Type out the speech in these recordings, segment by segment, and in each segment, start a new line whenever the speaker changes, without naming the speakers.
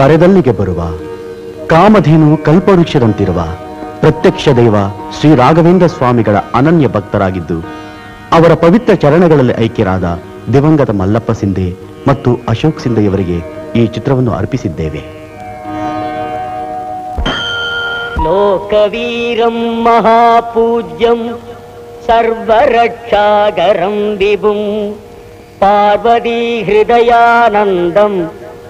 ಕರೆದಲ್ಲಿಗೆ ಬರುವ, ಕಾಮಧೇನು ಕಲ್ಪವೃಕ್ಷದಂತಿರುವ ಪ್ರತ್ಯಕ್ಷ ದೈವ ಶ್ರೀ ರಾಘವೇಂದ್ರ ಸ್ವಾಮಿಗಳ ಅನನ್ಯ ಭಕ್ತರಾಗಿದ್ದು, ಅವರ ಪವಿತ್ರ ಚರಣಗಳಲ್ಲಿ ಐಕ್ಯರಾದ ದಿವಂಗತ ಮಲ್ಲಪ್ಪ ಸಿಂಧೆ ಮತ್ತು ಅಶೋಕ್ ಸಿಂಧೆಯವರಿಗೆ ಈ ಚಿತ್ರವನ್ನು ಅರ್ಪಿಸಿದ್ದೇವೆ.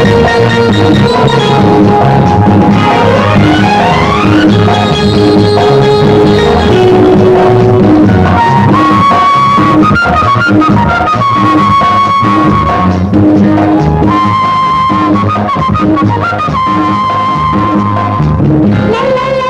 La la
la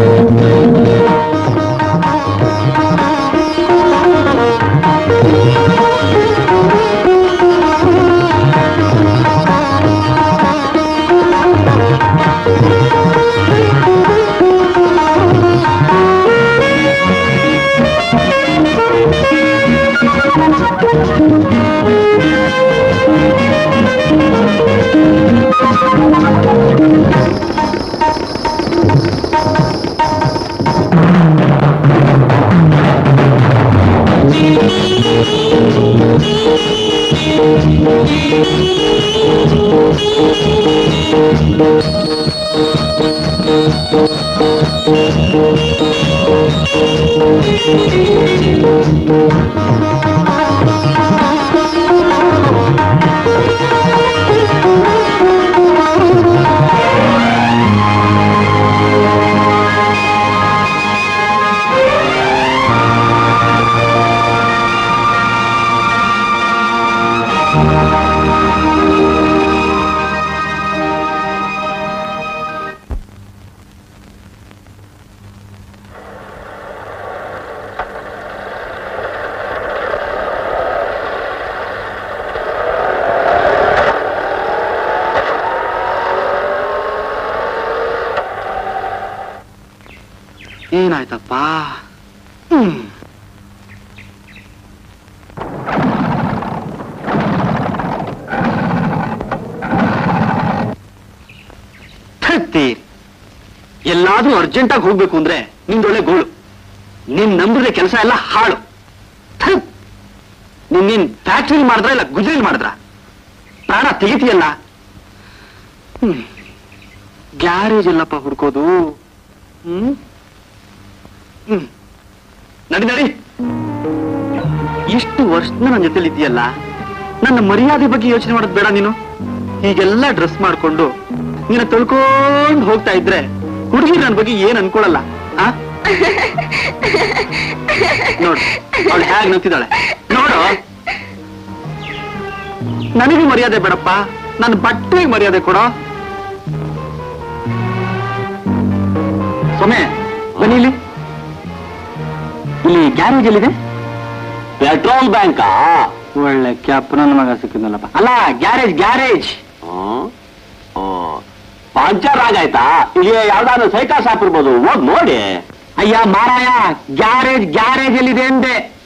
ಎಲ್ಲಾದ್ರೂ ಅರ್ಜೆಂಟಾಗಿ ಹೋಗ್ಬೇಕು ಅಂದ್ರೆ ನಿಂದೊಳ್ಳೆ ಗೋಳು. ನಿನ್ ನಂಬಿದ್ರೆ ಕೆಲಸ ಎಲ್ಲ ಹಾಳು. ನೀನ್ ನಿನ್ ಫ್ಯಾಕ್ಟ್ರಿ ಮಾಡಿದ್ರ ಇಲ್ಲ ಗುಜರಿ ಮಾಡಿದ್ರ? ಪ್ರಾಣ ತೆಗಿತೀಯಲ್ಲ? ಗ್ಯಾರೇಜ್ ಎಲ್ಲಪ್ಪ ಹುಡ್ಕೋದು? ಹ್ಮ್. ಹ್ಮ್. ನಡಿ ನಡಿ. ಇಷ್ಟು ವರ್ಷದ ನನ್ನ ಜೊತೆಲಿ ಇದೆಯಲ್ಲ ನನ್ನ ಮರ್ಯಾದೆ ಬಗ್ಗೆ ಯೋಚನೆ ಮಾಡೋದು ಬೇಡ ನೀನು? ಹೀಗೆಲ್ಲ ಡ್ರೆಸ್ ಮಾಡ್ಕೊಂಡು ನೀನು ತೊಳ್ಕೊಂಡು ಹೋಗ್ತಾ ಇದ್ರೆ ಹುಡುಗಿ ನನ್ ಬಗ್ಗೆ ಏನ್ ಅನ್ಕೊಳಲ್ಲ ನೋಡು ಅವಳು ಹೇಗೆ ನಂತಿದ್ದಾಳೆ. ನೋಡು. ನನಗೂ ಮರ್ಯಾದೆ ಬೇಡಪ್ಪ ನನ್ನ ಬಟ್ಟೆಗೆ ಮರ್ಯಾದೆ ಕೊಡೋ. ಸೊಮೆ ಬನ್ನಿ ಇಲ್ಲಿ. ಇಲ್ಲಿ ಗ್ಯಾರೇಜ್ ಎಲ್ಲಿದೆ?
ಪೆಟ್ರೋಲ್ ಬ್ಯಾಂಕಾ?
ಒಳ್ಳೆ ಕ್ಯಾಪ್ ನನ್ನ ಮಗ ಸಿಕ್ಕಿದ್ನಲ್ಲಪ್ಪ. ಅಲ್ಲ ಗ್ಯಾರೇಜ್ ಗ್ಯಾರೇಜ್.
ಪಂಚರ್ ಆಗಾಯ್ತಾ ಇಲ್ಲಿ ಯಾವ್ದಾದ್ರು ಸೈಕಲ್ ಶಾಪ್ ಇರ್ಬೋದು ಹೋಗ್ ನೋಡಿ.
ಅಯ್ಯ ಮಾರಾಯ ಗ್ಯಾರೇಜ್ ಗ್ಯಾರೇಜ್ ಎಲ್ಲಿದೆ ಅಂದೆ.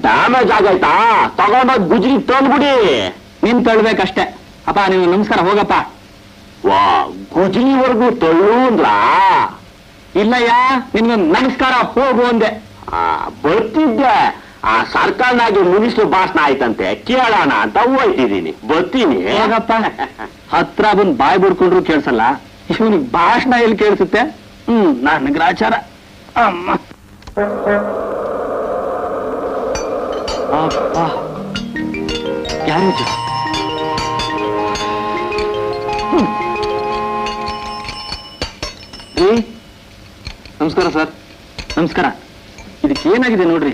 ಡ್ಯಾಮೇಜ್ ಆಗೈತಾ ತಗೊಂಡ್ ಗುಜ್ರಿ ತಂದ್ಬಿಡಿ
ನಿನ್ ತಳ್ಬೇಕಷ್ಟೇ. ಅಪ್ಪ ನೀವು ನಮಸ್ಕಾರ ಹೋಗಪ್ಪ.
ವಾ ಗುಜ್ರಿವರೆಗೂ ತೊಳ್ಳು ಅಂದ್ರ?
ಇಲ್ಲಯ್ಯ ನಿನ್ಗೊಂದು ನಮಸ್ಕಾರ ಹೋಗು ಅಂದೆ.
ಆ, ಬರ್ತಿದ್ದೆ. ಆ ಸರ್ಕಾರನಾಗಿ ಮುನಿಸ್ರು ಭಾಷಣ ಆಯ್ತಂತೆ. ಕೇಳೋಣ ಅಂತ ಹೋಯ್ತಿದ್ದೀನಿ ಬರ್ತೀನಿ.
ಹೋಗಪ್ಪ. ಹತ್ರ ಬಂದ್ ಬಾಯ್ ಬಿಡ್ಕೊಂಡ್ರು ಕೇಳ್ಸಲ್ಲ. ಇವನಿಗೆ ಭಾಷಣ ಎಲ್ಲಿ ಕೇಳಿಸುತ್ತೆ? ಹ್ಮ್, ನಾನು ಗ್ರಾಚಾರ ಅಮ್ಮ. ರೀ ನಮಸ್ಕಾರ ಸರ್. ನಮಸ್ಕಾರ. ಇದಕ್ಕೆ ಏನಾಗಿದೆ ನೋಡ್ರಿ?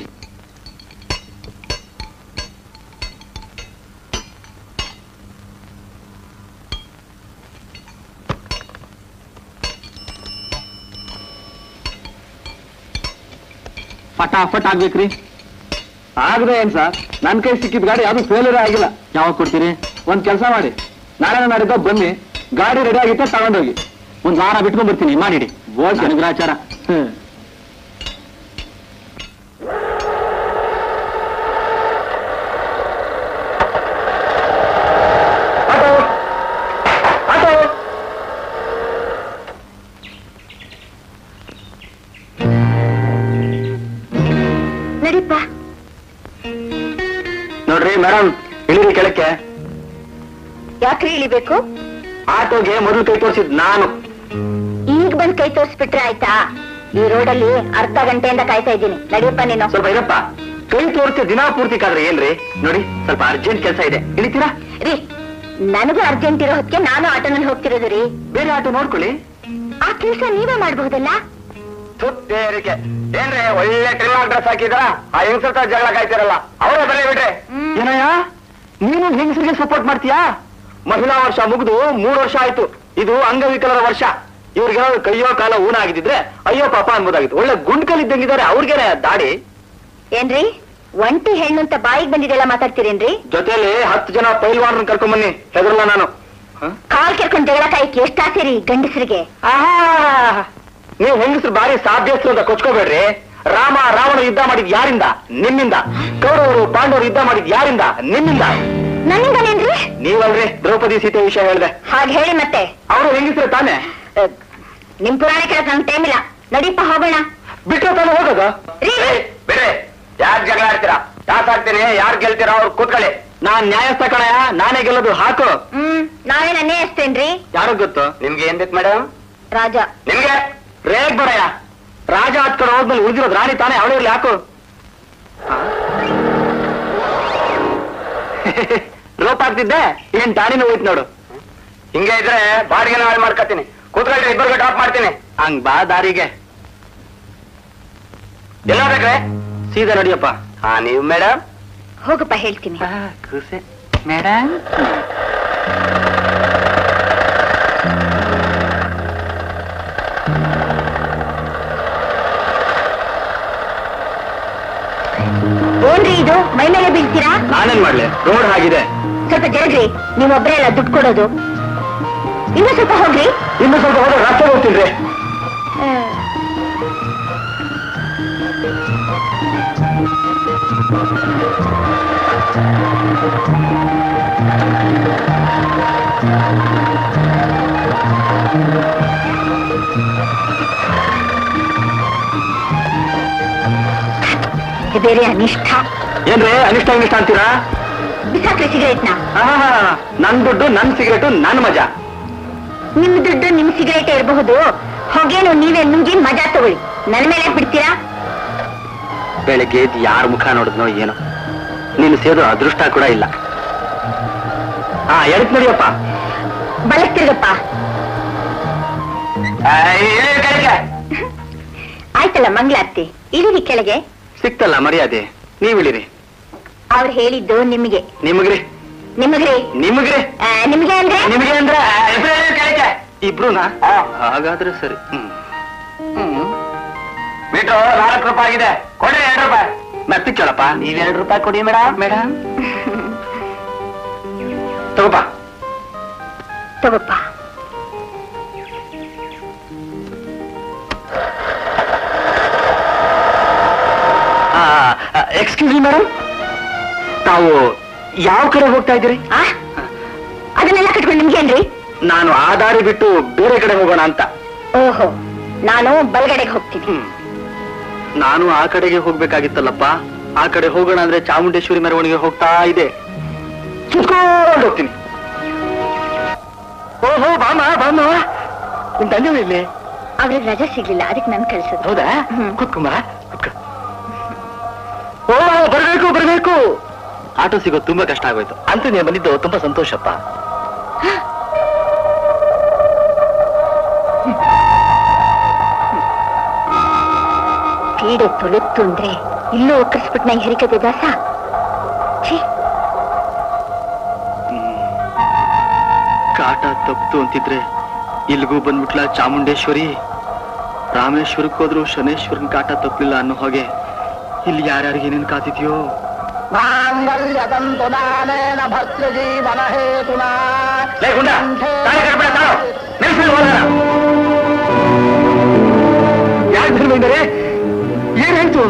ಫಟಾಫಟ್ ಆಗ್ಬೇಕ್ರಿ. ಆಗದೆ ಏನ್ ಸರ್ ನನ್ ಕೈ ಸಿಕ್ಕಿದ ಗಾಡಿ ಯಾವ್ದು ಫೇಲ್ಯೂರ್ ಆಗಿಲ್ಲ. ಯಾವಾಗ ಕೊಡ್ತೀರಿ? ಒಂದ್ ಕೆಲಸ ಮಾಡಿ. ನಾಳೆ ನಾಡಿದ್ದ ಬನ್ನಿ. ಗಾಡಿ ರೆಡಿ ಆಗಿತ್ತ ತಗೊಂಡೋಗಿ. ಒಂದ್ ವಾರ ಬಿಟ್ಕೊಂಡ್ ಬರ್ತೀನಿ ಮಾಡಿಡಿ. ಓಕೆ ಅನುಗ್ರಹಾಚಾರ. ಹ್ಮ್. ಮೇಡಮ್ ಇಳಿರಿ ಕೆಳಕ್ಕೆ.
ಯಾಕ್ರಿ ಇಳಿಬೇಕು?
ಆಟೋಗೆ ಮೊದಲು ಕೈ ತೋರಿಸಿದ್ ನಾನು.
ಈಗ ಬಂದ್ ಕೈ ತೋರಿಸ್ಬಿಟ್ರೆ ಆಯ್ತಾ? ಈ ರೋಡಲ್ಲಿ ಅರ್ಧ ಗಂಟೆಯಿಂದ ಕಾಯ್ತಾ ಇದ್ದೀನಿ. ನಡಿಯಪ್ಪ ನೀನು.
ಸ್ವಲ್ಪ ಇರಪ್ಪ. ಕೈ ತೋರಿಸಿ ದಿನಾ ಪೂರ್ತಿ ಕಾದ್ರೆ ಏನ್ರಿ? ನೋಡಿ ಸ್ವಲ್ಪ ಅರ್ಜೆಂಟ್ ಕೆಲಸ ಇದೆ. ಇಳಿತೀರಾ?
ರೀ ನನಗೂ ಅರ್ಜೆಂಟ್ ಇರೋ ಹೊತ್ತಿಗೆ ನಾನು ಆಟೋನಲ್ಲಿ ಹೋಗ್ತಿರೋದು ರೀ.
ಬೇರೆ ಆಟೋ ನೋಡ್ಕೊಳ್ಳಿ.
ಆ ಕೆಲಸ ನೀವೇ ಮಾಡಬಹುದಲ್ಲ?
ಏನ್ರಿ ಒಳ್ಳೆ ಕ್ರಿಮಿನಲ್ ಡ್ರೆಸ್ ಹಾಕಿದ್ರ ಆ ಹೆಂಗಸರ ಜಗಳ ಕಾಯ್ತಿರಲ್ಲ. ಅವರೇ ಬರಲಿ ಬಿಡ್ರಿ. ಏನಯ್ಯ? ನೀನು ಹೆಂಗಸರಿಗೆ ಸಪೋರ್ಟ್ ಮಾಡ್ತೀಯಾ? ಮಹಿಳಾ ವರ್ಷ ಮುಗಿದು ಮೂರು ವರ್ಷ ಆಯ್ತು. ಇದು ಅಂಗವಿಕಲರ ವರ್ಷ. ಇವ್ರಿಗೆ ಕೈಯೋ ಕಾಲ ಊನ ಆಗಿದ್ರೆ ಅಯ್ಯೋ ಪಾಪ ಅನ್ಬೋದಾಗಿತ್ತು. ಒಳ್ಳೆ ಗುಂಡ್ಕಲ್ ಇದ್ದಂಗಿದ್ದಾರೆ ಅವ್ರಿಗೆ ದಾಡಿ.
ಏನ್ರಿ? ಒಂಟಿ ಹೆಣ್ಣು ಅಂತ ಬಾಯಿಗೆ ಬಂದಿದೆಲ್ಲ ಮಾತಾಡ್ತೀರೇನ್ರಿ?
ಜೊತೆಯಲ್ಲಿ ಹತ್ತು ಜನ ಪೈಲ್ವಾನ್ ಕರ್ಕೊಂಡ್ ಬನ್ನಿ ಹೆದರಲ್ಲ ನಾನು
ಕಾಲ್ ಕರ್ಕೊಂಡು ಜಗಳ ಕಾಯಕ್ಕೆ ಎಷ್ಟಾಗ್ತೀರಿ ಗಂಡಸರಿಗೆ?
ಆಹಾ! ನೀವು ಹೆಂಗಸರು ಬಾರಿ ಸಾಧ್ಯಸ್ಥರು ಅಂತ ಕೊಚ್ಕೋಬೇಡ್ರಿ. ರಾಮ ರಾವಣ ಯುದ್ಧ ಮಾಡಿದ್ ಯಾರಿಂದ? ನಿಮ್ಮಿಂದ. ಕೌರವರು ಪಾಂಡವರು ಯುದ್ಧ ಮಾಡಿದ್ ಯಾರಿಂದ? ನಿಮ್ಮಿಂದ.
ನನ್ನಿಂದನೇನ್ರಿ
ನೀವಲ್ರಿ ದ್ರೌಪದಿ ಸೀತೆ ವಿಷಯ ಹೇಳ್ದೆ.
ಹಾಗೆ ಹೇಳಿ ಮತ್ತೆ.
ಅವರು ಹೆಂಗಿಸ್ರು ತಾನೆ?
ನಿಮ್ ಪುರಾಣ ಕೇಳಕ್ ನಂಗೆ ಟೈಮ್ ಇಲ್ಲ. ನಡೀಪ ಹೋಗೋಣ.
ಬಿಟ್ರೆ ತಾನೆ ಹೋಗೋದು?
ರೀ.
ಬಿಡ್ರಿ ಯಾರ್ ಜಗಳ ಆಡ್ತೀರಾ? ಆಗ್ತೀರಿ ಯಾರ್ ಗೆಲ್ತೀರಾ? ಅವ್ರು ಕೂತ್ಕೊಳ್ಳಿ. ನಾನ್ ನ್ಯಾಯಸ್ಥ ಕಣಯ ನಾನೇ ಗೆಲ್ಲೋದು ಹಾಕು.
ಹ್ಮ್ ನಾವೇ ನನ್ನೇ ಅಷ್ಟೇನ್ರಿ
ಯಾರು ಗೊತ್ತು? ನಿಮ್ಗೆ ಏನ್ ಬೇಕು ಮೇಡಮ್
ರಾಜ.
ನಿಮ್ಗೆ? ರೇಗ್ ಬರಯ್ಯ. ರಾಜ ಹತ್ಕೊಂಡು ಹೋದ್ಮೇಲೆ ಉಳಿದಿರೋದು ರಾಣಿ ತಾನೇ ಅವಳು ಇರ್ಲಿ ಹಾಕು. ರೋಪ್ ಆಗ್ತಿದ್ದೆ ಏನ್ ತಾನಿನ ಹೋಯ್ತು ನೋಡು. ಹಿಂಗೆ ಇದ್ರೆ ಬಾಡಿಗೆ ಹಾಳು ಮಾಡ್ಕೊತೀನಿ. ಕೂತ್ಕೊಳ್ರಿ ಇಬ್ಬರಿಗೆ ಡ್ರಾಪ್ ಮಾಡ್ತೀನಿ. ಹಂಗ್ ಬಾ ದಾರಿಗೆ. ಎಲ್ಲ ಬೇಕ್ರೆ? ಸೀದಾ ನಡಿಯಪ್ಪ. ಹಾ ನೀವು ಮೇಡಮ್.
ಹೋಗಪ್ಪ ಹೇಳ್ತೀನಿ.
ಮೇಡಮ್.
ಇದು ಮೈ ಮೇಲೆ ಬೀಳ್ತೀರಾ?
ನಾನೇನ್ ಮಾಡ್ಲಿ? ರೋಡ್ ಆಗಿದೆ
ಸ್ವಲ್ಪ ಜರಗ್ರಿ ನೀವೊಬ್ರೇ ಎಲ್ಲ ದುಡ್ಡು ಕೊಡೋದು. ಇನ್ನು ಸ್ವಲ್ಪ ಹೋಗ್ರಿ.
ಇನ್ನು ಸ್ವಲ್ಪ ಹೋದ್ರೆ ರಸ್ತೆ ಹೋಗ್ತೀನಿ
ಬೇರೆ ಅನಿಷ್ಠ.
ಏನ್ರಿ ಅನಿಷ್ಟ ಅನಿಷ್ಟ ಅಂತೀರಾ?
ಬಿಸಾಕ್ರಿ ಸಿಗರೇಟ್ನ?
ನನ್ ದುಡ್ಡು ನನ್ ಸಿಗರೇಟು ನನ್ ಮಜಾ.
ನಿಮ್ ದುಡ್ಡು ನಿಮ್ ಸಿಗರೇಟ್ ಇರಬಹುದು. ಹೊಗೇನು ನೀವೇ ನುಂಗಿ ಮಜಾ ತಗೊಳ್ಳಿ. ನನ್ ಮೇಲೆ ಬಿಡ್ತೀರಾ?
ಬೆಳಗ್ಗೆ ಎದ್ದು ಯಾರ ಮುಖ ನೋಡಿದ್ನೋ ಏನೋ. ನೀನು ಸೇರೋ ಅದೃಷ್ಟ ಕೂಡ ಇಲ್ಲ. ಹಾ ಎಡಕ್ ನಡಿಯಪ್ಪ ಬಳಸ್ತಿರ್ಗಪ್ಪ
ಆಯ್ತಲ್ಲ ಮಂಗ್ಲಾರ್ತಿ ಇಳಿರಿ ಕೆಳಗೆ.
ಸಿಕ್ತಲ್ಲ ಮರ್ಯಾದೆ ನೀವಿಳಿರಿ.
ಅವ್ರು ಹೇಳಿದ್ದು ನಿಮಗೆ.
ನಿಮಗ್ರಿ?
ನಿಮಗ್ರಿ?
ನಿಮಗ್ರಿ?
ಆ, ನಿಮ್ಗೆ ಅಂದ್ರೆ?
ನಿಮಗೆ ಅಂದ್ರೆ ಆ, ಇಬ್ರೇ ಕೆಳಗೆ. ಇಬ್ರುನಾ? ಹಾಗಾದ್ರೆ ಸರಿ. ಹ್ಮ್. ಹ್ಮ್. ಮೀಟ್ರು ನಾಲ್ಕು ರೂಪಾಯಿ ಆಗಿದೆ. ಕೊಡಿ ಎರಡು ರೂಪಾಯಿ. ಮತ್ತೆ ಕೇಳಪ್ಪ. ನೀವ್ ಎರಡು ರೂಪಾಯಿ ಕೊಡಿ madam. Madam. ತಗೋಪ್ಪ.
ತಗೋಪ್ಪ.
Excuse me madam. ತಾವು ಯಾವ ಕಡೆ ಹೋಗ್ತಾ ಇದ್ದೀರಿ?
ಆ ಅದನ್ನೆಲ್ಲ ಕಟ್ಕೊಂಡು ನಿಮ್ಗೇನ್ರಿ
ನಾನು ಆ ದಾರಿ ಬಿಟ್ಟು ಬೇರೆ ಕಡೆ ಹೋಗೋಣ ಅಂತ.
ಓಹೋ ನಾನು ಬಲ್ಗಡೆಗೆ ಹೋಗ್ತೀನಿ.
ಹ್ಮ್. ನಾನು ಆ ಕಡೆಗೆ ಹೋಗ್ಬೇಕಾಗಿತ್ತಲ್ಲಪ್ಪ. ಆ ಕಡೆ ಹೋಗೋಣ ಅಂದ್ರೆ ಚಾಮುಂಡೇಶ್ವರಿ ಮೆರವಣಿಗೆ ಹೋಗ್ತಾ ಇದೆ. ಸುತ್ಕೊಂಡು ಹೋಗ್ತೀನಿ. ಓಹೋ ಬಾಮ ಬಾಮ ನಿನ್ ತಂದೆ ಇಲ್ಲಿ
ಅವ್ರಿಗೆ ರಜೆ ಸಿಗ್ಲಿಲ್ಲ ಅದಕ್ಕೆ ನನ್ ಕಳ್ಸೋದು
ಹೌದಾ?
ಹ್ಮ್.
ಕುತ್ಕೊಂಬ ಕುತ್ಕೊ. ಓ ಬರ್ಬೇಕು ಬರ್ಬೇಕು. ಆಟೋ ಸಿಗೋದು ತುಂಬಾ ಕಷ್ಟ ಆಗೋಯ್ತು. ಅಂತ ನೀನು ಬಂದಿದ್ದು ತುಂಬಾ ಸಂತೋಷಪ್ಪ.
ಕ್ರೀಡೆ ಅಂದ್ರೆ ಇಲ್ಲೂ ಒಕ್ಕರಿಸ್ಬಿಟ್ಟು ನಂಗೆ ಹಿರಿಕತೆ ದಾಸ?
ಕಾಟ ತಪ್ತು ಅಂತಿದ್ರೆ ಇಲ್ಗೂ ಬಂದ್ಬಿಟ್ಲ ಚಾಮುಂಡೇಶ್ವರಿ? ರಾಮೇಶ್ವರಕ್ಕೋದ್ರು ಶನೇಶ್ವರನ್ ಕಾಟ ತಪ್ಪಲಿಲ್ಲ ಅನ್ನೋ ಹಾಗೆ ಇಲ್ಲಿ ಯಾರ್ಯಾರಿಗೆ ಏನೇನು ಕಾತಿದ್ಯೋ? ಕಟ್ಬೇಡ, ತಾಳು. ನಿಲ್ಸು ಹೋಗೋಣ. ಯಾಕ್ ಧರ್ಮೇಂದ್ರೆ ಏನ್ ಹೇಳ್ತು?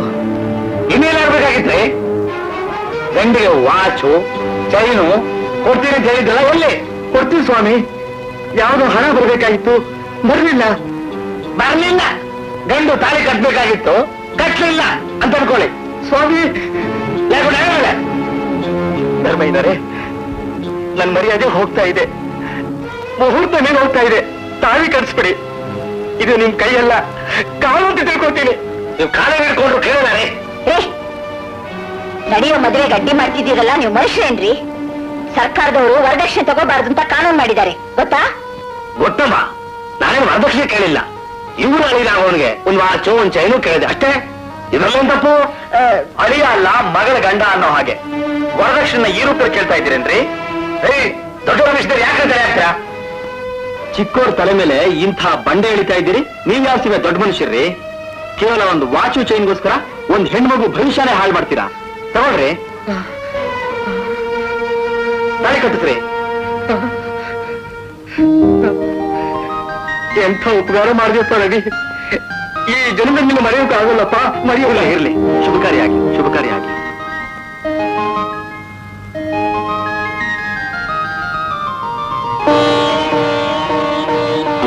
ಇನ್ನೇನಾಗ್ಬೇಕಾಗಿತ್ರಿ ಗಂಡಿಗೆ ವಾಚು ಚೈನು ಕೊಡ್ತೀನಿ ಅಂತ ಹೇಳಿದ್ರಲ್ಲ ಒಳ್ಳೆ. ಕೊಡ್ತೀವಿ ಸ್ವಾಮಿ. ಯಾವುದು ಹಣ ಬರ್ಬೇಕಾಗಿತ್ತು. ಬರ್ಲಿಲ್ಲ. ಬರ್ಲಿಲ್ಲ. ಗಂಡು ತಾಳಿ ಕಟ್ಬೇಕಾಗಿತ್ತು. ಕಟ್ಲಿಲ್ಲ ಅಂತ ಅನ್ಕೊಳ್ಳಿ. ಸ್ವಾಮಿ ಧರ್ಮ ಇದ್ದಾರೆ. ನನ್ ಮರ್ಯಾದೆ ಹೋಗ್ತಾ ಇದೆ. ಮುಹೂರ್ತ ಮೇಲೆ ಹೋಗ್ತಾ ಇದೆ. ತಾಳಿ ಕರ್ಸ್ಬಿಡಿ ಇದು ನಿಮ್ ಕೈಯಲ್ಲ. ಕಾಲು ಅಂತ ತಿಳ್ಕೊತೀನಿ. ನೀವು ಕಾಲ ಹಿಡ್ಕೊಂಡ್ರು ಕೇಳಿದಾರೆ
ಏ ನಡೆಯೋ ಮದುವೆ ಗಡ್ಡಿ ಮಾಡ್ತಿದ್ದೀರಲ್ಲ ನೀವು ಮನುಷ್ಯರೇನ್ರಿ ಸರ್ಕಾರದವರು ವರದಕ್ಷಿಣೆ ತಗೋಬಾರ್ದು ಅಂತ ಕಾನೂನು ಮಾಡಿದ್ದಾರೆ. ಗೊತ್ತಾ?
ಗೊತ್ತಮ್ಮ. ನಾನೇನು ವರದಕ್ಷಿಣೆ ಕೇಳಿಲ್ಲ. ಇವ್ರು ಅಳಿದ ಅವನಿಗೆ ಒಂದು ವಾಚು ಒಂದು ಚೈನು ಕೇಳಿದೆ. ಅಷ್ಟೇ? ಇದ್ರಲ್ಲೊಂದ್ ತಪ್ಪು? ಅಳಿಯ ಅಲ್ಲ, ಮಗಳ ಗಂಡ ಅನ್ನೋ ಹಾಗೆ. ವರದಕ್ಷಿಣೆ ಈ ರೂಪದಲ್ಲಿ ಕೇಳ್ತಾ ಇದ್ದೀರೇನ್ರಿ? ಏಯ್ ವಿಷಯದಲ್ಲಿ ಯಾಕೆ ತಲೆ ಹಾಕ್ತೀರಾ ಚಿಕ್ಕೋರ್ ತಲೆ ಮೇಲೆ ಇಂಥ ಬಂಡೆ ಎಳಿತಾ ಇದ್ದೀರಿ? ನೀವ್ ಯಾವ ದೊಡ್ಡ ಮನುಷ್ಯರ್ರಿ? ಕೇವಲ ಒಂದು ವಾಚು ಚೈನ್ಗೋಸ್ಕರ ಒಂದ್ ಹೆಣ್ಮಗು ಭವಿಷ್ಯನೇ ಹಾಳು ಮಾಡ್ತೀರಾ? ತಗೊಳ್ರಿ. ತಲೆ ಕಟ್ಟಿಸ್ರಿ. ಎಂಥ ಉಪಕಾರ ಮಾಡಿದೆಪ್ಪ ರವಿ. ಈ ಜನ್ಮದಲ್ಲಿ ನಿಮ್ಮ ಮರೆಯೋಕೆ ಆಗಲ್ಲಪ್ಪ? ಮರೆಯೋಲ್ಲ ಇರಲಿ. ಶುಭಕಾರಿಯಾಗಿ ಶುಭಕಾರಿಯಾಗಿ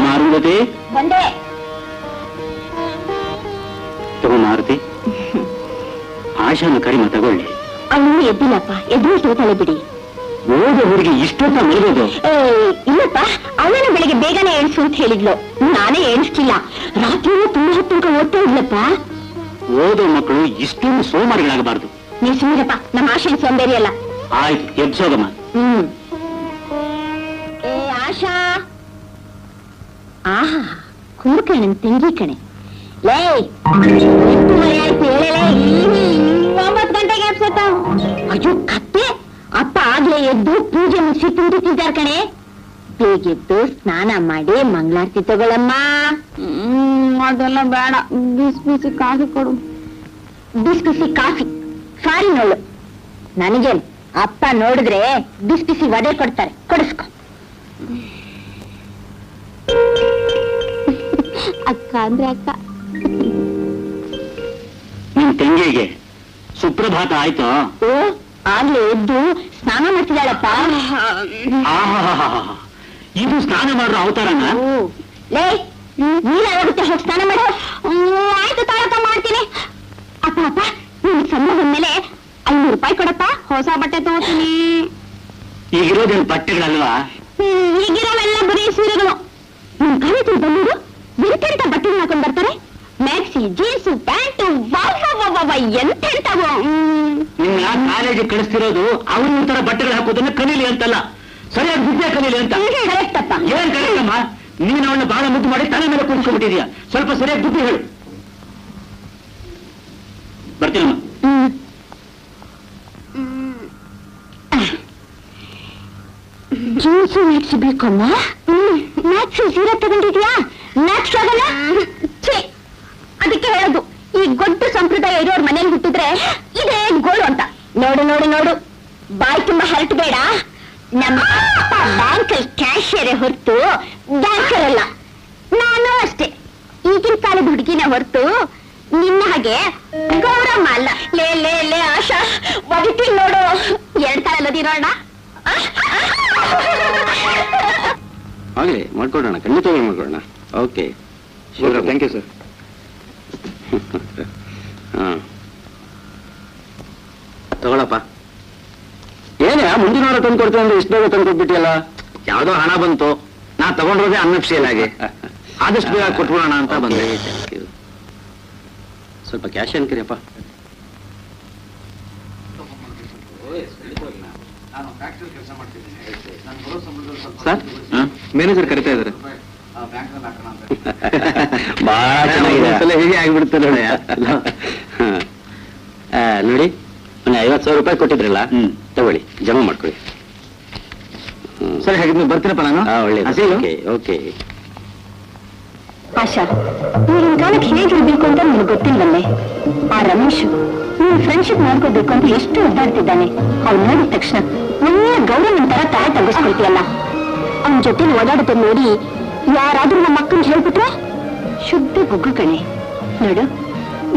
ಮಾರುತಿ
ಬಂದೆ.
ತಗೋ ಮಾರುತಿ. ಆಶಾನ ಕರಿಮ ತಗೊಳ್ಳಿ.
ಅವನು ಎದ್ದಿಲ್ಲಪ್ಪ. ಎದ್ದು ತಗೋತಾಳೆ ಬಿಡಿ.
ಓದೋ ಹುಡುಗಿ ಇಷ್ಟೊತ್ತ ಮಲಗೋದು?
ಇಲ್ಲಪ್ಪ. ಅವನ ಬೆಳಿಗ್ಗೆ ಬೇಗನೆ ಎಣಿಸು ಅಂತ ಹೇಳಿದ್ಲು. ನಾನೇ ಎಣಿಸ್ಲಿಲ್ಲ. ರಾತ್ರಿ ತುಂಬಾ ಹೊತ್ತು ತನಕ ಓದ್ತಾ ಇದ್ಲಪ್ಪ.
ಓದೋ ಮಕ್ಕಳು ಇಷ್ಟೊಂದು ಸೋಮಾರಿಗಳಾಗಬಾರ್ದು.
ನೀವು ಸುಮ್ಮನೆಪ್ಪ ನಮ್ಮ ಆಶೆನ್ ಸೋಂಬೇರಿ ಅಲ್ಲ.
ಆಯ್ತು ಎಬ್ಸೋಗಮ್ಮ
ಹ್ಮ್. ಏ ಆಶಾ. ಆಹಾ ಕುಂಕಣನ್ ತಿಂಗಿ ಕಣೆ. ಲೇ ಆಯ್ತು ಹೇಳಲೇ ಒಂಬತ್ತು ಗಂಟೆಗೆ ಎಬ್ಸತ್ತ ಅಯ್ಯೋ ಕತ್ತೆ ಅಪ್ಪ ಆಗ್ಲೇ ಎದ್ದು ಪೂಜೆ ಮುಗಿಸಿ ತುಂಬಿಟ್ಟಿದ್ದಾರೆ ಕಣೆ. ಬೇಗೆದ್ದು ಸ್ನಾನ ಮಾಡಿ ಮಂಗಳಾರತಿ ತಗೊಳಮ್ಮ. ಹ್ಮ್ ಅದೆಲ್ಲ ಬೇಡ. ಬಿಸಿ ಬಿಸಿ ಕಾಫಿ ಕೊಡು. ಬಿಸಿ ಬಿಸಿ ಕಾಫಿ ಸಾರಿ ನೋಡು. ನನಗೆ ಅಪ್ಪ ನೋಡಿದ್ರೆ ಬಿಸಿ ಬಿಸಿ ವಡೆ ಕೊಡ್ತಾರೆ. ಕೊಡಿಸ್ಕೊ. ಅಕ್ಕ ಅಂದ್ರೆ ಅಕ್ಕ.
ನಿನ್ ತಂಗಿಗೆ ಸುಪ್ರಭಾತ ಆಯ್ತು?
ಓ ಆಗ್ಲೇ ಎದ್ದು ಸ್ನಾನ ಮಾಡ್ತಿದ್ದಾಳಪ್ಪ.
ಆಹಾಹಾಹಾ. ಇದು ಸ್ನಾನ ಮಾಡ್ರ ಅವತಾರನ?
ಲೇ ಹೋಗಿ ಸ್ನಾನ ಮಾಡು. ಆಯ್ತು ತಾಳಪ್ಪ ಮಾಡ್ತೀನಿ. ಅಪ್ಪ ಅಪ್ಪ ನಿನ್ ಸಂಬಳ ಬಂದ್ಮೇಲೆ ಐನೂರು ರೂಪಾಯಿ ಕೊಡಪ್ಪ. ಹೊಸ ಬಟ್ಟೆ ತಗೋತೀನಿ.
ಈಗಿರೋದೇನು ಬಟ್ಟೆಗಳಲ್ವಾ?
ಈಗಿರೋವೆಲ್ಲ ಬರೀ ಸೀರೆಗಳು. ನಿಮ್ ಕಾಲೇಜ್ ಬಂದಿರು ಎಂತೆಂತ ಬಟ್ಟೆಗಳು ಹಾಕೊಂಡ್ ಬರ್ತಾರೆ? ಮ್ಯಾಕ್ಸಿ ಜೀನ್ಸ್ ಪ್ಯಾಂಟು ಎಂತೆಂತವು.
ನಿನ್ನ ಕಾಲೇಜಿಗೆ ಕಳಿಸ್ತಿರೋದು ಅವ್ರ ತರ ಬಟ್ಟೆಗಳು ಹಾಕೋದನ್ನ ಕಲೀಲಿ ಅಂತಲ್ಲ. ಸರಿಯಾಗಿ ವಿದ್ಯೆ ಕಲೀಲಿ ಅಂತ?
ಕರೆಕ್ಟ್ ಅಪ್ಪ
ಏನ್ ಕರೆಕ್ಟಮ್ಮ ನೀನು ಅವಳನ್ನ ಬಹಳ ಮುದ್ದು ಮಾಡಿ ತಲೆ ಮೇಲೆ ಸ್ವಲ್ಪ ಸರಿಯಾಗಿ ಬುದ್ಧಿ ಹೇಳು. ಬರ್ತೀನಮ್ಮ.
ಜ್ಯೂಸು ಮ್ಯಾಕ್ಸ್ ಬೇಕಮ್ಮ ಮ್ಯಾಕ್ಸ್ ಸೀರೆ ತಗೊಂಡಿದ್ಯಾ? ಮ್ಯಾಕ್ಸ್ ಆಗಲ್ಲ ಅದಕ್ಕೆ ಹೇಳೋದು. ಈ ಗೊಡ್ಡು ಸಂಪ್ರದಾಯ ಇರೋರ್ ಮನೇಲಿ ಹುಟ್ಟಿದ್ರೆ ಇದೇ ಗೋಳು ಅಂತ. ನೋಡು ನೋಡು ನೋಡು. ಬಾಯಿ ತುಂಬಾ ಹರಟ್ ಬೇಡ ನಮ್ಮ ಅಪ್ಪ ಬ್ಯಾಂಕಲ್ಲಿ ಕ್ಯಾಶಿಯರೇ ಹೊರತು ಬ್ಯಾಂಕರ್ ಅಲ್ಲ ನಾನು ಅಷ್ಟೇ. ಈಗಿನ ಕಾಲದ ಹುಡುಗಿನ ಹೊರತು ನಿನ್ನ ಹಾಗೆ ಗೌರಮ್ಮ ಅಲ್ಲ. ಲೇ ಲೇ ಲೇ ಆಶಾ ಒದಿತೀನಿ ನೋಡು. ಎರಡ್ ಕಾಲ ಅಲ್ಲದಿರೋಣ
ಆಗ್ಲಿ ಮಾಡ್ಕೊಡೋಣ ಖಂಡಿತವಾಗಿ ಮಾಡ್ಕೊಡೋಣ. ಓಕೆ.
ಥ್ಯಾಂಕ್ ಯು ಸರ್
ಹಾಂ. ತಗೊಳಪ್ಪ. ಏನೇ ಮುಂದಿನ ವಾರ ತಂದು ಕೊಡ್ತೇನೆ ಅಂದ್ರೆ ಇಷ್ಟು ಬೇಗ ತಂದು ಕೊಟ್ಬಿಟ್ಟಿಯಲ್ಲ? ಯಾವ್ದೋ ಹಣ ಬಂತು. ನಾ ತಗೊಂಡಿರೋದೇ ಅನ್ನಪ್ಸಿಯಲ್ಲಾಗಿ
ಆದಷ್ಟು ಬೇಗ ಕೊಟ್ಬಿಡೋಣ ಅಂತ ಬಂದೆ. ಸ್ವಲ್ಪ ಕ್ಯಾಶ್ ಅನ್ಕರಿಯಪ್ಪ ಸರ್ ಮ್ಯಾನೇಜರ್ ಕರಿತಾ ಇದ್ದಾರೆ
ಬಹಳ ಚೆನ್ನಾಗಿದೆ.
ಹಾ ಹೀಗೆ ಆಗ್ಬಿಡುತ್ತೆ ನೋಡಿ.
ಮೊನ್ನೆ ಐವತ್ತು ಸಾವಿರ ರೂಪಾಯಿ ಕೊಟ್ಟಿದ್ರಲ್ಲ ತಗೊಳ್ಳಿ ಜಮಾ ಮಾಡ್ಕೊಳ್ಳಿ.
ಸರಿ ಹಾಗಿದ್ರೆ ಬರ್ತೀರಪ್ಪ ನಾನು?
ಹಾ ಒಳ್ಳೆ? Okay okay.
ಆಶಾ ಈಗಿನ ಕಾಲಕ್ಕೆ ಹೇಗಿರ್ಬೇಕು ಅಂತ ನನಗೆ ಗೊತ್ತಿಲ್ವಲ್ಲೇ? ಆ ರಮೇಶ್ ನೀನು ಫ್ರೆಂಡ್ಶಿಪ್ ಮಾಡ್ಕೋಬೇಕು ಅಂತ ಎಷ್ಟು ಒದ್ದಾಡ್ತಿದ್ದಾನೆ. ಅವ್ನು ನೋಡಿದ ತಕ್ಷಣ ಒಳ್ಳೆಯ ಗೌರವನ ತರ ತಾಯಿ ತಗ್ಗಿಸ್ಕೊಳ್ತೀಯಲ್ಲ. ಅವನ ಜೊತೆ ಓಡಾಡುತ್ತ ನೋಡಿ ಯಾರಾದ್ರೂ ನಮ್ಮ ಅಕ್ಕನ ಹೇಳ್ಬಿಟ್ರೆ ಶುದ್ಧ ಗುಗ್ಗು ಕಣೆ. ನೋಡು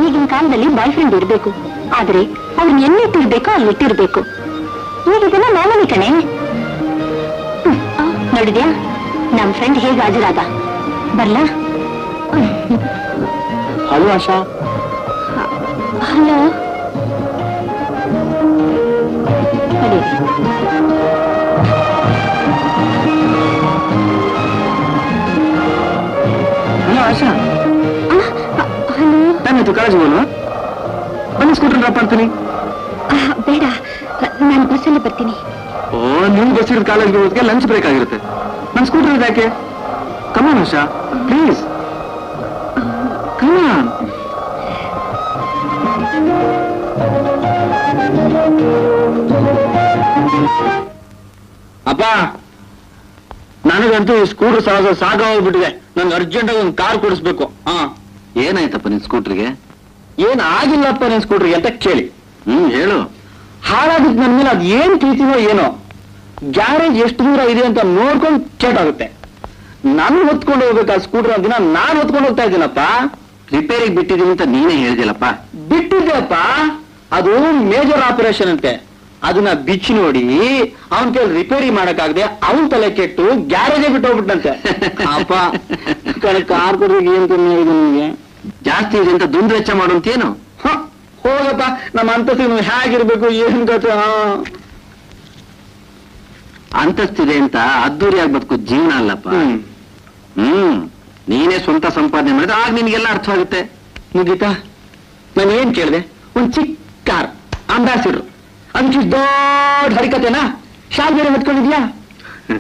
ಈಗಿನ ಕಾಲದಲ್ಲಿ ಬಾಯ್ ಫ್ರೆಂಡ್ ಇರ್ಬೇಕು. ಆದ್ರೆ ಅವ್ರನ್ನ ಎಲ್ಲಿಟ್ಟಿರ್ಬೇಕೋ ಅಲ್ಲಿ ಇಟ್ಟಿರ್ಬೇಕು. ಈಗ ಇದನ್ನ ಕಣೆ. ನೋಡಿದ್ಯಾ? ನಮ್ ಫ್ರೆಂಡ್ ಹೇಗೆ ಹಾಜರಾದ? ಬರ್ಲಾ?
Hello Asha.
Hello.
Hello Asha.
Hello.
ನಾನು ಕಾಲೇಜ್ ಹೋಗೋಣ ಸ್ಕೂಟರ್ ಡ್ರಾಪ್ ಮಾಡ್ತೀನಿ.
ಬೇಡ. ನಾನು ಬಸ್ಸಲ್ಲಿ ಬರ್ತೀನಿ.
ಓ ನಿಮ್ ಬಸ್ ಇರೋದು ಕಾಲೇಜ್ಗೆ ಹೋಗೋದಕ್ಕೆ ಲಂಚ್ ಬ್ರೇಕ್ ಆಗಿರುತ್ತೆ. ನನ್ನ ಸ್ಕೂಟರ್ ಇದೆ ಯಾಕೆ? ಕಮಾನ್ ಆಶಾ ಪ್ಲೀಸ್ ಕಮಾನ್ ಅಪ್ಪ ನನಗಂತೂ ಸ್ಕೂಟರ್ ಸಾಗ ಸಾಗ ಹೋಗ್ಬಿಟ್ಟಿದೆ ನನ್ಗೆ ಅರ್ಜೆಂಟ್ ಆಗಿ ಒಂದು ಕಾರ್ ಕೊಡಿಸ್ಬೇಕು. ಹಾ. ಏನಾಯ್ತಪ್ಪ ನಿನ್ ಸ್ಕೂಟರ್ಗೆ ಏನ್ ಆಗಿಲ್ಲಪ್ಪ ನೆನ್ಸ್ಕೊಡ್ರಿ ಅಂತ ಕೇಳಿ. ಹ್ಮ್ ಹೇಳು. ಹಾಳಾಗಿದ್ ನನ್ ಮೇಲೆ ಅದ್ ಏನ್ ಪ್ರೀತಿನೋ ಏನೋ ಗ್ಯಾರೇಜ್ ಎಷ್ಟು ದೂರ ಇದೆ ಅಂತ ನೋಡ್ಕೊಂಡು ಕೆಟ್ಟಾಗುತ್ತೆ ನಾನು ಹೊತ್ಕೊಂಡು ಹೋಗ್ಬೇಕು ಆ ಸ್ಕೂಟರ್ ದಿನ ನಾನು ಹೊತ್ಕೊಂಡು ಹೋಗ್ತಾ ಇದ್ದೀನಪ್ಪ. ರಿಪೇರಿಗೆ ಬಿಟ್ಟಿದ್ದೀನಿ ಅಂತ ನೀನೇ ಹೇಳಿದಿಲ್ಲಪ್ಪ. ಬಿಟ್ಟಿದ್ದೆಪ್ಪ ಅದು ಮೇಜರ್ ಆಪರೇಷನ್ ಅಂತೆ. ಅದನ್ನ ಬಿಚ್ಚಿ ನೋಡಿ ಅವನ್ ಕೇಳಿ ರಿಪೇರಿ ಮಾಡಕ್ಕಾಗದೆ ಅವನ್ ತಲೆ ಕೆಟ್ಟು ಗ್ಯಾರೇಜೇ ಬಿಟ್ಟು ಹೋಗ್ಬಿಟ್ಟಂತೆ ಅಪ್ಪ ಕಾರ್ ಕೊಡ್ಬೇಕು ಏನ್ ಕಮ್ಮಿ ಆಗಿದೆ ನಿಮ್ಗೆ? ಜಾಸ್ತಿ ಇದೆ ಅಂತ ದುಂದು ವೆಚ್ಚ ಮಾಡುವಂತೇನು ಹೋಗಪ್ಪ ನಮ್ಮ ಅಂತಸ್ತಿಗೆ ಹೇಗಿರ್ಬೇಕು ಏನ್ ಕತೆ.
ಅಂತಸ್ತಿದೆ ಅಂತ ಅದ್ದೂರಿಯಾಗಿ ಆಗ್ಬೇಕು ಜೀವನ ಅಲ್ಲಪ್ಪ. ಹ್ಮ್. ನೀನೇ ಸ್ವಂತ ಸಂಪಾದನೆ ಮಾಡಿದ್ರೆ ಆಗ ನಿನ್ಗೆಲ್ಲ ಅರ್ಥವಾಗುತ್ತೆ.
ಮುಗೀತಾ ನಾನು ಏನ್ ಕೇಳಿದೆ? ಒಂದ್ ಚಿಕ್ಕ ಕಾರ್ ಅಂಬಾಸಿಡರ್ ಅದಕ್ಕೆ ಇಷ್ಟ್ ದೊಡ್ಡ ಹರಿಕತೆನಾ? ಶಾಲ್ ಬೇರೆ ಹೊತ್ಕೊಂಡಿದ್ಯಾ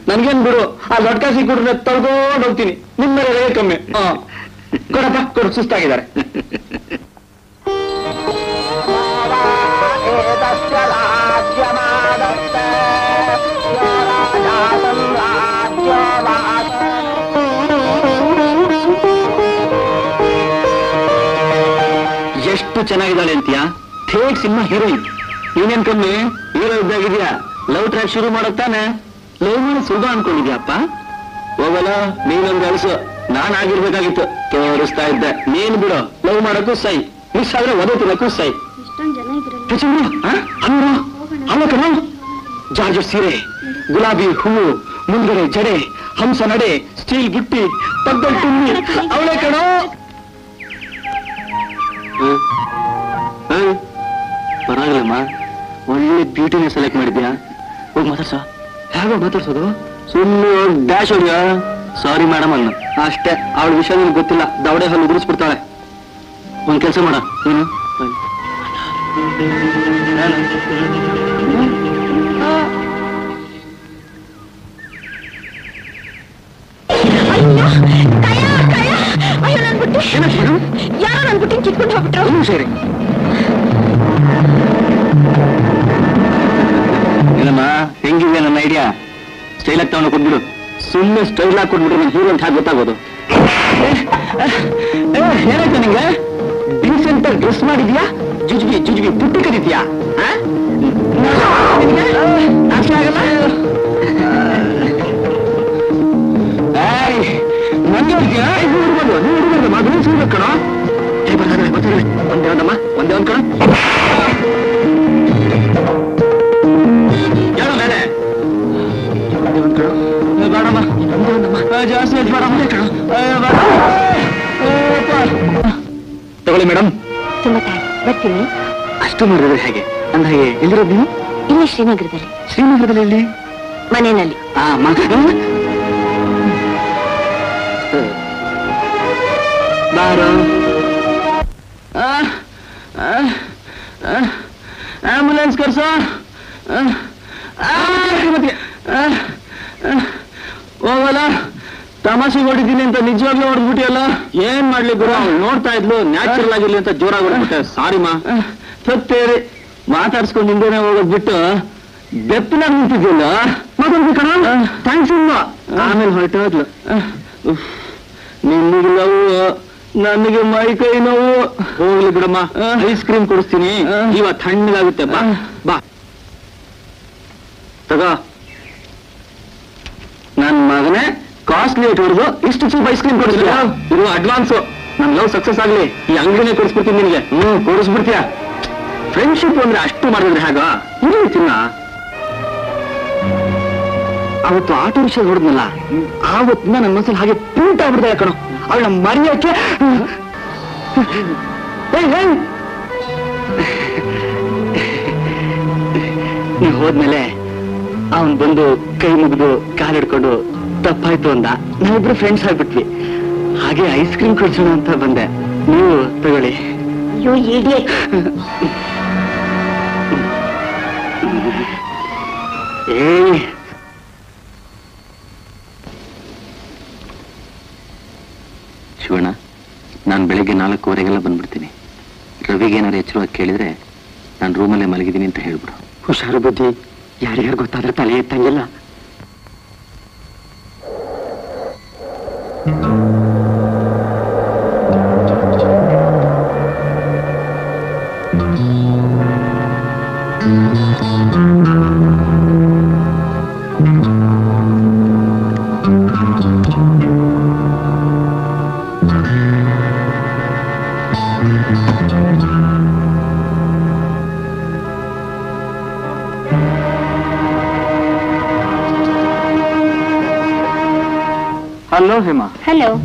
ನನ್ಗೇನ್ ಬಿಡು ಆ ಲೊಟ್ಕ ಸಿಕ್ಕಿಡ್ರೆ ತಳ್ಕೊಂಡು ಹೋಗ್ತೀನಿ. ನಿಮ್ಮ ಮೇಲೆ ಕಮ್ಮಿ. ಕೊಡಪ್ಪ ಕೊಡು, ಸುಸ್ತಾಗಿದ್ದಾರೆ. ಎಷ್ಟು ಚೆನ್ನಾಗಿದ್ದಾಳೆ ಅಂತೀಯಾ? ಥೇಟ್ ಸಿನಿಮಾ ಹೀರೋಯಿನ್. ನೀನೇನ್ ಕಮ್ಮಿ ಹೀರೋ ಇದ್ದಾಗಿದ್ಯಾ? ಲವ್ ಟ್ರ್ಯಾಕ್ ಶುರು ಮಾಡಕ್ ತಾನೆ? ಲವ್ ಮಾಡಿ ಸುಲಭ ಅನ್ಕೊಂಡಿದ್ಯಾಪ್ಪ ಹೋಗಲ್ಲ ನೀನೊಂದು ಅಲಸು ನಾನ್ ಆಗಿರ್ಬೇಕಾಗಿತ್ತು ತೋರಿಸ್ತಾ ಇದ್ದೆ. ನೀನ್ ಬಿಡು. ಲವ್ ಮಾಡಕ್ಕೂ ಸೈ. ಮಿಸ್ ಆದ್ರೆ ಒದೆ ತಿನ್ನಕ್ಕೂ ಸೈ. ಅಂದ್ರು ಅಲ್ಲ ಕಣ. ಜಾರ್ಜ್ ಸೀರೆ ಗುಲಾಬಿ ಹೂವು ಮುಂದ್ಗಡೆ ಜಡೆ ಹಂಸ ನಡೆ ಸ್ಟೀಲ್ ಬುಟ್ಟಿ ಪದ್ದಲ್ ತುಂಬಿ ಅವಳೆ ಕಣ. ಪರವಾಗಿಲ್ಲಮ್ಮ ಒಳ್ಳೆ ಬ್ಯೂಟಿನ ಸೆಲೆಕ್ಟ್ ಮಾಡಿದ್ಯಾ? ಹೋಗಿ ಮಾತಾಡ್ಸ. ಹೇಗೋ ಮಾತಾಡ್ಸೋದು? ಸುಮ್ಮನೆ ಡ್ಯಾಶ್ ಹೋಗ್ಯಾ ಸಾರಿ ಮೇಡಮ್ ಅನ್ನ ಅಷ್ಟೇ. ಅವಳ ವಿಷಯ ಗೊತ್ತಿಲ್ಲ. ದವಡೆ ಹಲ್ಲು ಉದುರಿಸ್ಬಿಡ್ತಾಳೆ ಒಂದ್ ಕೆಲಸ ಮಾಡ. ಏನು?
ಯಾರೋ ನನ್ ಬುಟ್ಟಿ ಕಿತ್ಕೊಂಡು ಹೋಗ್ಬಿಟ್ರು.
ಸರಿ ಏನಮ್ಮ ಹೆಂಗಿದೆ ನನ್ನ ಐಡಿಯಾ ಸ್ಟೈಲ್ ಆಗಿ ತಗೊಂಡು ಕೊಟ್ಬಿಡು ಸುಮ್ಮನೆ ಸ್ಟೈಲ್ ಆಗಿ ಕೊಟ್ಬಿಟ್ರೆ ನನ್ನ ಹೀರೋ ಅಂತ ಹಾಗೆ ಗೊತ್ತಾಗೋದು. ಏನಾಯ್ತು ನಿಂಗೆ? ಡೀಸೆಂಟ್ ಡ್ರೆಸ್ ಮಾಡಿದ್ಯಾ? ಜುಜ್ಬಿ ಜುಜ್ಬಿ, ಪುಟ್ಟಿ ಕದಿದ್ಯಾ. ಒಂದೇ ಒಂದಮ್ಮ, ಒಂದೇ ಒಂದ್ ಕಣ. ತಗೊಳ್ಳಿ ಮೇಡಮ್
ತುಂಬಾ ಥ್ಯಾಂಕ್ಸ್ ಬರ್ತೀನಿ
ಅಷ್ಟು ಮಾಡಿದ್ರೆ ಹೇಗೆ ಅಂದ ಹಾಗೆ ಎಲ್ಲಿರೋದು ನೀವು
ಇಲ್ಲಿ ಶ್ರೀನಗರದಲ್ಲಿ
ಶ್ರೀನಗರದಲ್ಲಿ ಎಲ್ಲಿ
ಮನೆಯಲ್ಲಿ
ಆ ಮ-
ಬಾರೋ ಆಂಬುಲೆನ್ಸ್ ಕರ್ಸೋ ಹೋಗಲ್ಲ ತಮಾಷೆ ಹೊಡಿದೀನಿ ಅಂತ ನಿಜವಾಗ್ಲೂ ಹೊಡೆದ್ಬಿಟ್ಟಿಯಲ್ಲ? ಏನ್ ಮಾಡ್ಲಿ ಗುರು? ಅವ್ಳು ನೋಡ್ತಾ ಇದ್ಲು ನ್ಯಾಚುರಲ್ ಆಗಿರ್ಲಿ ಅಂತ ಜೋರಾಗಿ ಹೊಡೆದ್ಬಿಟ್ಟೆ. ಸಾರಿ ಮಾ. ಸತ್ತೇರಿ ಮಾತಾಡ್ಸ್ಕೊಂಡು ಹಿಂದೆನೆ ಹೋಗೋದ್ ಬಿಟ್ಟು ಬೆಪ್ಪನಾಗ ನಿಂತಿದ್ಯಲ್ಲ ಮಾತಾಡ್ಬೇಕಣ ಥ್ಯಾಂಕ್ಸ್ ಇಲ್ಲ ಆಮೇಲೆ ಹೊರಟೋದ್ಲು ನಿನ್ನಿಗೆ ನಾವು ನನಗೆ ಮೈ ಕೈ ನೋವು. ಹೋಗ್ಲಿ ಬಿಡಮ್ಮ. ಐಸ್ ಕ್ರೀಮ್ ಕೊಡಿಸ್ತೀನಿ. ಇವತ್ತು ತಣ್ಣಗಾಗುತ್ತೆ. ಬಾ ಬಾ. ತಗೋ ನನ್ ಮಗನೇ ಏಟ್ ಹೊಡೆದು ಇಷ್ಟು ಚೀಪ್ ಐಸ್ ಕ್ರೀಮ್ ಕೊಡಿಸ್ತೀಯ? ಇದು ಅಡ್ವಾನ್ಸ್ ನನ್ ಲವ್ ಸಕ್ಸಸ್ ಆಗ್ಲಿ ಈ ಅಂಗಡಿನೇ ಕೊಡಿಸ್ಬಿಡ್ತೀನಿ ನಿನಗೆ. ಹ್ಮ್ ಕೊಡಿಸ್ಬಿಡ್ತೀಯ? ಫ್ರೆಂಡ್ಶಿಪ್ ಅಂದ್ರೆ ಅಷ್ಟು ಮಾಡಿದ್ರೆ ಹೇಗ? ಇಲ್ಲಿ ತಿನ್ನ. ಅವತ್ತು ಆಟೋ ರಿಕ್ಷಾ ಹೊಡೆದ್ನಲ್ಲ? ಆವತ್ತಿನ ನನ್ನ ಮನಸ್ಸಲ್ಲಿ ಹಾಗೆ ಪ್ರಿಂಟ್ ಆಗ್ಬಿಡ್ತಾರೆ ಕಣೋ. ಅವಳ ಮರೆಯಕ್ಕೆ ನೀವು ಹೋದ್ಮೇಲೆ ಅವನ್ ಬಂದು ಕೈ ಮುಗಿದು ಕಾಲ್ ಹಿಡ್ಕೊಂಡು ತಪ್ಪಾಯ್ತು ಅಂದ. ನಾವಿಬ್ರು ಫ್ರೆಂಡ್ಸ್ ಆಗ್ಬಿಟ್ವಿ. ಹಾಗೆ ಐಸ್ ಕ್ರೀಮ್ ಕೊಡ್ಸೋಣ ಅಂತ ಬಂದೆ. ನೀವು ತಗೊಳ್ಳಿ.
ಅಯ್ಯೋ
ಏಯ್.
ಶಿವಣ್ಣ ನಾನು ಬೆಳಿಗ್ಗೆ ನಾಲ್ಕೂವರೆಗೆಲ್ಲ ಬಂದ್ಬಿಡ್ತೀನಿ. ರವಿಗೆ ಏನಾದ್ರು ಎಚ್ಚರವಾಗಿ ಕೇಳಿದ್ರೆ ನಾನು ರೂಮಲ್ಲೇ ಮಲಗಿದ್ದೀನಿ ಅಂತ ಹೇಳ್ಬಿಡು.
ಹುಷಾರು ಬುದ್ಧಿ. ಯಾರ್ಯಾರು ಗೊತ್ತಾದ್ರೆ ತಲೆ ಎತ್ತಂಗಿಲ್ಲ. ಹಲೋ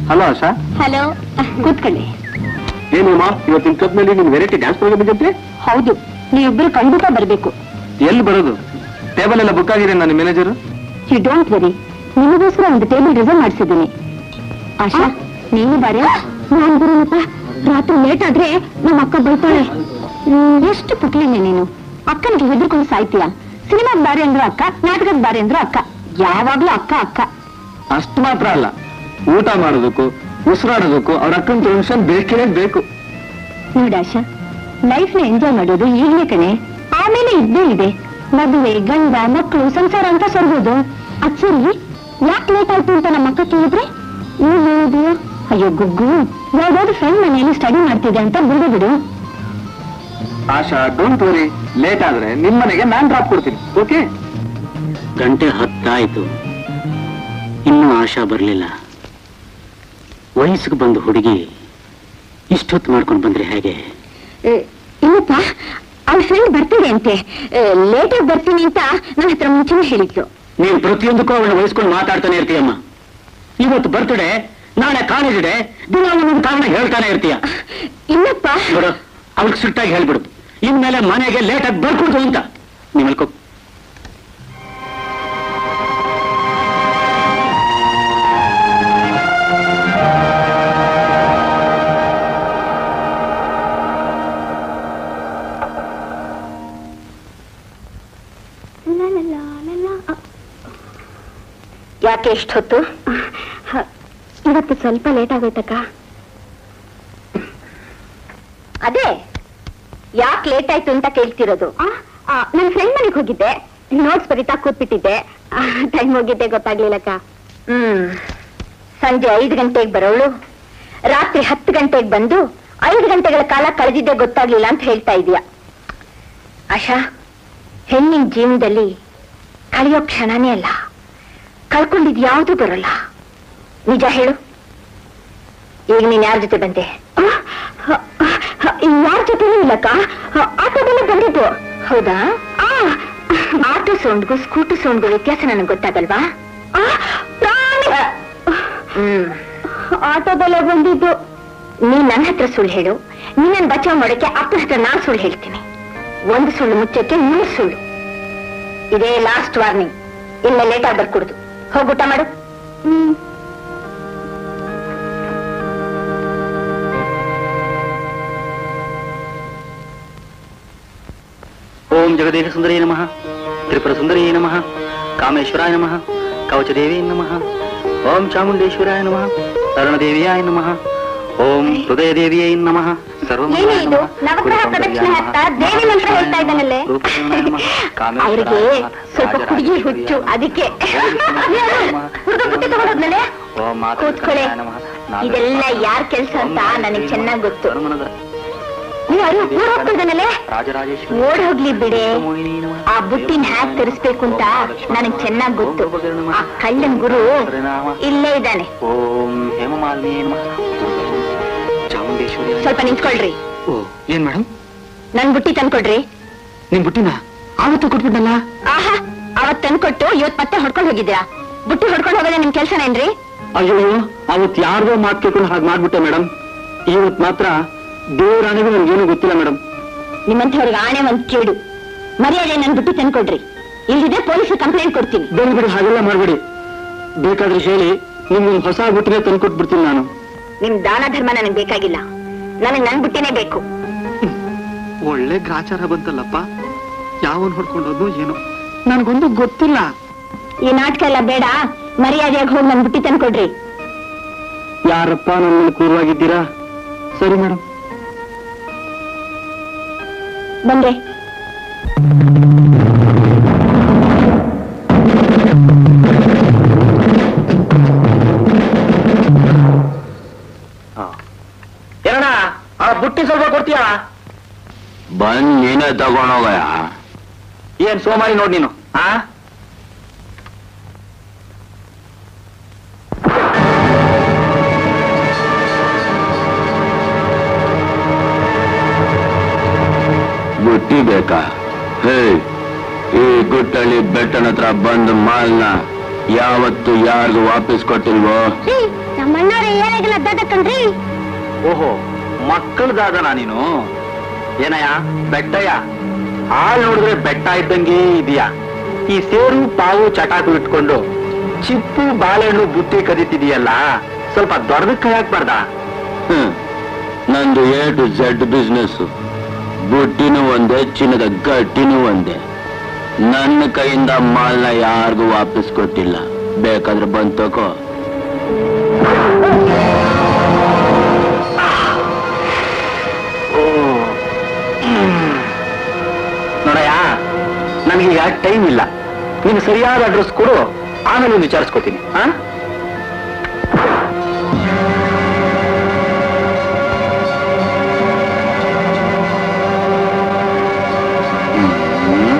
ಹಲೋ
ಆಶಾ
ಹಲೋ ಕೂತ್ಕೊಳ್ಳಿ.
ಏನು ಹೇಮಾ ಇವತ್ತಿನ ಕಪ್ನಲ್ಲಿ ನೀನು ವೆರೈಟಿ ಡ್ಯಾನ್ಸ್ ಪ್ರೋಗ್ರಾಮ್ ಇದ್ದಂತೆ
ಹೌದು. ನೀವಿಬ್ರು ಖಂಡಿತ ಬರಬೇಕು.
ಎಲ್ಲಿ ಬರೋದು? ಟೇಬಲ್ ಎಲ್ಲ ಬುಕ್ ಆಗಿದೆ ನನ್ನ ಮ್ಯಾನೇಜರ್
ಯು ಡೋಂಟ್ ವೆರಿ ನಿಮಗೋಸ್ಕರ ಒಂದು ಟೇಬಲ್ ರಿಸರ್ವ್ ಮಾಡಿಸಿದ್ದೀನಿ. ಆಶಾ ನೀನು ಬಾರೆ. ನಾನು ಬರೋಣಪ್ಪ. ರಾತ್ರಿ ಲೇಟ್ ಆದ್ರೆ ನಮ್ಮ ಅಕ್ಕ ಬೈತಾಳೆ ಎಷ್ಟು ಪುಕ್ಲಿನೇ ನೀನು. ಅಕ್ಕನಿಗೆ ಹೆದರ್ಕೊಂಡು ಸಾಯ್ತೀಯ? ಸಿನಿಮಾಗ್ ಬಾರಿ ಅಂದ್ರು ಅಕ್ಕ ನಾಟಕದ ಬಾರಿ ಅಂದ್ರು ಅಕ್ಕ. ಯಾವಾಗ್ಲೂ ಅಕ್ಕ ಅಕ್ಕ.
ಅಷ್ಟು ಮಾತ್ರ ಅಲ್ಲ. ಊಟ ಮಾಡೋದಕ್ಕೂ ಉಸಿರಾಡೋದಕ್ಕೂ ಅವ್ರ ಅಕ್ಕನ ಟೆನ್ಷನ್ ಬೇಕೇ ಬೇಕು.
ನೋಡಾಶ ಲೈಫ್ನ ಎಂಜಾಯ್ ಮಾಡೋದು ಈಗಲೇ ಕಣೆ. ಆಮೇಲೆ ಇದ್ದೇ ಇದೆ. ಮದುವೆ ಗಂಡ ಮಕ್ಕಳು ಸಂಸಾರ ಅಂತ ಸರ್ಬೋದು. ಅಚ್ಚರಿ ಯಾಕೆ ಲೇಟ್ ಆಯ್ತು ಅಂತ ನಮ್ಮ ಅಕ್ಕ ಕೇಳಿದ್ರೆ ಏನ್ ಹೇಳಿದ್ಯೋ ಅಯ್ಯೋ ಗುಗ್ಗು. ಯಾವ್ದಾದ್ರು ಫ್ರೆಂಡ್ ಮನೆಯಲ್ಲಿ ಸ್ಟಡಿ ಮಾಡ್ತಿದೆ ಅಂತ ಬಿಡು ಬಿಡು.
ಆಶಾ ಡೋಂಟ್ ವರಿ ಲೇಟ್ ಆದ್ರೆ ನಿಮ್ಮನೆಗೆ ನಾನ್ ಡ್ರಾಪ್ ಕೊಡ್ತೀನಿ. ಓಕೆ
ಗಂಟೆ ಹತ್ತಾಯ್ತು. ಇನ್ನೂ ಆಶಾ ಬರಲಿಲ್ಲ. ವಯಸ್ಸಿಗೆ ಬಂದು ಹುಡುಗಿ ಇಷ್ಟೊತ್ತು ಮಾಡ್ಕೊಂಡು ಬಂದ್ರೆ ಹೇಗೆ?
ಏ, ಇಲ್ಲಪ್ಪ ಅವ್ಳ ಫ್ರೆಂಡ್ ಬರ್ತೀವಿ ಅಂತೆ. ಲೇಟ್ ಆಗಿ ಬರ್ತೀನಿ ಅಂತ ನನ್ನ ಹತ್ರ ಮುಂಚೆನೇ ಹೇಳಿತ್ತು
ನೀನು ಪ್ರತಿಯೊಂದಕ್ಕೂ ಅವಳನ್ನ ವಹಿಸ್ಕೊಂಡು ಮಾತಾಡ್ತಾನೆ ಇರ್ತೀಯಮ್ಮ. ಇವತ್ತು ಬರ್ತಡೆ ನಾಳೆ ಕಾಲೇಜ್ ಡೇ ದಿನ ಒಂದೊಂದು ಕಾರಣ ಹೇಳ್ತಾನೆ ಇರ್ತೀಯ.
ಇಲ್ಲಪ್ಪ.
ಅವಳಿಗೆ ಸಿಟ್ಟಾಗಿ ಹೇಳ್ಬಿಡು. ಇನ್ಮೇಲೆ ಮನೆಗೆ ಲೇಟಾಗಿ ಬರ್ಕೊಡ್ತು ಅಂತ. ನೀವು ಮಲ್ಕೋ
ಎಷ್ಟು ಹೊತ್ತು ಇವತ್ತು ಸ್ವಲ್ಪ ಲೇಟ್ ಆಗೋಯ್ತಕ್ಕ. ಅದೇ, ಯಾಕೆ ಲೇಟ್ ಆಯ್ತು ಅಂತ ಕೇಳ್ತಿರೋದು? ನನ್ನ ಫ್ರೆಂಡ್ ಮನೆಗೆ ಹೋಗಿದ್ದೆ. ನೋಟ್ಸ್ ಬರೀತಾ ಕೂತ್ಬಿಟ್ಟಿದ್ದೆ. ಟೈಮ್ ಹೋಗಿದ್ದೆ ಗೊತ್ತಾಗ್ಲಿಲ್ಲಕ್ಕ. ಹ್ಮ್, ಸಂಜೆ ಐದು ಗಂಟೆಗೆ ಬರೋಳು. ರಾತ್ರಿ ಹತ್ತು ಗಂಟೆಗೆ ಬಂದು ಐದು ಗಂಟೆಗಳ ಕಾಲ ಕಳೆದಿದ್ದೆ ಗೊತ್ತಾಗ್ಲಿಲ್ಲ ಅಂತ ಹೇಳ್ತಾ ಇದೀಯ. ಆಶಾ, ಹೆಣ್ಣಿನ ಜೀವನದಲ್ಲಿ ಕಳೆಯೋ ಕ್ಷಣನೇ ಅಲ್ಲ. ಕಳ್ಕೊಂಡಿದ್ ಯಾವುದು ಬರಲ್ಲ. ನಿಜ ಹೇಳು. ಈಗ ನೀನ್ ಯಾರ ಜೊತೆ ಬಂದೆ? ಯಾರ ಜೊತೆನೂ ಇಲ್ಲಕ್ಕ. ಆಟೋದಲ್ಲೇ ಬಂದಿದ್ದು. ಹೌದಾ? ಆಟೋ ಸೌಂಡ್ಗೂ ಸ್ಕೂಟರ್ ಸೌಂಡ್ಗೂ ವ್ಯತ್ಯಾಸ ನನಗೆ ಗೊತ್ತಾಗಲ್ವಾ? ಹ್ಮ್. ಆಟೋದಲ್ಲೇ ಬಂದಿದ್ದು. ನೀ ನನ್ನ ಹತ್ರ ಸುಳ್ಳು ಹೇಳು. ನಿನ್ನ ಬಚಾವ್ ಮಾಡೋಕೆ ಅಪ್ಪನ ಹತ್ರ ನಾನ್ ಸುಳ್ಳು ಹೇಳ್ತೀನಿ. ಒಂದು ಸುಳ್ಳು ಮುಚ್ಚಕ್ಕೆ ಮೂರು ಸುಳ್ಳು. ಇದೇ ಲಾಸ್ಟ್ ವಾರ್ನಿಂಗ್ ಇನ್ನ ಲೇಟ್ ಆಗಿ ಬರ್ಕೊಡುದು. ಹೋಗುಟ್ಟಮ್ಮಡು
ఓం జగదేశ సుందరే నమ త్రిపుర సుందరే నమ కామేశ్వరాయ నమ కవచదేవే నమ ఓం చాముండేశ్వరాయ నమ తరుణదేవ్యాయ నమ ಓಂ ಹೃದಯ ದೇವಿಯೇ ನಮಃ
ಏನೇ ಇದು? ನವಗ್ರಹ ಪ್ರದಕ್ಷಿಣೆ ಹಾಕ್ತಾ ದೇವಿ ಮಂತ್ರ ಹೇಳ್ತಾ ಇದ್ದಾನಲ್ಲೇ? ಅವ್ರಿಗೆ ಸ್ವಲ್ಪ ಕುಡಿಗೆ ಹುಚ್ಚು ಅದಕ್ಕೆ. ಹುಡುಗ ಬುಟ್ಟಿ ತಗೊಂಡೋದ್ಮೇಲೆ ಕೂತ್ಕೊಳ್ಳಿ. ಇದೆಲ್ಲ ಯಾರ್ ಕೆಲ್ಸ ಅಂತ ನನಗೆ ಚೆನ್ನಾಗಿ ಗೊತ್ತು. ನೀವು ಯಾರು ಊರ್ ಹೋಗ್ತಿದ್ದಾನಲ್ಲೇ
ರಾಜರಾಜೇಶ್ವರಿ
ಓಡ್ ಹೋಗ್ಲಿ ಬಿಡೆ. ಆ ಬುಟ್ಟಿನ ಹ್ಯಾಕ್ ತರಿಸ್ಬೇಕು ಅಂತ ನನಗ್ ಚೆನ್ನಾಗ್ ಗೊತ್ತು. ಆ ಕಳ್ಳನ್ ಗುರು ಇಲ್ಲೇ ಇದ್ದಾನೆ.
ಓಂ ಹೇಮಮಾಲಿನಿ ಚಾಮುಂಡೇಶ್ವರಿ
ಸ್ವಲ್ಪ ನಿಂತ್ಕೊಳ್ರಿ.
ಓ ಏನ್ ಮೇಡಮ್
ನನ್ ಬುಟ್ಟಿ ತಂದ್ಕೊಡ್ರಿ.
ನಿಮ್ ಬುಟ್ಟಿನ? ಆವತ್ತು ಕೊಟ್ಬಿಟ್ಟಲ್ಲ
ಆಹಾ ಅವತ್ ತಂದ್ಕೊಟ್ಟು ಇವತ್ ಮತ್ತೆ ಹೊಡ್ಕೊಂಡು ಹೋಗಿದ್ದೀರಾ ಬುಟ್ಟಿ ಹೊಡ್ಕೊಂಡ್ ಹೋಗೋದೇ ನಿಮ್ ಕೆಲ್ಸನೇನ್ರಿ
ಅಯ್ಯೋ ಅವತ್ ಯಾರ್ದೋ ಮಾತು ಕೇಳ್ಕೊಂಡು ಹಾಗೆ ಮಾಡ್ಬಿಟ್ಟೆ ಮೇಡಮ್ ಇವತ್ ಮಾತ್ರ ದೇವರಾಣಿಗೂ ನನ್ಗೇನು ಗೊತ್ತಿಲ್ಲ ಮೇಡಮ್
ನಿಮ್ಮಂಥವ್ರಿಗೆ ಆಣೆ ಒಂದ್ ಕೇಡು. ಮರ್ಯಾದೆ ನನ್ ಬುಟ್ಟಿ ತಂದ್ಕೊಡ್ರಿ. ಇಲ್ಲಿದೆ ಪೊಲೀಸ್ ಕಂಪ್ಲೇಂಟ್ ಕೊಡ್ತೀನಿ.
ಬಿಡಿ ಹಾಗೆಲ್ಲ ಮಾಡ್ಬೇಡಿ. ಬೇಕಾದ್ರೆ ಹೇಳಿ ನಿಮ್ಗೊಂದು ಹೊಸ ಬುಟ್ಟಿಗೆ ತಂದ್ಕೊಟ್ಬಿಡ್ತೀನಿ ನಾನು.
ನಿಮ್ ದಾನ ಧರ್ಮ ನನಗ್ ಬೇಕಾಗಿಲ್ಲ. ನನಗ್ ನನ್ ಬುಟ್ಟಿನೇ ಬೇಕು.
ಒಳ್ಳೆ ಗ್ರಾಚಾರ ಬಂತಲ್ಲಪ್ಪ. ಯಾವನ್ ಹೊಡ್ಕೊಂಡೋದು ಏನು. ನನಗೊಂದು ಗೊತ್ತಿಲ್ಲ.
ಈ ನಾಟಕ ಎಲ್ಲ ಬೇಡ. ಮರ್ಯಾದೆಯಾಗಿ ಹೋಗಿ ನನ್ ಬುಟ್ಟಿ ತಂದ್ಕೊಡ್ರಿ
ಯಾರಪ್ಪ ನನ್ನ ಮೇಲೆ ಕೂರವಾಗಿದ್ದೀರಾ? ಸರಿ ಮೇಡಮ್
ಬಂದೆ.
ಬಂದ್ ನೀನೇ ತಗೊಂಡೋಗಯ
ಏನ್ ಸೋಮಾರಿ ನೋಡ್ ನೀನು ಆ?
ಗುಟ್ಟಿ ಬೇಕಾ? ಹೇ ಈ ಗುಟ್ಟಳ್ಳಿ ಬೆಟ್ಟನ ಹತ್ರ ಬಂದ ಮಾಲ್ನ ಯಾವತ್ತು ಯಾರಿಗೂ ವಾಪಸ್ ಕೊಟ್ಟಿಲ್ವೋ?
ನಮ್ಮಣ್ಣವ್ರ ಏನಾಗಿಲ್ಲ ದಾದಕ್ಕನ್ರಿ
ಓಹೋ ಮಕ್ಕಳದಾದನ ನೀನು? ಏನಯ್ಯ? ಬೆಟ್ಟಯ್ಯ? ಹಾಲ್ ನೋಡಿದ್ರೆ ಬೆಟ್ಟ ಇದ್ದಂಗೆ ಇದೆಯಾ? ಈ ಸೇರು, ಪಾವು, ಚಟಾಕು ಇಟ್ಕೊಂಡು ಚಿಪ್ಪು, ಬಾಳೆಹಣ್ಣು, ಬುತ್ತಿ ಕದೀತಿದೀಯಲ್ಲ, ಸ್ವಲ್ಪ ದೊಡ್ಡದ ಕೈ ಹಾಕ್ಬಾರ್ದ?
ಹ್ಮ್. ನಂದು ಎ ಟು ಝೆಡ್ ಬಿಸ್ನೆಸ್ ಬುಟ್ಟಿನೂ ಒಂದೇ, ಚಿನ್ನದ ಗಟ್ಟಿನೂ ಒಂದೇ. ನನ್ನ ಕೈಯಿಂದ ಮಾಲ್ನ ಯಾರಿಗೂ ವಾಪಸ್ ಕೊಟ್ಟಿಲ್ಲ. ಬೇಕಾದ್ರೆ ಬಂದು
ನನಗೀಗ ಟೈಮ್ ಇಲ್ಲ? ನೀನು ಸರಿಯಾದ ಅಡ್ರೆಸ್ ಕೊಡು ಆಮೇಲೆ ಒಂದು ವಿಚಾರಿಸ್ಕೋತೀನಿ ಹಾ
ಹ್ಮ್.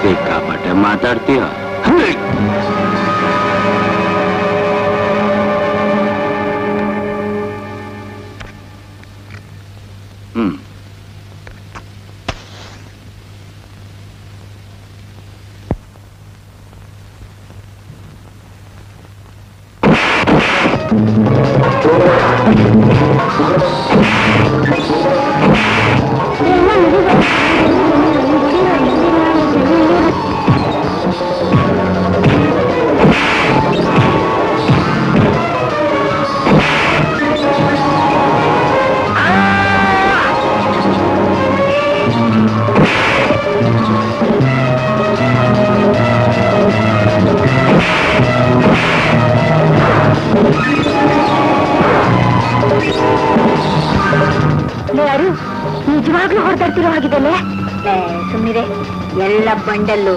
ಸಿಕ್ಕಾಪಟ್ಟೆ ಮಾತಾಡ್ತೀಯ?
తెల్ల బండలు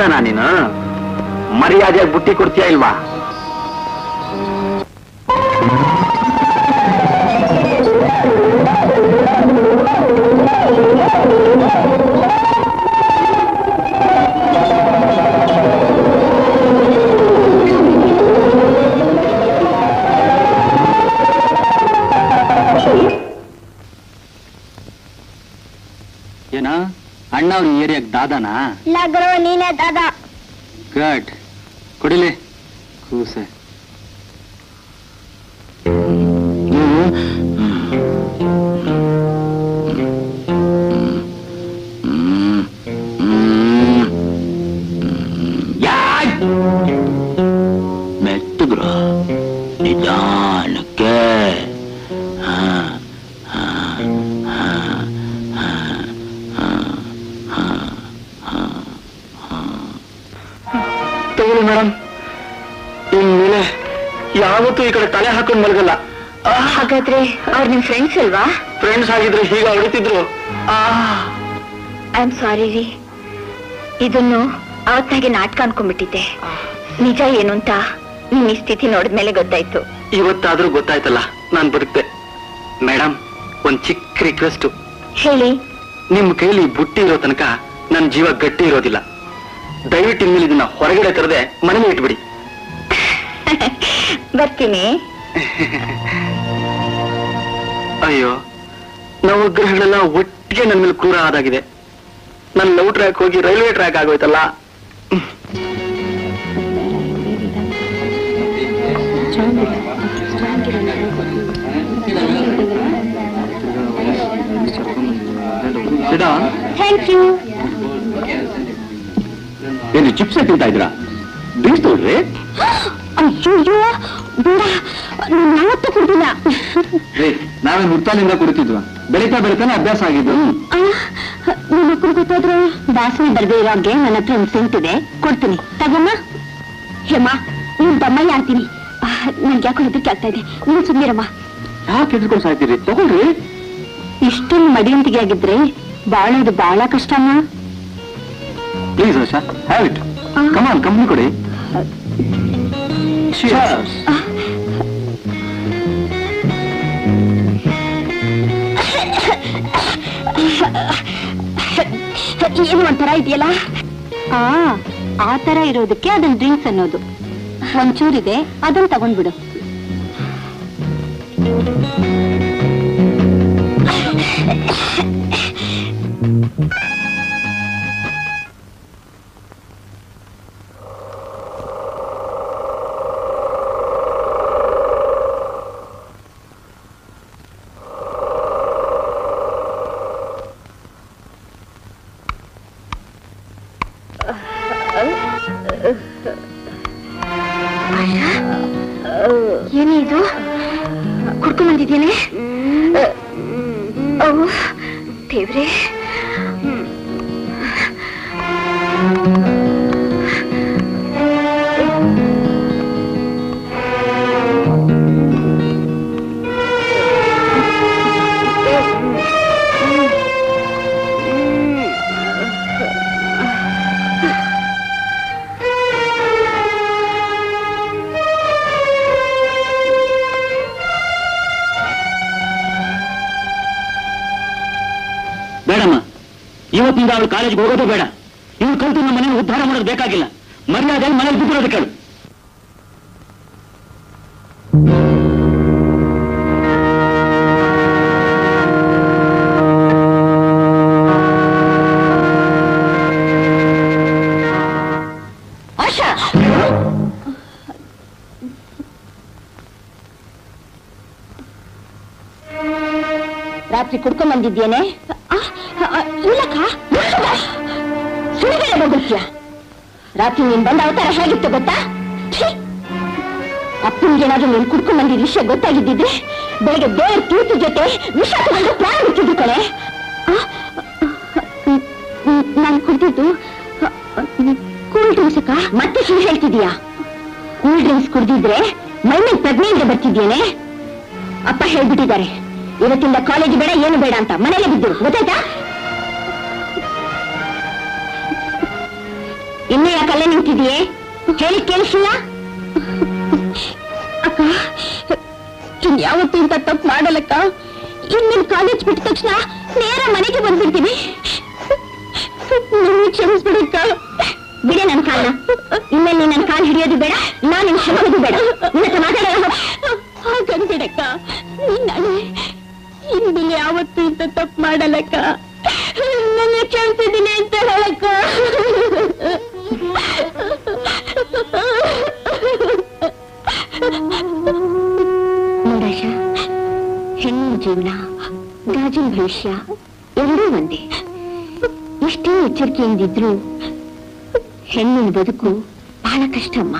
ದಾದನ ನೀನು ಮರ್ಯಾದೆಯಾಗಿ ಬುಟ್ಟಿ ಕೊಡ್ತೀಯ ಇಲ್ವಾ ಏನ ಅಣ್ಣ ಅವ್ರ ಏರಿಯಾಗ ದಾದನಾ
ಲಗ್ರೋ ನೀನೇ ದಾದಾ ನಿಮ್ ಫ್ರೆಂಡ್ಸ್ ಅಲ್ವಾ?
ಫ್ರೆಂಡ್ಸ್ ಆಗಿದ್ರೆ ಹೀಗ ಹೊಡಿತಿದ್ರು
ಐ ಆಮ್ ಸಾರಿ ರೀ. ಇದನ್ನು ಅವತ್ತಾಗೆ ನಾಟಕ ಅನ್ಕೊಂಡ್ಬಿಟ್ಟಿದ್ದೆ. ನಿಜ ಏನು ಅಂತ ನಿಮ್ ಈ ಸ್ಥಿತಿ ನೋಡಿದ್ಮೇಲೆ ಗೊತ್ತಾಯ್ತು.
ಇವತ್ತಾದ್ರೂ ಗೊತ್ತಾಯ್ತಲ್ಲ ನಾನ್ ಬದುಕ್ತೆ ಮೇಡಮ್ ಒಂದ್ ಚಿಕ್ಕ ರಿಕ್ವೆಸ್ಟ್
ಹೇಳಿ.
ನಿಮ್ ಕೈಲಿ ಬುಟ್ಟಿ ಇರೋ ತನಕ ನನ್ ಜೀವ ಗಟ್ಟಿ ಇರೋದಿಲ್ಲ. ದಯವಿಟ್ಟು ಇನ್ಮೇಲೆ ಇದನ್ನ ಹೊರಗಡೆ ತರದೆ ಮನೇಲಿ ಇಟ್ಬಿಡಿ.
ಬರ್ತೀನಿ.
ಅಯ್ಯೋ ನವಗ್ರಹಗಳೆಲ್ಲ ಒಟ್ಟಿಗೆ ನನ್ನ ಮೇಲೆ ಕ್ರೂರ ಆದಾಗಿದೆ ನನ್ನ ಲವ್ ಟ್ರ್ಯಾಕ್ ಹೋಗಿ ರೈಲ್ವೆ ಟ್ರ್ಯಾಕ್ ಆಗೋಯ್ತಲ್ಲ.
ಥ್ಯಾಂಕ್ ಯು
ಏನು ಚಿಪ್ಸ್ ತಿಂತಾ ಇದ್ರಾ ತಗೊಳ್ರಿ
ಅಯ್ಯೋ
ನಾವೇನ್ ಹುಟ್ಟಾಲಿಂದ ಕುಡಿತಿದ್ವ. ಬೆಳಿತಾ ಬೆಳಿತಾನೆ ಅಭ್ಯಾಸ ಆಗಿದ್ದು.
ನಿಮ್ಮ ಮಕ್ಕಳು ಗೊತ್ತಾದ್ರೆ ವಾಸನೆ ಬರ್ದೇ ಇರೋಗೆ ನನ್ನ ಹತ್ರ ಒಂದು ಸೆಂಟ್ ಇದೆ. ಕೊಡ್ತೀನಿ. ತಗಮ್ಮ. ಹೇಮ ನೀನ್ ತಮ್ಮ ಅಂತೀನಿ. ನನ್ಗೆ ಯಾಕೆ ಹೆದರಿಕೆ ಆಗ್ತಾ ಇದೆ. ನೀನ್ ಸುಮ್ಮನಿರಮ್ಮ
ಯಾಕೆ ಹೆದರ್ಕೊಂಡು ಸಾಯ್ತೀರಿ. ತಗೊಳ್ರಿ.
ಇಷ್ಟೊಂದು ಮಡಿಯಂತಿಗೆ ಆಗಿದ್ರೆ ಬಾಳೋದು ಬಹಳ ಕಷ್ಟಮ್ಮ
please Asha have it come on company ಕೊಡಿ. Cheers.
ಏನು ಒಂಥರ ಇದೆಯಲ್ಲ? ಆ ಆ ತರ ಇರೋದಕ್ಕೆ ಅದನ್ನ ಡ್ರಿಂಕ್ಸ್ ಅನ್ನೋದು. ಒಂಚೂರಿದೆ ಅದನ್ನ ತಗೊಂಡ್ಬಿಡು.
ಇವತ್ತಿಂದ ಅವಳು ಕಾಲೇಜ್ಗೆ ಹೋಗೋದು ಬೇಡ. ಇವ್ರು ಕಲ್ತು ನಮ್ಮ ಮನೇಲಿ ಉದ್ಧಾರ ಮಾಡೋದು ಬೇಕಾಗಿಲ್ಲ. ಮರ್ಯಾದೆ ಮನೇಲಿ ಬಿದ್ದಿರೋದು
ರಾತ್ರಿ ಕುಡ್ಕೊಂಡ್ ಬಂದಿದ್ದೇನೆ ಬಂದಿರ್ತೀಯ ರಾತ್ರಿ ನೀನ್ ಬಂದ ಅವತಾರ ಹೇಗಿತ್ತು ಗೊತ್ತಾ? ಅಪ್ಪನ ಅಪ್ಪನಿಗೇನಾದ್ರೂ ನೀನ್ ಕುಡ್ಕೊಂಡ್ ಬಂದಿದ್ದ ವಿಷಯ ಗೊತ್ತಾಗಿದ್ದಿದ್ರೆ ಬೆಳಗ್ಗೆ ಬೇರೆ ತೀರ್ಥ ಜೊತೆ ವಿಷ ತಗೊಂಡು ಪ್ರಾಣ ಬಿಟ್ಟಿದ್ದು ನಾನು ಕುಡ್ದಿದ್ದು ಕೂಲ್ ಡ್ರಿಂಕ್ಸ್ ಮತ್ತೆ ಸುಳ್ಳು ಹೇಳ್ತಿದೀಯಾ ಕೂಲ್ ಡ್ರಿಂಕ್ಸ್ ಕುಡ್ದಿದ್ರೆ ಮೈಮೇಲ್ ಪ್ರಜ್ಞೆಯಿಂದ ಬರ್ತಿದ್ಯೇನೆ? ಅಪ್ಪ ಹೇಳ್ಬಿಟ್ಟಿದ್ದಾರೆ, ಇವತ್ತಿಂದ ಕಾಲೇಜ್ ಬೇಡ, ಏನು ಬೇಡ ಅಂತ ಮನೇಲೆ ಬಿದ್ದು, ಗೊತ್ತಾಯ್ತಾ? ಇನ್ನೂ ಯಾಕಲ್ಲೇ ನಿಂತಿದೆಯೇ ಹೇಳಿ ಕೇಳಿಸಿಲ್ಲ ಅಕ್ಕ ಇನ್ಯಾವತ್ತೂ ಇಂತ ತಪ್ಪು ಮಾಡಲ್ಲಕ್ಕ. ಇನ್ನೇನು ಕಾಲೇಜ್ ಬಿಟ್ಟ ತಕ್ಷಣ ನೇರ ಮನೆಗೆ ಬಂದ್ಬಿಡ್ತೀನಿ. ಕ್ಷಮಿಸ್ಬಿಡಕ್ಕ. ಬಿಡ ನನ್ನ ಕಾಲ ಇನ್ಮೇಲೆ ನೀನ್ ನನ್ನ ಕಾಲು ಹಿಡಿಯೋದು ಬೇಡ, ನಾನು ನಿನ್ ಕ್ಷಮಿಸೋದು ಬೇಡ. ನಿನ್ನ ಹತ್ರ ಹಾಗಂದ್ಬಿಡಕ್ಕ ನಾಳೆ ಇನ್ಮೇಲೆ ಯಾವತ್ತೂ ಇಂತ ತಪ್ಪು ಮಾಡಲ್ಲಕ್ಕ. ಭವಿಷ್ಯ ಎರಡೂ ಒಂದೇ. ಎಷ್ಟೇ ಎಚ್ಚರಿಕೆಯಿಂದಿದ್ರು ಹೆಣ್ಣಿನ ಬದುಕು ಬಹಳ ಕಷ್ಟಮ್ಮ.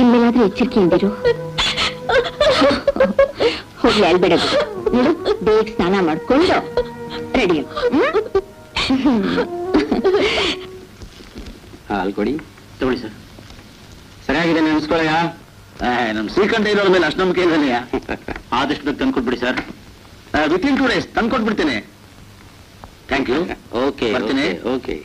ಇನ್ಮೇಲಾದ್ರೂ ಎಚ್ಚರಿಕೆಯಿಂದಿರು. ಹೋಗ್ಲಿ ಅಲ್ಬೇಡ ಬಿಡು. ನೋಡು, ಬೇಗ ಸ್ನಾನ ಮಾಡ್ಕೊಂಡು ರೆಡಿ
ಹಾಲು ಕೊಡಿ. ತಗೊಳ್ಳಿ, ಸರ್. ಸರಿಯಾಗಿದೆ ನೆನೆಸ್ಕೊಳ್ಳಯ್ಯ ನಮ್ ಶ್ರೀಕಂಠ ಇರೋರ ಮೇಲೆ ಅಷ್ಟು ನಂಬಿಕೆ ಆದಷ್ಟು ಬೇಗ ತಂದ್ಕೊಟ್ಬಿಡಿ ಸರ್ ಇನ್ ಟೂ ಡೇಸ್ ತಂದ್ಕೊಟ್ಬಿಡ್ತೇನೆ ಥ್ಯಾಂಕ್ ಯು ಓಕೆ ಬರ್ತೀನಿ. ಓಕೆ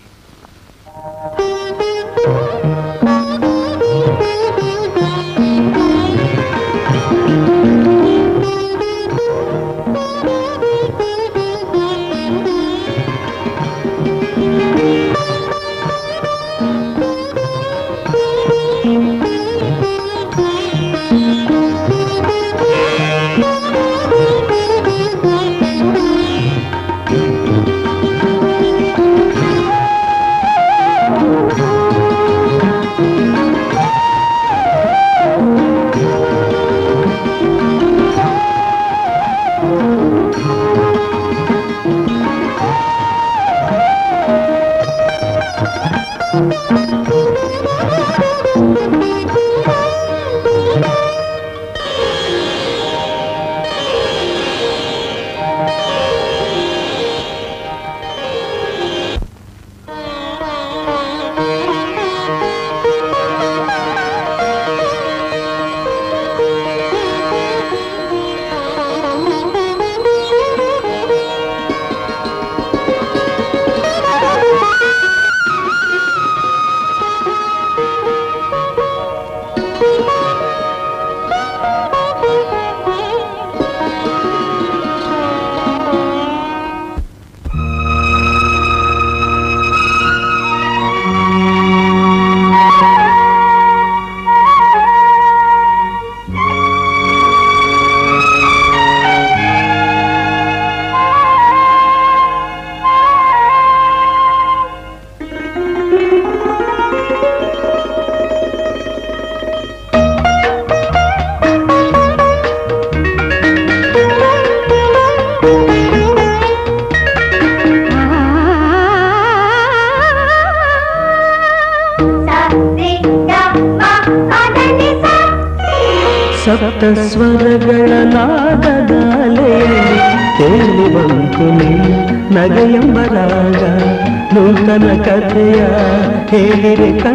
ಹೇಳಿರೆ ಕಣ್ಣು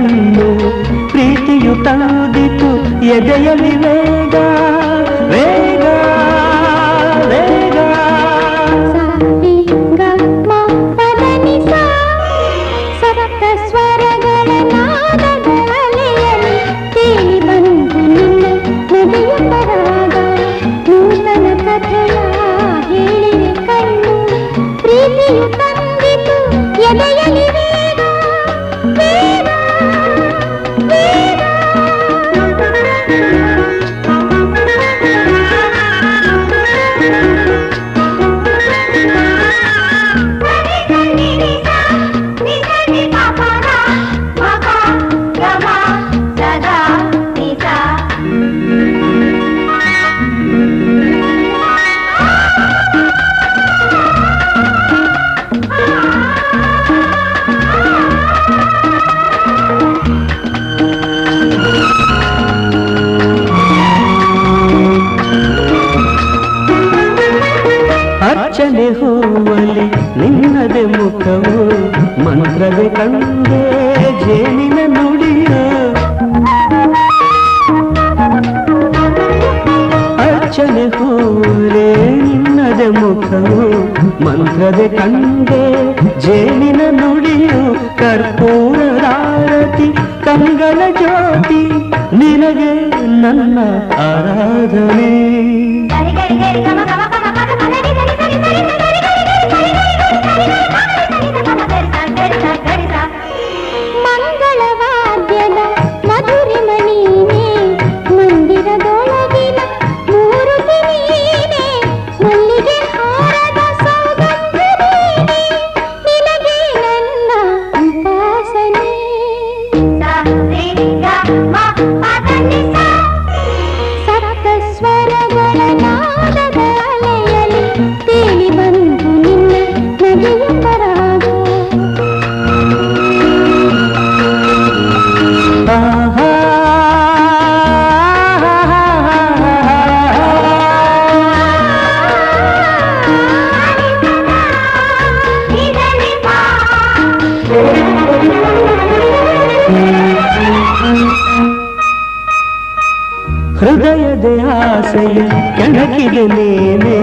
ಹೃದಯದ ಆಸೆಯ ಕೆಣಕಿದೆ ನೀನೆ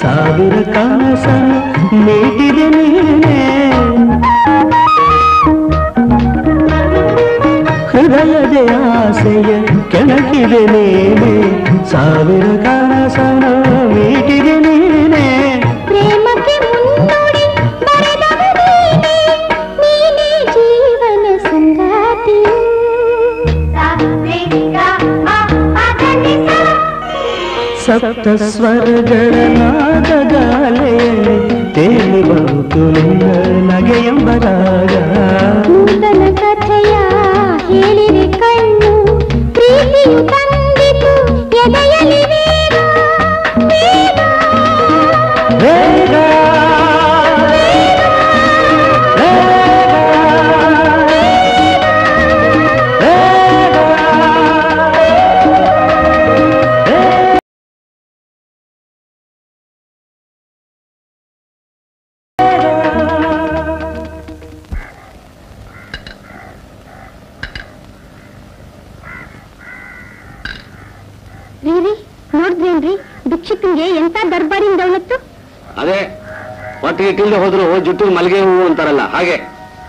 ಸಾವಿರ ಕನಸನು ನೀಟಿದೆ ನೀನೆ ಹೃದಯದ ಆಸೆಯ ಕೆಣಕಿದೆ ನೀನೆ ಸಾವಿರ ಕನಸನು ನೀಟಿದೆ ಸಪ್ತ ಸ್ವರಗಳ ನಾದಗಾಲೆಯಲ್ಲಿ ತೇಲಿ ಬಂತು ನಿನ್ನ ನಗೆಯೆಂಬ ರಾಗ.
ನೂತನ ಕಥೆಯ ಹೇಳಿರಿ ಕಣ್ಣು, ಪ್ರೀತಿಯು ತಂದಿತು ಎದೆಯಲಿ
ಜುಟ್ಟು ಮಲ್ಲಿಗೆ ಹೂವು ಅಂತಾರಲ್ಲ ಹಾಗೆ.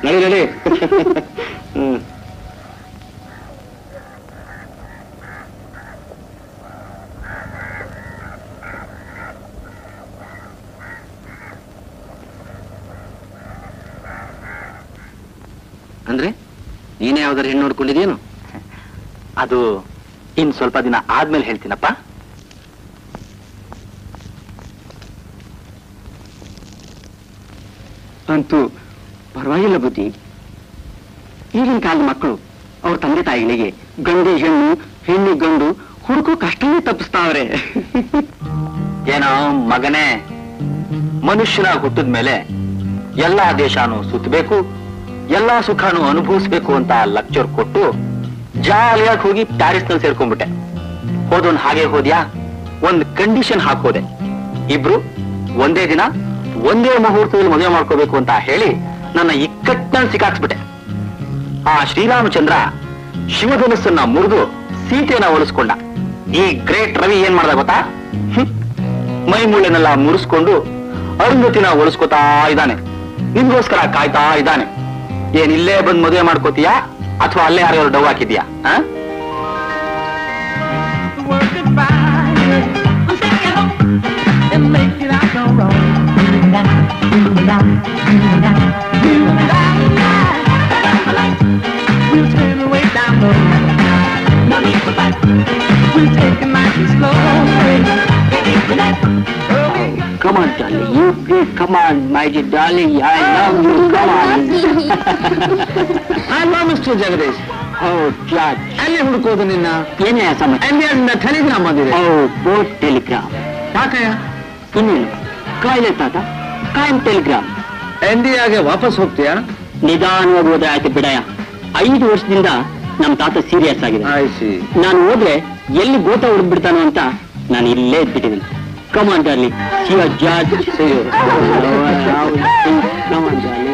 ನಡಿ ನಡಿ. ಹ್ಮ್. ಅಂದ್ರೆ ನೀನೇ ಯಾವ್ದಾರು ಹೆಣ್ಣು ನೋಡ್ಕೊಂಡಿದೇನು
ಅದು ಇನ್ ಸ್ವಲ್ಪ ದಿನ ಆದ್ಮೇಲೆ ಹೇಳ್ತೀನಪ್ಪ.
ಅಂತೂ ಪರವಾಗಿಲ್ಲ ಬುದ್ಧಿ. ಈಗಿನ ಕಾಲದ ಮಕ್ಕಳು ಅವ್ರ ತಂದೆ ತಾಯಿಗಳಿಗೆ ಗಂಡು ಹೆಣ್ಣು ಹೆಣ್ಣು ಗಂಡು ಹುಡುಕೋ ಕಷ್ಟನೇ ತಪ್ಪಿಸ್ತಾವ್ರೆ.
ಏನೋ ಮಗನೇ, ಮನುಷ್ಯನ ಹುಟ್ಟಿದ ಮೇಲೆ ಎಲ್ಲಾ ದೇಶಾನು ಸುತ್ತಬೇಕು, ಎಲ್ಲಾ ಸುಖಾನು ಅನುಭವಿಸ್ಬೇಕು ಅಂತ ಲೆಕ್ಚರ್ ಕೊಟ್ಟು ಜಾಲಿಯಾಗಿ ಹೋಗಿ ಪ್ಯಾರಿಸ್ನಲ್ಲಿ ಸೇರ್ಕೊಂಡ್ಬಿಟ್ಟೆ. ಹೋದೋನ್ ಹಾಗೆ ಹೋದ್ಯಾ? ಒಂದ್ ಕಂಡೀಷನ್ ಹಾಕೋದೆ ಇಬ್ರು ಒಂದೇ ದಿನ ಒಂದೇ ಮುಹೂರ್ತದಲ್ಲಿ ಮದುವೆ ಮಾಡ್ಕೋಬೇಕು ಅಂತ ಹೇಳಿ ನನ್ನ ಇಕ್ಕಟ್ನಲ್ಲಿ ಸಿಕ್ಕಾಕ್ಸ್ಬಿಟ್ಟೆ. ಆ ಶ್ರೀರಾಮಚಂದ್ರ ಶಿವಧನಸ್ಸನ್ನ ಮುರಿದು ಸೀತೆಯನ್ನ ಒಲಿಸ್ಕೊಂಡ ಈ ಗ್ರೇಟ್ ರವಿ ಏನ್ ಮಾಡ್ದ ಗೊತ್ತಾ? ಮೈ ಮುಳ್ಳೆನೆಲ್ಲ ಮುರಿಸ್ಕೊಂಡು ಅರುಂಧತಿನ ಒಲಿಸ್ಕೊತಾ ಇದ್ದಾನೆ. ನಿಮ್ಗೋಸ್ಕರ ಕಾಯ್ತಾ ಇದ್ದಾನೆ. ಏನ್ ಇಲ್ಲೇ ಬಂದ್ ಮದುವೆ ಮಾಡ್ಕೋತೀಯಾ? ಅಥವಾ ಅಲ್ಲೇ ಯಾರ್ಯಾರು ಡವ್ ಹಾಕಿದ್ಯಾ Come on, darling. You great. Come on, my dear darling. I love you. Come on. I love Mr. Jagadish. Oh, God. ಅಲ್ಲಿ ಹುಡುಕೋದು ನಿನ್ನ ಏನೇ ಸಮಸ್ಯೆ ಅಲ್ಲಿ ಟೆಲಿಗ್ರಾಮ್ ಬಂದಿದೆ ಓ ಬೋಟ್ ಟೆಲಿಗ್ರಾಮ್ ಯಾಕಯ್ಯ ಇನ್ನೇನು ಕಾಯಿಲೆ ತಾತ ಕಾಯಂ ಟೆಲಿಗ್ರಾಮ್ ಇಂಡಿಯಾಗೆ ವಾಪಸ್ ಹೋಗ್ತೀಯಾ? ನಿಧಾನವಾಗಿ ಹೋದ್ರೆ ಆಯ್ತು ಬಿಡಯ ಐದು ವರ್ಷದಿಂದ ನಮ್ ತಾತ ಸೀರಿಯಸ್ ಆಗಿದೆ. ನಾನು ಹೋದ್ರೆ ಎಲ್ಲಿ ಗೋತ ಹುಡುಗ್ಬಿಡ್ತಾನೋ ಅಂತ ನಾನು ಇಲ್ಲೇ ಇದ್ಬಿಟ್ಟಿದ್ದೀನಿ. Come on darling Shiva George
come on darling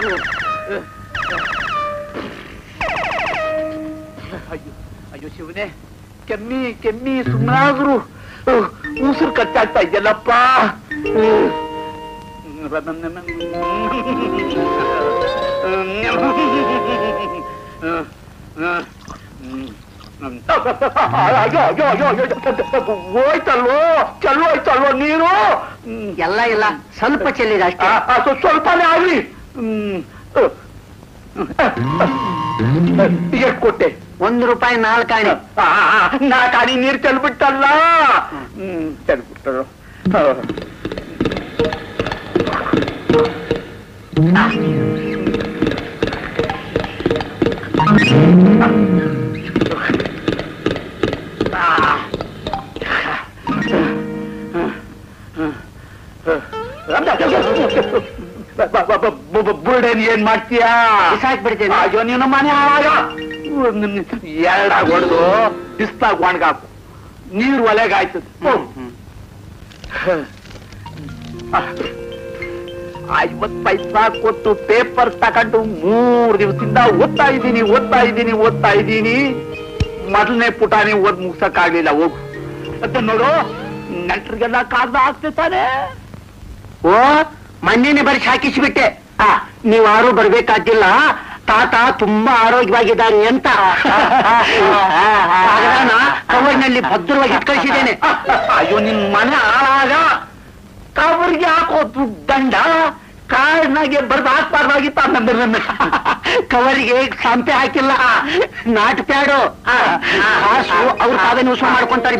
ಅಯ್ಯೋ ಶಿವನೇ ಕೆಮ್ಮಿ ಕೆಮ್ಮಿ ಸುಮ್ಮನಾದ್ರು ಉಸಿರು ಕಟ್ಟಾಗ್ತಾ ಇದೆಯಲ್ಲಪ್ಪ ಹೋಯ್ತಲ್ವೋ ಚಲೋ ಹೋಯ್ತಲ್ವೋ ನೀರು
ಎಲ್ಲ ಇಲ್ಲ ಸ್ವಲ್ಪ ಚೆಲ್ಲಿದ ಅಷ್ಟೇ
ಸ್ವಲ್ಪನೇ ಆಗ್ಲಿ ಹ್ಮ್ ಎಷ್ಟು ಕೊಟ್ಟೆ
ಒಂದು ರೂಪಾಯಿ ನಾಲ್ಕಾಣಿ
ಆ, ಆ, ನಾ ಕಾಣಿ ನೀರು ಚೆಲ್ಬಿಟ್ಟಲ್ಲ ಹ್ಮ್ ಚೆಲ್ಬಿಟ್ಟರು ಬುರ್ಡೇನ್ ಏನ್ ಮಾಡ್ತೀಯಾ?
ಬಿಸಾಕ್ಬಿಡ್ತೇನೆ.
ಅಯ್ಯೋ ನೀನು ಮನೆ ಹಾಳಾಗ. ಎರಡಾಗ ಹೊಡೆದು ಬಿಸ್ಲಾಗ ಒಣಗಾಕು. ನೀರು ಐವತ್ ಪೈಸಾ ಕೊಟ್ಟು ಪೇಪರ್ ತಗೊಂಡು ಮೂರ್ ದಿವಸದಿಂದ ಓದ್ತಾ ಇದ್ದೀನಿ ಓದ್ತಾ ಇದ್ದೀನಿ ಓದ್ತಾ ಇದ್ದೀನಿ. ಮೊದಲನೇ ಪುಟಾಣಿ ಓದ್ ಮುಗ್ಸಕ್ಕಾಗ್ಲಿಲ್ಲ ಹೋಗು. ನೋಡು ನೆಂಟ್ರಿಗೆಲ್ಲ ಕಾಗದ ಆಗ್ತಿರ್ತಾನೆ
ಓ ಮಣ್ಣಿನ ಬರ್ಸಿ ಹಾಕಿಸಿಬಿಟ್ಟೆ ಆ, ನೀವು ಯಾರು ಬರ್ಬೇಕಾದಿಲ್ಲ ತಾತ ತುಂಬಾ ಆರೋಗ್ಯವಾಗಿದ್ದಾನೆ ಅಂತ. ಕಾಗದನ ಕವರ್ನಲ್ಲಿ ಭದ್ರವಾಗಿ ಇಟ್ಕಳಿಸಿದ್ದೇನೆ.
ಅಯ್ಯೋ ನಿನ್ ಮನೆ ಹಾಳಾಗ. ಕವರ್ಗೆ ಹಾಕೋ ದಂಡ ಕಾರ್ನಾಗೆ ಬರ್ದು ಹಾಕ್ಬಾರ್ದಾಗಿತ್ತ ನನ್ನ.
ಕವರಿಗೆ ಸಂಪೆ ಹಾಕಿಲ್ಲ. Not paid. ಹಾಸು ಅವ್ರ ಕಾಗದ ಉಸ ಮಾಡ್ಕೊಂತಾರೆ.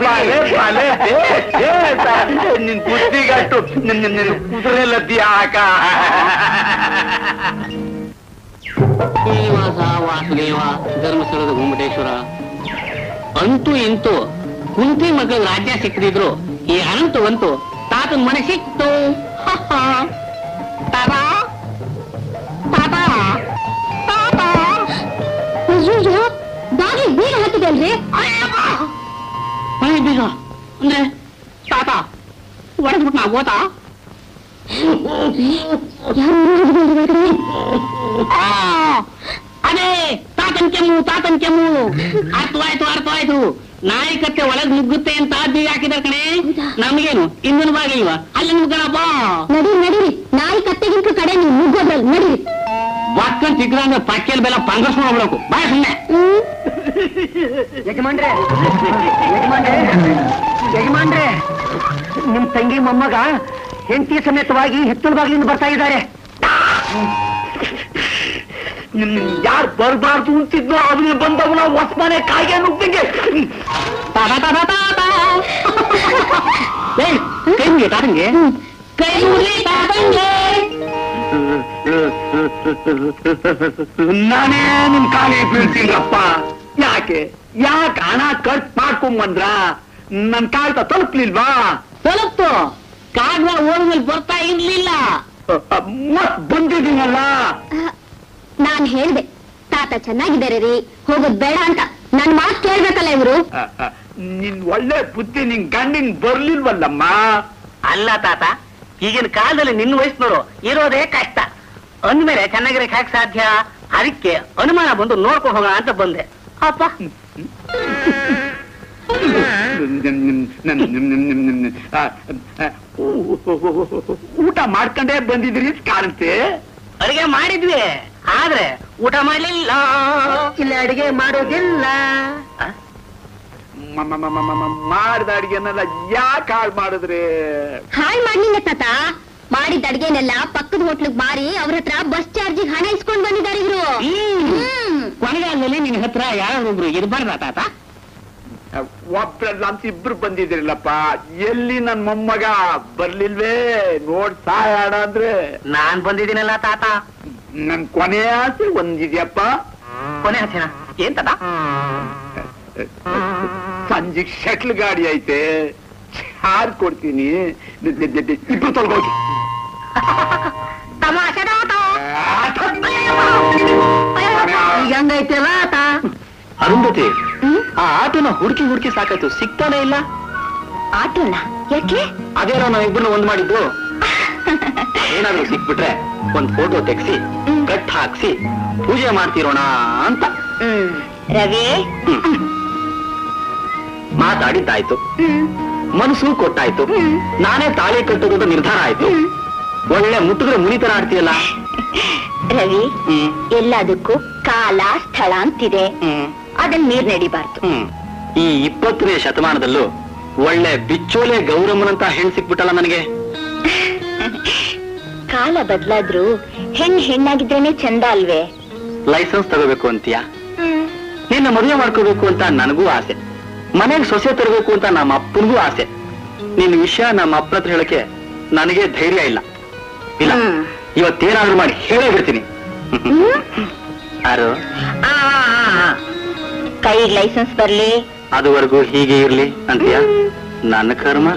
ನಿನ್ ಬುದ್ಧಿಗಟ್ಟು ನಿನ್ನ ನಿನ್- ನಿನ್ ಕುದುರೆ ಲದ್ದಿ ಹಾಕ
ಶ್ರೀನಿವಾಸ ವಾಸುದೇವ ಧರ್ಮಸ್ಥಳದ ಗುಮ್ಮಟೇಶ್ವರ ಅಂತೂ ಇಂತೂ ಕುಂತಿ ಮಗ ರಾಜ್ಯ ಸಿಕ್ಕಿದ್ರು. ಈ ಅನಂತು ಅಂತು ತಾತನ ಮನೆ ಸಿಕ್ತು.
ಅಯ್ಯೋ ಬಾಗಿ
ಹಾಕಿದಲ್ರಿ ಬೀಗ ಅಂದ್ರೆ ತಾತ ಒಡೆದ್ಬಿಟ್ಟು ನಾ ಆ, ಅದೇ ತಾತನ್ ಕೆಮ್ಮು ತಾತನ್ ಕೆಮ್ಮು ಅರ್ಥವಾಯ್ತು ಅರ್ಥವಾಯ್ತು. ನಾಯಿ ಕತ್ತೆ ಒಳಗ್ ನುಗ್ಗುತ್ತೆ ಅಂತ ಬೀಗ ಹಾಕಿದಾರೆ ಕಣೆ. ನಮ್ಗೇನು? ಇಂದಿನ ಭಾಗ ಇಲ್ವಾ? ಅಲ್ಲಿ ನುಗ್ಗಣಪ್ಪ
ನಡಿ ನಡೀರಿ. ನಾಯಿ ಕತ್ತೆಗಿಂತ ಕಡೆ ನೀವು ನುಗ್ಗೋದ್ರಲ್ಲಿ ನಡಿ
ಬಕ್ಕನ್ ಸಿಕ್ಕಂದ್ರೆ ಪಕ್ಕೆಲ್ ಬೆಲ್ಲ ಪಂಗಸ್ ಮಾಡ್ಬೇಕು ಬಾಯ್ ಸುಮ್ಮನೆ
ಯಜಮಾನ್ರೆ ಯಜಮಾನ್ರೆ ಯಜಮಾನ್ರೆ ನಿಮ್ ತಂಗಿ ಮೊಮ್ಮಗ ಹೆಂಡತಿ ಸಮೇತವಾಗಿ ಹಿತ್ತಲ ಬಾಗಿಲಿಂದ ಬರ್ತಾ ಇದ್ದಾರೆ.
ಯಾರು ಬರಬಾರ್ದು ಅಂತಿದ್ನೋ ಅವನೇ ಬಂದವನ ಹೊಸ ಮನೆ ಕಾಯಿಗೆ ನುಗ್ಗಿಗೆ
ತಾತ ತಾತ ತಾತ ಕೈ ಕೈ ಮುಗಿ ತಾತಂಗೆ
ನಾನೇ ನಿಮ್ ಕಾಲಿ ಬೀಳ್ತೀನಪ್ಪ. ಯಾಕೆ? ಯಾಕೆ ಹಣ ಖರ್ಚು ಮಾಡ್ಕೊಂಬಂದ್ರ ನನ್ ಕಾಯ್ತ ತಲುಪ್ಲಿಲ್ವಾ?
ತಲುಪ್ತು. ಕಾಗ್ದ ಓದ್ಮೇಲೆ ಬರ್ತಾ ಇರ್ಲಿಲ್ಲ.
ಮತ್ ಬಂದಿದ್ದೀನಲ್ಲ.
ನಾನ್ ಹೇಳ್ದೆ ತಾತ ಚೆನ್ನಾಗಿದ್ದಾರೆ ರೀ ಹೋಗೋದ್ ಬೇಡ ಅಂತ. ನನ್ ಮಾತು ಕೇಳ್ಬೇಕಲ್ಲ ಇವರು?
ನಿನ್ ಒಳ್ಳೆ ಬುದ್ಧಿ ನಿನ್ ಗಂಡಿನ್ ಬರ್ಲಿಲ್ವಲ್ಲಮ್ಮ?
ಅಲ್ಲ ತಾತ ಈಗಿನ ಕಾಲದಲ್ಲಿ ನಿನ್ನ ವಯಸ್ಸಿನವರು ಇರೋದೇ ಕಷ್ಟ. ಅಂದ್ಮೇಲೆ ಚೆನ್ನಾಗಿರಕ್ ಹ್ಯಾಕ್ ಸಾಧ್ಯ ಅದಕ್ಕೆ ಅನುಮಾನ ಬಂದು ನೋಡ್ಕೊಂಡು ಹೋಗೋಣ ಅಂತ ಬಂದೆ. ಅಪ್ಪ.
ಊಟ ಮಾಡ್ಕೊಂಡೇ ಬಂದಿದ್ರಿ ಕಾಣುತ್ತೆ
ಅಡಿಗೆ ಮಾಡಿದ್ವಿ ಆದ್ರೆ ಊಟ ಮಾಡಲಿಲ್ಲ. ಇಲ್ಲ ಅಡಿಗೆ ಮಾಡೋದಿಲ್ಲ
ಮಾಡಿದ ಅಡಿಗೆನೆಲ್ಲ ಯಾಕೆ ಹಾಳು ಮಾಡಿದ್ರಿ?
ಹಾಳ್ ಮಾಡ್ಲಿಲ್ಲ ತಾತ. ಮಾಡಿದ ಅಡಿಗೆನೆಲ್ಲ ಪಕ್ಕದ ಹೋಟ್ಲಿಗೆ ಮಾರಿ ಅವ್ರ ಹತ್ರ ಬಸ್ ಚಾರ್ಜಿಗೆ ಹಣ ಇಸ್ಕೊಂಡ್ ಬಂದಿದ್ದಾರೆ ಇವರು. ಹ್ಮ್.
ಕೊನೆಗಾಲದಲ್ಲಿ ನಿನ್ ಹತ್ರ ಯಾರೊಬ್ರು ಇರ್ಬಾರ್ದ ತಾತ?
ಒಬ್ರಲ್ಲ ಅಂತ ಇಬ್ರು ಬಂದಿದ್ರಿಲ್ಲಪ್ಪ ಎಲ್ಲಿ ನನ್ ಮೊಮ್ಮಗ? ಬರ್ಲಿಲ್ವೇ? ನೋಡ್ ಸಾಯಾಡ ಅಂದ್ರೆ.
ನಾನ್ ಬಂದಿದ್ದೀನಲ್ಲ ತಾತ.
ನನ್ ಕೊನೆ ಆಸೆ ಒಂದಿದ್ಯಪ್ಪ.
ಕೊನೆ ಆಸೆನ? ಏನ್ ತಾತ?
ಸಂಜೆಗ್ ಶಟ್ಲ್ ಗಾಡಿ ಐತೆ. ಚಾರ್ ಕೊಡ್ತೀನಿ. ಇಬ್ರು ತೊಳ್ಗೋಗಿ
ಹೆಂಗೈತೆ
ಅರುಂಧತಿ ಆ ಆಟೋನ ಹುಡುಕಿ ಹುಡುಕಿ ಸಾಕಾಯ್ತು. ಸಿಗ್ತಾನೆ ಇಲ್ಲ.
ಆಟೋನ? ಯಾಕೆ?
ಅದೇ ನಾವು ಇಬ್ಬರನ್ನ ಒಂದ್ ಮಾಡಿದ್ದು. ಏನಾದ್ರೂ ಸಿಕ್ಬಿಟ್ರೆ ಒಂದ್ ಫೋಟೋ ತೆಗ್ಸಿ ಕಟ್ ಹಾಕ್ಸಿ ಪೂಜೆ ಮಾಡ್ತಿರೋಣ ಅಂತ.
ರವಿ?
ಮಾತಾಡಿದ್ದಾಯ್ತು. ಮನಸ್ಸು ಕೊಟ್ಟಾಯ್ತು. ನಾನೇ ತಾಳಿ ಕಟ್ಟೋದು ನಿರ್ಧಾರ ಆಯ್ತು. ಒಳ್ಳೆ ಮುಟ್ಟಿದ್ರೆ ಮುನಿತರ ಆಡ್ತೀಯಲ್ಲ.
ರವಿ ಎಲ್ಲದಕ್ಕೂ ಕಾಲ ಸ್ಥಳ ಅಂತಿದೆ. ಅದನ್ನ ನೀರ್ ನಡಿಬಾರ್ದು.
ಈ ಇಪ್ಪತ್ತನೇ ಶತಮಾನದಲ್ಲೂ ಒಳ್ಳೆ ಬಿಚ್ಚೋಲೆ ಗೌರಮ್ಮನಂತ ಹೆಣ್ ಸಿಕ್ಬಿಟ್ಟಲ್ಲ ನನಗೆ.
ಕಾಲ ಬದ್ಲಾದ್ರು ಹೆಣ್ ಹೆಣ್ಣಾಗಿದ್ರೇನೆ ಚಂದ ಅಲ್ವೇ?
ಲೈಸೆನ್ಸ್ ತಗೋಬೇಕು ಅಂತೀಯ? ನಿನ್ನ ಮದುವೆ ಮಾಡ್ಕೋಬೇಕು ಅಂತ ನನಗೂ ಆಸೆ. ಮನೆಗೆ ಸೊಸೆ ತರಬೇಕು ಅಂತ ನಮ್ಮ ಅಪ್ಪನಿಗೂ ಆಸೆ. ನಿನ್ನ ವಿಷಯ ನಮ್ಮ ಅಪ್ಪನ ಹತ್ರ ಹೇಳಕ್ಕೆ ನನಗೆ ಧೈರ್ಯ ಇಲ್ಲ. ಇಲ್ಲ. ಇವತ್ತೇನಾದ್ರೂ ಮಾಡಿ ಹೇಳೇ ಬಿಡ್ತೀನಿ ಯಾರು.
ಕೈಗ್ ಲೈಸೆನ್ಸ್ ಬರ್ಲಿ?
ಅದುವರೆಗೂ ಹೀಗೆ ಇರ್ಲಿ ಅಂತೀಯ? ನನ್ನ ಕರ್ಮ?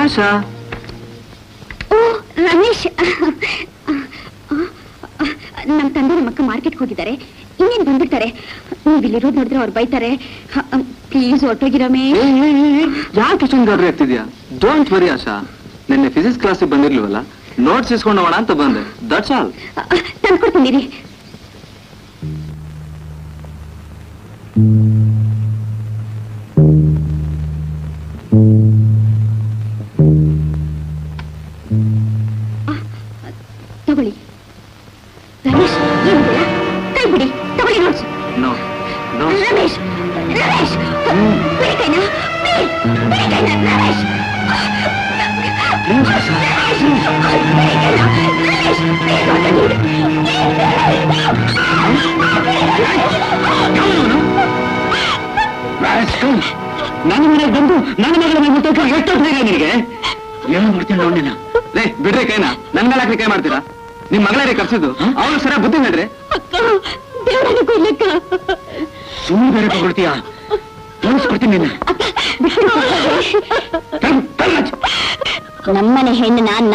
ಆಶಾ?
ಓ ರಮೇಶ್. ನಮ್ ತಂದೆ ನಮ್ಮ ಮಾರ್ಕೆಟ್ ಹೋಗಿದ್ದಾರೆ. ಇನ್ನೇನ್ ಬಂದಿರ್ತಾರೆ ನೀವ್ ಇಲ್ಲಿರೋದ್ ನೋಡಿದ್ರೆ ಅವ್ರು ಬೈತಾರೆ. ಪ್ಲೀಸ್ ಹೊರಟೋಗಿರಮೇ
ಯಾಕೆ ಅಷ್ಟೊಂದು ಗಾಡ್ರಿ ಆಗ್ತಿದ್ಯಾ? Don't worry Asha. ನಿನ್ನೆ ಫಿಸಿಕ್ಸ್ ಕ್ಲಾಸಿಗೆ ಬಂದಿರ್ಲಿವಲ್ಲ? ನೋಟ್ಸ್ ಇಸ್ಕೊಂಡು ಹೋಗೋಣ ಅಂತ ಬಂದೆ. ದಟ್ಸ್ ಆಲ್
ತಂದ್ಕೊಡ್ತೀನಿ ತಗೊಳ್ಳಿ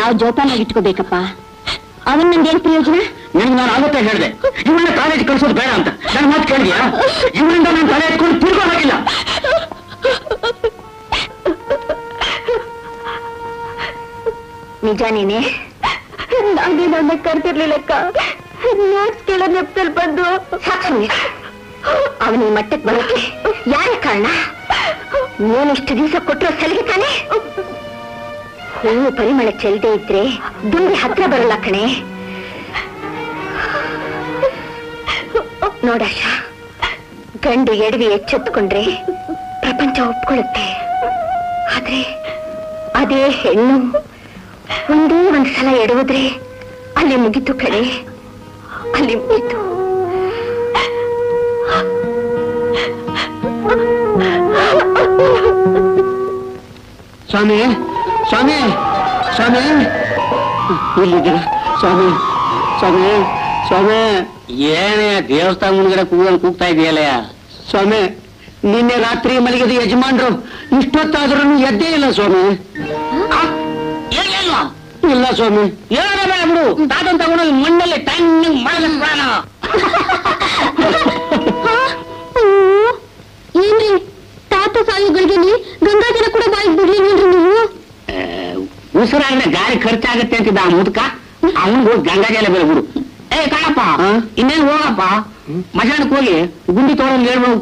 ನಾವು ಜೋಪಾನಾಗಿ ಇಟ್ಕೋಬೇಕಪ್ಪ ಅವನ್ ನಂದೇನ್ ಪ್ರಯೋಜನ?
ನಿಮ್ಗೆ ನಾನು ಆಗುತ್ತೆ ಹೇಳಿದೆ. ಇವನ್ನ ಕಾಲೇಜ್ ಕಳ್ಸೋದು ಬೇಡ ಅಂತ. ನನ್ನ ಮಾತು ಕೇಳಿದ್ಯಾ? ಇವರಿಂದ ನಾನು ತಲೆ ಎತ್ಕೊಂಡು ತಿರ್ಗೋ ಹಾಗಿಲ್ಲ.
ನಿಜಾನೇನೆ ನಾನೇ? ನನ್ನ ಕರ್ತಿರ್ಲಿಲ್ಲಕ್ಕ ನೋಟ್ಸ್ ಕೇಳೋ ನೆಪ್ಪಲ್ಲಿ ಬಂದು. ಅವನ ಈ ಮಟ್ಟಕ್ಕೆ ಬರೋಕೆ ಯಾರೇ ಕಾರಣ? ನೀನಿಷ್ಟು ಇಷ್ಟು ದಿವಸ ಕೊಟ್ಟಿರೋ ಸಲಿಗೆ ತಾನೆ? ಹೂವು ಪರಿಮಳ ಚೆಲ್ಲದೆ ಇದ್ರೆ ದುಂಬಿ ಹತ್ರ ಬರಲ್ಲ ಕಣೆ. ನೋಡಾಶ ಗಂಡು ಎಡವಿ ಎಚ್ಚೆತ್ಕೊಂಡ್ರೆ ಪ್ರಪಂಚ ಒಪ್ಕೊಳ್ಳುತ್ತೆ. ಆದ್ರೆ ಅದೇ ಹೆಣ್ಣು ಒಂದೇ ಒಂದ್ ಸಲ ಎಡುವುದ್ರೆ ಅಲ್ಲಿ ಮುಗಿತು ಕಡೆ
ಇಲ್ಲಿದ್ದೀರ ಸ್ವಾಮಿ ಸ್ವಾಮಿ ಸ್ವಾಮಿ.
ಏನೇ ದೇವಸ್ಥಾನ ಮುಂದ್ಗಡೆ ಕೂಗಲ್ ಕೂಗ್ತಾ ಇದೆಯಲ್ಲ?
ಸ್ವಾಮಿ ನಿನ್ನೆ ರಾತ್ರಿ ಮಲಗಿದ ಯಜಮಾನ್ರು ಇಷ್ಟೊತ್ತಾದ್ರೂ ಎದ್ದೇ ಇಲ್ಲ ಸ್ವಾಮಿ. ಇಲ್ಲ ಸ್ವಾಮಿ.
ಬಿಡು ತಾತನ್ ತಗೊಂಡೋಗಿ ಮಣ್ಣಲ್ಲಿ ಟೈಮ್ ಮಾಡಿದ
ಏನ್ರಿ? ತಾತ ಸಾಯುಗಳಿಗೆ ಗಂಗಾಧರ ಕೂಡ ಬಾಯಿಗೆ ಬಿಡ್ಲಿ ನೋಡ್ರಿ ನೀವು
ಉಸಿರಾಗದೆ ಗಾಳಿ ಖರ್ಚಾಗತ್ತೆ ಅಂತಿದ್ದ ಆ ಮುದುಕ ಅವನ್ ಹೋಗಿ ಗಂಗಾಜಲ ಬೇರೆ ಬಿಡು ಏ ಕಾಣಪ್ಪ ಇನ್ನೇನು ಹೋಗಪ್ಪ ಮಧ್ಯಾಹ್ನಕ್ಕೆ ಹೋಗಿ ಗುಂಡಿ ತಗೊಂಡು ಹೇಳ್ಬೋದು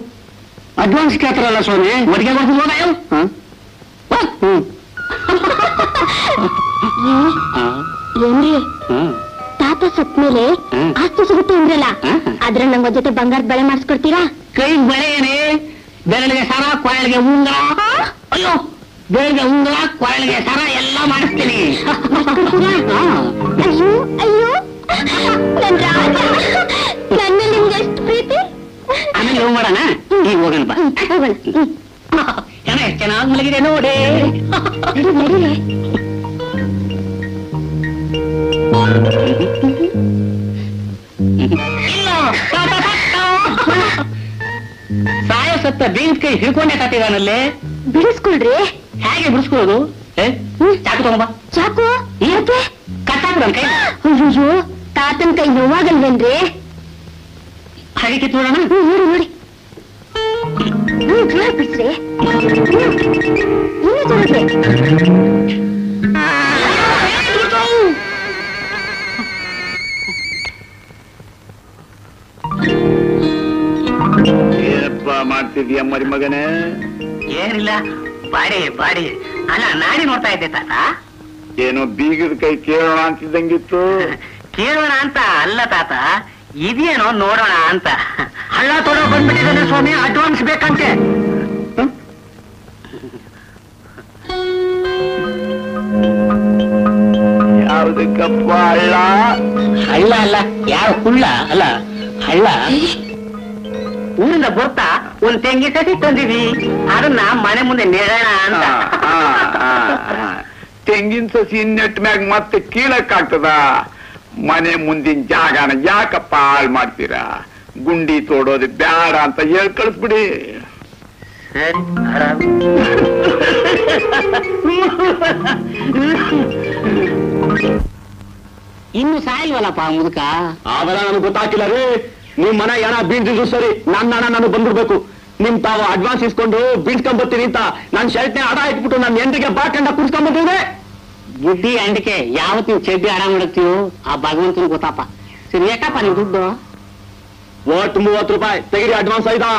ಅಡ್ವಾನ್ಸ್ ಕೇಳ್ತಾರಲ್ಲ ಸ್ವಾಮಿ
ಒಟ್ಟಿಗೆ ಕೊಡ್ತೀನಿ ಹೋಗ ಯಾವ
ಹ? ಹ್ಮ್.
ಏನ್ರಿ ತಾತ ಸತ್ ಮೇಲೆ
ಹ್ಮ್.
ಆಸ್ತಿ ಸಿಗುತ್ತೆ ಅಂದ್ರಲ್ಲ
ಹ್ಮ್.
ಅದ್ರ ನಂಗ್ ಜೊತೆ ಬಂಗಾರದ ಬಳೆ ಮಾಡಿಸ್ಕೊಡ್ತೀರಾ
ಕೈ ಬಳೆ ಏನೇ ಬೆರಳಿಗೆ ಸರ ಕೊರಳಿಗೆ ಉಂಗುರ ಅಯ್ಯೋ ಬೆರಳಿಗೆ ಉಂಗುರ ಕೊರಳಿಗೆ ಸರ ಎಲ್ಲ ಮಾಡಿಸ್ತೀನಿ
ಮಾಡಿಸ್ಕೊಡ್ತೀರಾ ಅಯ್ಯೋ ಅಯ್ಯೋ ನನ್ ರಾಜ ನನ್ನ ನಿಮ್ಗೆ ಎಷ್ಟು ಪ್ರೀತಿ
ಆಮೇಲೆ ಹೋಗ್ ಮಾಡೋಣ ಈಗ ಹೋಗೋಣ ಬಾ
ಹ್ಮ್, ಹೋಗೋಣ ಹ್ಮ್.
ಜನ ಎಷ್ಟು ಚೆನ್ನಾಗಿ ಮಲಗಿದೆ ನೋಡಿ
ನಡಿ, ನಡೀರಿ.
ಇಲ್ಲ ಟಾಟ ಟಾಟ. ಸಾಯ ಸತ್ತ ಬೀನ್ಸ್ ಕೈ ಹಿಡ್ಕೊಂಡೆ ತಾತಿದಾನಲ್ಲಿ
ಬಿಡಿಸ್ಕೊಳ್ರಿ
ಹೇಗೆ ಬಿಡಿಸ್ಕೊಳ್ಳೋದು ಏ ಚಾಕು ತಗೊಂಬ
ಚಾಕು? ಯಾಕೆ
ಕಟ್ಟಾಕು ನನ್ ಕೈ
ಅಯ್ಯೋ ತಾತನ್ ಕೈ ನೋವಾಗಲ್ವೇನ್ರಿ?
ಹಾಗೆ ಕಿತ್ತು ನೋಡೋಣ
ಹ್ಮ್, ನೋಡಿ ನೋಡಿ. ಹ್ಮ್ ಜೋರ ಬಿಡ್ಸ್ರಿ. ಇನ್ನೂ ಜೋರಕ್ಕೆ
ಏನಪ್ಪ ಮಾಡ್ತಿದ್ಯಾ ಮರಿಮಗನೇ?
ಏನಿಲ್ಲ ಬಾಡಿ ಬಾಡಿ. ಅಲ್ಲ ನಾಡಿ ನೋಡ್ತಾ ಇದ್ದೆ ತಾತ.
ಏನೋ ಬೀಗದ ಕೈ ಕೇಳೋಣ ಅಂತಿದ್ದಂಗಿತ್ತು.
ಕೇಳೋಣ ಅಂತ ಅಲ್ಲ ತಾತ ಇದೇನೋ ನೋಡೋಣ ಅಂತ. ಹಳ್ಳ ತೊಡೋ ಬಂದ್ಬಿಟ್ಟಿದ್ದಾನೆ ಸ್ವಾಮಿ ಅಡ್ವಾನ್ಸ್ ಬೇಕಂತೆ.
ಯಾವ್ದಕ್ಕಪ್ಪ ಹಳ್ಳ?
ಹಳ್ಳ ಅಲ್ಲ ಯಾವ ಹುಳ್ಳ? ಅಲ್ಲ ಹಳ್ಳ. ಊರಿಂದ ಬರ್ತಾ ಒಂದ್ ತೆಂಗಿ ಸಸಿ ತಂದಿವಿ ಅದನ್ನ ಮನೆ ಮುಂದೆ ನೆಡೋಣ ಅಂತ
ಆ, ಆ, ಆ, ಆ. ತೆಂಗಿನ ಸಸಿ ನೆಟ್ ಮ್ಯಾಗ ಮತ್ತೆ ಕೀಳಕ್ ಆಗ್ತದ ಮನೆ ಮುಂದಿನ ಜಾಗನ ಯಾಕಪ್ಪ ಹಾಳ್ ಮಾಡ್ತೀರಾ ಗುಂಡಿ ತೋಡೋದು ಬ್ಯಾಡ ಅಂತ ಹೇಳಿ ಕಳಿಸ್ಬಿಡಿ
ಸರಿ ಆರಾಮ್. ಇನ್ನು ಸಾಯಿಲ್ವಲ್ಲಪ್ಪ ಮುದುಕ
ಅವೆಲ್ಲ ನನಗೆ ಗೊತ್ತಾಗಿಲ್ಲ ರೀ ನಿಮ್ ಮನೆ ಹಣ ಬೀಳ್ದಿದ್ರು ಸರಿ ನನ್ನ ಹಣ ನನಗೆ ಬಂದ್ಬಿಡ್ಬೇಕು. ನಿಮ್ ತಾವು ಅಡ್ವಾನ್ಸ್ ಇಸ್ಕೊಂಡು ಬೀಳ್ಸ್ಕೊಂಬರ್ತೀನಿ ಅಂತ ನಾನು ಶರ್ಟ್ನೆ ಅಡ ಇಟ್ಬಿಟ್ಟು ನನ್ನ ಎಂಟಿಗೆ ಬಾಕಂಡ ಕುಡ್ಸ್ಕೊಂಬರ್ತೀನಿ
ಬುದ್ಧಿ ಅಂಡಿಕೆ ಯಾವತ್ತು ನೀವು ಚಡ್ಡಿ ಆರಾಮ್ ಇಡುತ್ತೀವೋ ಆ ಭಗವಂತನ ಗೊತ್ತಪ್ಪ. ಸರಿ ಯಾಕಪ್ಪ ನೀವು ದುಡ್ಡು?
ಒಟ್ಟು ಮೂವತ್ತು ರೂಪಾಯಿ ತೆಗಿರಿ ಅಡ್ವಾನ್ಸ್ ಆಯ್ತಾ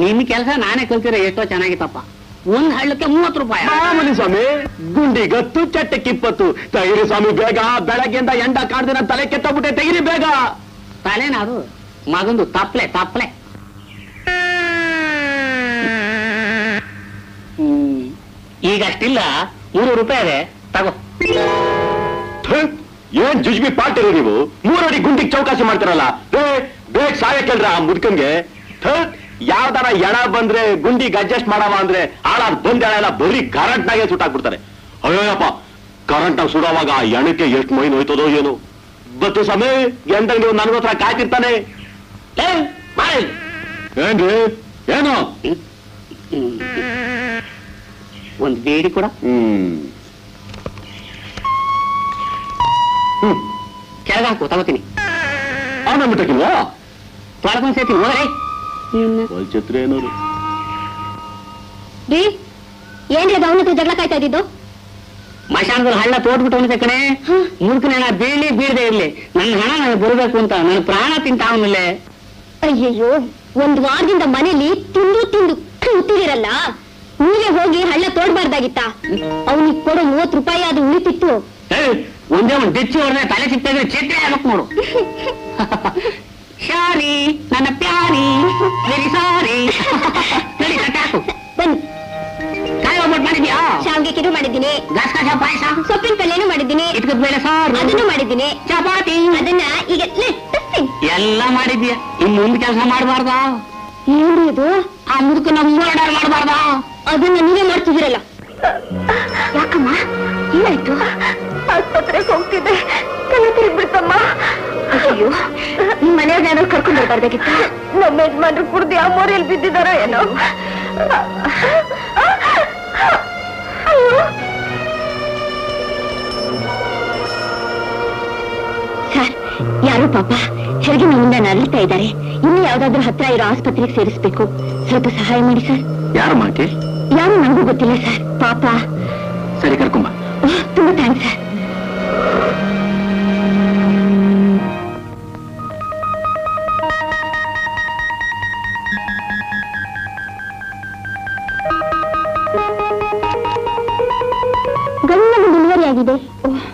ನಿನ್ ಕೆಲಸ ನಾನೇ ಕಲ್ತಿರೋ ಎಷ್ಟೋ ಚೆನ್ನಾಗಿತ್ತಪ್ಪ. ಒಂದ್ ಹಳ್ಳಕ್ಕೆ ಮೂವತ್ತು ರೂಪಾಯಿ.
ಮಾಮೂಲಿ ಸ್ವಾಮಿ ಗುಂಡಿ ಗತ್ತು ಚಟ್ಟಕ್ಕೆ ಇಪ್ಪತ್ತು. ತೆಗಿರಿ ಸ್ವಾಮಿ ಬೇಗ. ಬೆಳಗ್ಗೆಯಿಂದ ಎಂಡ ಕಾಡ್ದಿನ ತಲೆ ಕೆತ್ತಬಿಟ್ಟೆ ತೆಗಿರಿ ಬೇಗ.
ತಲೆನ ಅದು ಮಗಂದು ತಪ್ಲೆ ಹ್ಮ್. ಈಗ ಅಷ್ಟಿಲ್ಲ ಮೂರು ರೂಪಾಯಿ ಅದೇ ತಗೋ.
ಏನ್ ಜುಜ್ಬಿ ಇರೋ ನೀವು? ಮೂರಡಿ ಗುಂಡಿಗೆ ಚೌಕಾಸಿ ಮಾಡ್ತಾರಲ್ಲ? ಬೇ ಬೇಗ ಸಾಯ ಕೇಳ್ರ ಆ ಮುದ್ಕಂಗೆ ಯಾವ್ದಾರ ಎಣ ಬಂದ್ರೆ ಗುಂಡಿಗೆ ಅಡ್ಜಸ್ಟ್ ಮಾಡವ ಅಂದ್ರೆ ಆಳಾದ್ ಬಂದ್ ಎಲ್ಲ ಬರೀ ಕರೆಂಟ್ ನಾಗೆ ಸುಟ್ಟಾಕ್ಬಿಡ್ತಾರೆ. ಅಯ್ಯೋಯಪ್ಪ ಕರೆಂಟ್ ಆಗಿ ಸುಡೋವಾಗ ಆ ಎಣಕ್ಕೆ ಎಷ್ಟು ಮೈನ್ ಹೋಯ್ತದೋ ಏನು? ಬತ್ತು ಸಮಯ ಎಂದಾಗ ನೀವು ನನ್ನ ಹತ್ರ ಕಾಯ್ತಿರ್ತಾನೆ. ಏನ್ರಿ? ಏನು?
ಒಂದ್ ಬೇಡಿ ಕೂಡ.
ಹ್ಮ್.
ಕೆಳಗೆ ಹಾಕು ತಗೋತೀನಿ.
ಅವನ ಬಿಟ್ಟಕ್ಕಿಲ್ವಾ
ತೊಳ್ಕೊಂಡ್ ಸೇತೀನಿ ಹೋಗ್ರೆ
ವೈಚಿತ್ರ ಏನೋರು?
ರೀ ಏನ್ರಿ ಅದು ಅವನ ಹತ್ರ ಜಗಳ ಕಾಯ್ತಾ ಇದ್ದಿದ್ದು?
ಮಶಾನದಲ್ಲಿ ಹಳ್ಳ ತೋಟ್ಬಿಟ್ಟು ಅವನಿಗೆ ಕಣೆ. ಮುದುಕನ ಬೀಳಿ ಬೀಳದೆ ಇರ್ಲಿ. ನನ್ನ ಹಣ ನನಗೆ ಬರಬೇಕು ಅಂತ ನನ್ನ ಪ್ರಾಣ ತಿಂತ ಅವನಲ್ಲೇ.
ಅಯ್ಯಯ್ಯೋ ಒಂದ್ ವಾರದಿಂದ ಮನೇಲಿ ತಿಂದು ತಿಂದು ಕೂತಿದಿರಲ್ಲ ನೀವೇ ಹೋಗಿ ಹಳ್ಳ ತೋಡ್ಬಾರ್ದಾಗಿತ್ತ? ಅವನಿಗೆ ಕೊಡೋ ಮೂವತ್ ರೂಪಾಯಿ ಅದು ಉಳಿತಿತ್ತು.
ಒಂದೇ ಒಂದು ಬೆಚ್ಚಿ ಹೊಡೆದ ತಲೆ ಸಿಗ್ತಾ ಇದ್ರೆ ಚೇತ್ರೆ ಆಗ್ಬೇಕು ನೋಡು. ಶಾರಿ ನನ್ನ ಪ್ಯಾರಿ ವೆರಿ ಸಾರಿ
ಬನ್ನಿ. ಶಾವ್ಗೆ ಕಿರು ಮಾಡಿದ್ದೀನಿ.
ಗಸಗಸ ಪಾಯಸ?
ಸೊಪ್ಪಿನ ಪಲ್ಯನೂ ಮಾಡಿದ್ದೀನಿ.
ಇಟ್ಕದ ಬೇಳೆ ಸಾರು.
ಅದನ್ನು ಮಾಡಿದ್ದೀನಿ.
ಚಪಾತಿ.
ಅದನ್ನ ಈಗ ಲಟ್ಟಿಸ್ತೀನಿ.
ಎಲ್ಲ ಮಾಡಿದ್ಯಾ ಇನ್ನು ಮುಂದೆ ಕೆಲಸ ಮಾಡಬಾರ್ದಾ?
ಏನಿದು ಇದು
ಆ ನಮ್ಮ ಆರ್ಡರ್ ಮಾಡಬಾರ್ದಾ?
ಅದನ್ನ ನೀವೇ ಮಾಡ್ತಿದ್ದೀರಲ್ಲ. ಯಾಕಮ್ಮ? ಏನಾಯ್ತು? ಆಸ್ಪತ್ರೆಗೆ ಹೋಗ್ತಿದ್ದೆ. ತಲೆ ತಿರುಗ್ಬಿಡ್ತಮ್ಮ. ಅಯ್ಯೋ ನಿಮ್ ಮನೆಯವ್ರನ್ನ ಏನಾದ್ರು ಕರ್ಕೊಂಡು ಹೋಗ್ಬಾರ್ದಾಗಿತ್ತ ನಮ್ಮ ಯಜಮಾನ್ರು ಕುಡ್ದು ಯಾವ ಮೋರಿಯಲ್ಲಿ ಬಿದ್ದಿದಾರೋ ಏನೋ. ಯಾರು ಪಾಪ? ಹೆರಿಗೆ ನೋವಿಂದ ನರಳ್ತಾ ಇದ್ದಾರೆ. ಇನ್ನು ಯಾವ್ದಾದ್ರೂ ಹತ್ರ ಇರೋ ಆಸ್ಪತ್ರೆಗೆ ಸೇರಿಸ್ಬೇಕು. ಸ್ವಲ್ಪ ಸಹಾಯ ಮಾಡಿ ಸರ್.
ಯಾರು ಮಾತೆ?
ಯಾರು ನನಗೂ ಗೊತ್ತಿಲ್ಲ ಸರ್. ಪಾಪ.
ಸರಿ ಕರ್ಕೊಂಬ.
ತುಂಬಾ ಥ್ಯಾಂಕ್ಸ್ ಸರ್. ಗಂಡನ ಡೆಲಿವರಿ ಆಗಿದೆ.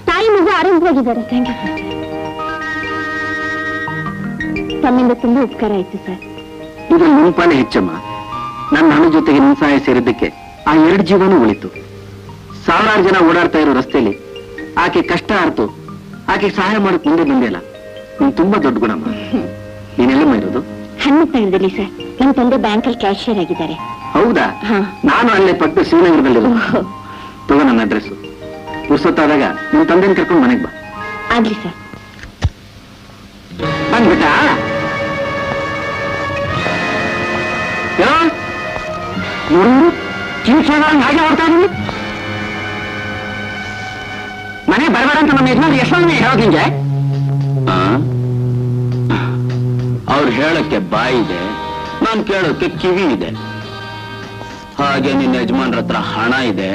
ತಾಯಿ ಮಗು ಆರೋಗ್ಯವಾಗಿದ್ದಾರೆ. ಥ್ಯಾಂಕ್ ಯು ತಮ್ಮಿಂದ ತುಂಬಾ ಉಪಕಾರ ಆಯ್ತು ಸರ್
ಇದು ನಿಂಪಾನೆ ಹೆಚ್ಚಮ್ಮ. ನನ್ನ ಹಣ ಜೊತೆಗೆ ನಿನ್ ಸಹಾಯ ಸೇರಿದ್ದಕ್ಕೆ ಆ ಎರಡು ಜೀವನೂ ಉಳಿತು. ಸಾವಿರಾರು ಜನ ಓಡಾಡ್ತಾ ಇರೋ ರಸ್ತೆಯಲ್ಲಿ ಆಕೆ ಕಷ್ಟ ಆರ್ತು. ಆಕೆ ಸಹಾಯ ಮಾಡಕ್ ಮುಂದೆ ಬಂದಿಲ್ಲ ನೀನ್ ತುಂಬಾ ದೊಡ್ಡ ಗುಣಮ್ಮ. ನೀನೆಲ್ಲಮ್ಮ ಇರೋದು?
ಹಣ್ಣು ನಗರದಲ್ಲಿ ಸರ್ ನಮ್ಮ ತಂದೆ ಬ್ಯಾಂಕಲ್ಲಿ ಕ್ಯಾಶಿಯರ್ ಆಗಿದ್ದಾರೆ.
ಹೌದಾ?
ಹಾ.
ನಾನು ಅಲ್ಲೇ ಪಕ್ಕ ಶ್ರೀನಗರದಲ್ಲಿರೋ ತಗೋ ನನ್ನ ಅಡ್ರೆಸ್ ಪುಸ್ತಕಾದಾಗ ನಿಮ್ ತಂದೆನ ಕರ್ಕೊಂಡು ಮನೆಗೆ ಬಾ.
ಆಗ್ಲಿ ಸರ್
ಬಂದ್ಬಿಟ್ಟ? ನೋಡು ಕಿಂಗ್ಸ್ವಾಗ ಹಾಗೆ ಹೊಡ್ತಾ ಇದ್ದೀನಿ ಮನೆ ಬರಬೇಡ ಅಂತ ನಮ್ಮ ಯಜಮಾನ್ ಎಷ್ಟೊಂದು ಹೇಳೋದು ನಿಂಗೆ?
ಅವ್ರು ಹೇಳಕ್ಕೆ ಬಾಯಿ ಇದೆ ನಾನು ಕೇಳೋಕೆ ಕಿವಿ ಇದೆ. ಹಾಗೆ ನಿನ್ನ ಯಜಮಾನ್ರ ಹತ್ರ ಹಣ ಇದೆ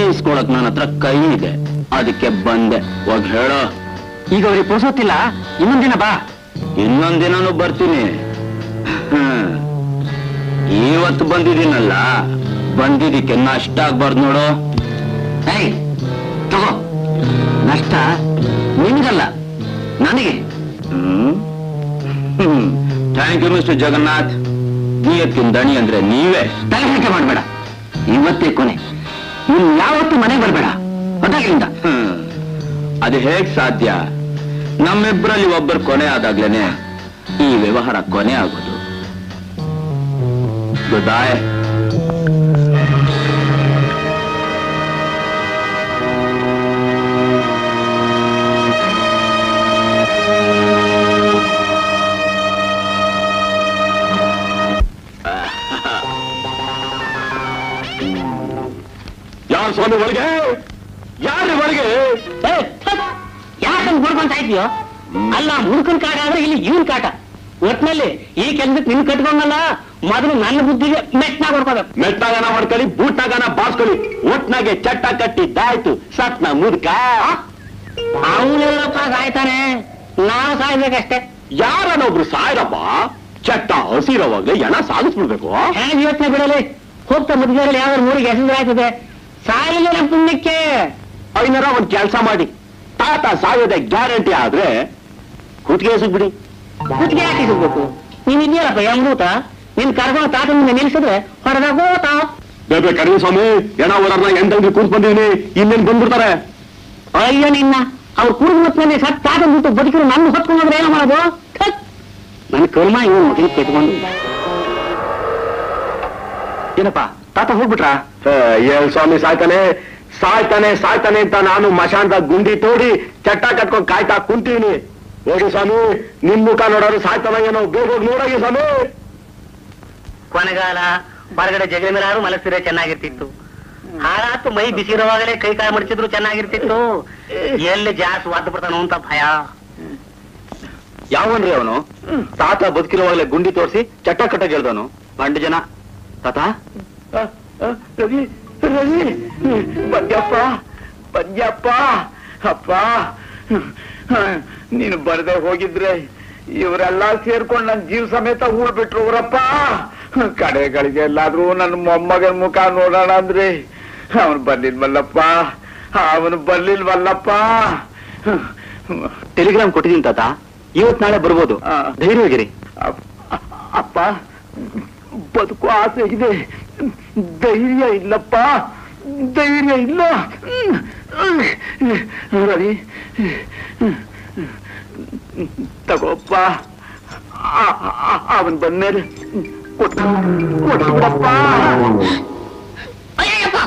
ಈಸ್ಕೊಳಕ್ ನನ್ನ ಹತ್ರ ಕೈ ಇದೆ. ಅದಕ್ಕೆ ಬಂದೆ. ಒಗ್ ಹೇಳೋ.
ಈಗ ಅವ್ರಿಗೆ ಪೋಸೋತಿಲ್ಲ ಇನ್ನೊಂದ್ ದಿನ ಬಾ.
ಇನ್ನೊಂದ್ ದಿನಾನು ಬರ್ತೀನಿ. ಹ್ಮ್.
ಇವತ್ತು ಬಂದಿದ್ದೀನಲ್ಲ, ಬಂದಿದ್ದಕ್ಕೆ ನಷ್ಟ ಆಗ್ಬಾರ್ದು ನೋಡು.
ತಗೋ. ನಷ್ಟ ನಿನ್ಗಲ್ಲ ನನಗೆ.
Thank you mister Jagannath. ನೀಯತ್ತಿನ ದಣಿ ಅಂದ್ರೆ ನೀವೇ.
ತಲೆ ಹಾಕಿ ಮಾಡಬೇಡ. ಇವತ್ತೇ ಕೊನೆ. ನೀನು ಯಾವತ್ತೂ ಮನೆಗೆ ಬರಬೇಡ.
ಅದಾಗಿಂದ. ಅದು ಹೇಗ್ ಸಾಧ್ಯ? ನಮ್ಮಿಬ್ಬರಲ್ಲಿ ಒಬ್ಬರು ಕೊನೆ ಆದಾಗ್ಲೇನೆ ಈ ವ್ಯವಹಾರ ಕೊನೆ ಆಗೋದು. ಗುಡ್ ಬಾಯ್ ಯಾರು ಸ್ವಾಮಿ ಒಳಗೆ? ಯಾರು ಒಳಗೆ?
ಯಾಕಂತ ಹುಡ್ಕೊಂತ ಇದೆಯೋ? ಅಲ್ಲ ಮುಡ್ಕನ್ ಕಾಟ ಆದ್ರೆ ಇಲ್ಲಿ ಇವನ್ ಕಾಟ. ಒಟ್ನಲ್ಲಿ ಈ ಕೆಲಸಕ್ಕೆ ನಿನ್ ಕಟ್ಕೊಂಡಲ್ಲ? ಮೊದಲು ನನ್ನ ಬುದ್ಧಿಗೆ ಮೆಟ್ನಾಗ ಹೊಡ್ಕೋಬೇಕು
ಮೆಟ್ನಾಗನ ಹೊಡ್ಕೊಳ್ಳಿ ಬೂಟ್ನಾಗನ ಬಾರ್ಸ್ಕೊಳ್ಳಿ ಒಟ್ನಾಗೆ ಚಟ್ಟ ಕಟ್ಟಿ ದಾಯ್ತು ಸತ್ನ ಮುದ್ಕ.
ಅವನೆಲ್ಲಪ್ಪ ಸಾಯ್ತಾನೆ. ನಾವು ಸಾಯ್ಬೇಕಷ್ಟೇ.
ಯಾರನ್ನೊಬ್ರು ಸಾಯ್ರಪ್ಪ? ಚಟ್ಟ ಹಸಿರವಾಗ್ಲೇ ಎಣ ಸಾಗಿಸ್ಬಿಡ್ಬೇಕು.
ಹೇಗೆ ಯೋಚನೆ ಬಿಡಲಿ? ಹೋಗ್ತಾ ಮುದ್ದಿಗೆಯಲ್ಲಿ ಯಾವ್ದಾರು ಮೂರಿಗೆ ಹೆಸರು ಆಯ್ತದೆ. ಸಾಯಿಲ್ಲ ನಮ್ಮ ಪುಣ್ಯಕ್ಕೆ.
ಐನರ ಒಂದ್ ಕೆಲಸ ಮಾಡಿ. ತಾತ ಸಾಯೋದ ಗ್ಯಾರಂಟಿ ಆದ್ರೆ ಕುತ್ತಿಗೆ ಬಿಡಿ
ಕುತ್ತಿಗೆ ಹಾಕಿ ಸಿಗ್ಬೇಕು ನೀನ್ ಇದೆಯಲ್ಲಪ್ಪ ಯಮೂತ ನಿನ್ ಕರ್ಕೊಂಡು ತಾತ ಮುಂದೆ ನಿಲ್ಸಿದ್ರೆ ಹೊರದಾಗೋತಾ
ಬೇಬೆ ಕರೀ ಸ್ವಾಮಿ ಎಣ ಊರನ್ನ ಎಂಟಂಗಿ ಕೂತ್ ಬಂದೀನಿ ಇನ್ನೇನ್ ಬಂದ್ಬಿಡ್ತಾರೆ?
ಅಯ್ಯ ನಿನ್ನ ಅವ್ರು ಕುಡಿದು ಹೊತ್ತಿನಲ್ಲಿ ಸತ್ ತಾತ ಬಿಟ್ಟು ಬದುಕಿರು ನನ್ನ ಹೊತ್ಕೊಂಡ್ರೆ ಏನ ಏನು ಮಾಡೋದು? ನನ್ ನನ್ನ ಕರ್ಮ ಇವ್ ಮಗನ್ ಕೆಟ್ಕೊಂಡು
ಏನಪ್ಪ ತಾತ ಹೋಗ್ಬಿಟ್ರಾ?
ಏಳ್ ಸ್ವಾಮಿ ಸಾಯ್ತಾನೆ ಸಾಯ್ತಾನೆ ಸಾಯ್ತಾನೆ ಅಂತ ನಾನು ಮಶಾಂತ ಗುಂಡಿ ತೋಡಿ ಚಟ್ಟ ಕಟ್ಕೊಂಡ್ ಕಾಯ್ತಾ ಕುಂತೀನಿ. ಹೋಗಿ ಸ್ವಾಮಿ ನಿಮ್ ಮುಖ ನೋಡೋರು ಸಾಯ್ತಾನ ಏನೋ ಬೇಗ ಹೋಗಿ ನೋಡೋಗಿ ಸ್ವಾಮಿ.
ಕೊನೆಗಾಲ ಹೊರಗಡೆ ಜಗಲಿ ಮೇಲಾರು ಮಲಸಿದ್ರೆ ಚೆನ್ನಾಗಿರ್ತಿತ್ತು. ಹಾಳಾತು ಮೈ ಬಿಸಿರುವಾಗಲೇ ಕೈ ಕಾಯಿ ಮಡಚಿದ್ರು ಚೆನ್ನಾಗಿರ್ತಿತ್ತು. ಎಲ್ಲಿ ಜಾಸ್ ವಾದ ಬರ್ತಾನೋ ಅಂತ ಭಯ.
ಯಾವನ್ರಿ ಅವನು? ತಾತ ಬದುಕಿರುವಾಗಲೇ ಗುಂಡಿ ತೋರಿಸಿ ಚಟ್ಟ ಕಟ್ಟ ಗೆಲ್ದವನು ಗಂಡು ಜನ. ತಾತ?
ರವಿ ರವಿ ಪದ್ಯಪ್ಪ ಪದ್ಯಪ್ಪ ಅಪ್ಪ ನೀನು ಬರದೆ ಹೋಗಿದ್ರೆ ಇವರೆಲ್ಲ ಸೇರ್ಕೊಂಡು ನನ್ನ ಜೀವ ಸಮೇತ ಊರ್ಬಿಟ್ರು ಅವರಪ್ಪ ಕಡೆಗಳಿಗೆ ಎಲ್ಲಾದ್ರೂ ನನ್ನ ಮೊಮ್ಮಗನ ಮುಖ ನೋಡೋಣ ಅಂದ್ರೆ ಅವನು ಬರ್ಲಿಲ್ವಲ್ಲಪ್ಪ? ಅವನು ಬರ್ಲಿಲ್ವಲ್ಲಪ್ಪ?
ಟೆಲಿಗ್ರಾಮ್ ಕೊಟ್ಟಿದ್ದೀನಿ ತಾತ. ಇವತ್ ನಾಳೆ ಬರ್ಬೋದು. ಧೈರ್ಯವಾಗಿರಿ.
ಅಪ್- ಅಪ್ಪ ಬದುಕು ಆಸೆ ಇದೆ. ಧೈರ್ಯ ಇಲ್ಲಪ್ಪ. ಧೈರ್ಯ ಇಲ್ಲ. ರವಿ ತಗೋಪ್ಪ. ಅವನ್ ಬಂದ್ಮೇಲೆ ಕೊಟ್ಬಿಡಪ್ಪ.
ಅಯ್ಯಪ್ಪ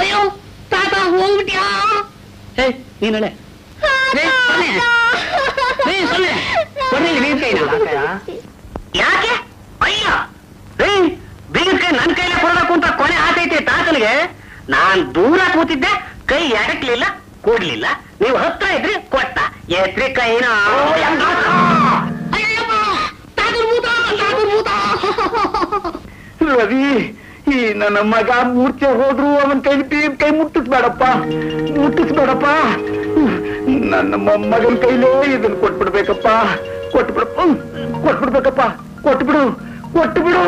ಅಯ್ಯೋ ತಾತ ಹೋಗ್ಬಿಟ್ಯಾ? ಏ ನೀನಳೆ ಯಾಕೆ? ಅಯ್ಯ. ಬೀಗದ ಕೈ ನನ್ನ ಕೈಲೇ ಕೊಡಬೇಕು ಅಂತ ಕೊನೆ ಆತೈತೆ ತಾತನಿಗೆ. ನಾನ್ ದೂರ ಕೂತಿದ್ದೆ ಕೈ ಎಡಕ್ಲಿಲ್ಲ ಕೂಡ್ಲಿಲ್ಲ. ನೀವು ಹತ್ರ ಇದ್ರಿ ಕೊಟ್ಟ. ಎತ್ರಿ ಕೈನ?
ರವಿ ಈ ನನ್ನ ಮಗ ಮೂರ್ಛೆ ಹೋದ್ರು ಅವನ್ ಕೈ ಕೈ ಮುಟ್ಟಿಸ್ಬೇಡಪ್ಪ ಮುಟ್ಟಿಸ್ಬೇಡಪ್ಪ ನನ್ನ ಮೊಮ್ಮಗನ ಕೈಲೇ ಇದನ್ನ ಕೊಟ್ಬಿಡ್ಬೇಕಪ್ಪ ಕೊಟ್ಬಿಡ ಹ್ಮ್, ಕೊಟ್ಬಿಡ್ಬೇಕಪ್ಪ ಕೊಟ್ಬಿಡು ಕೊಟ್ಬಿಡು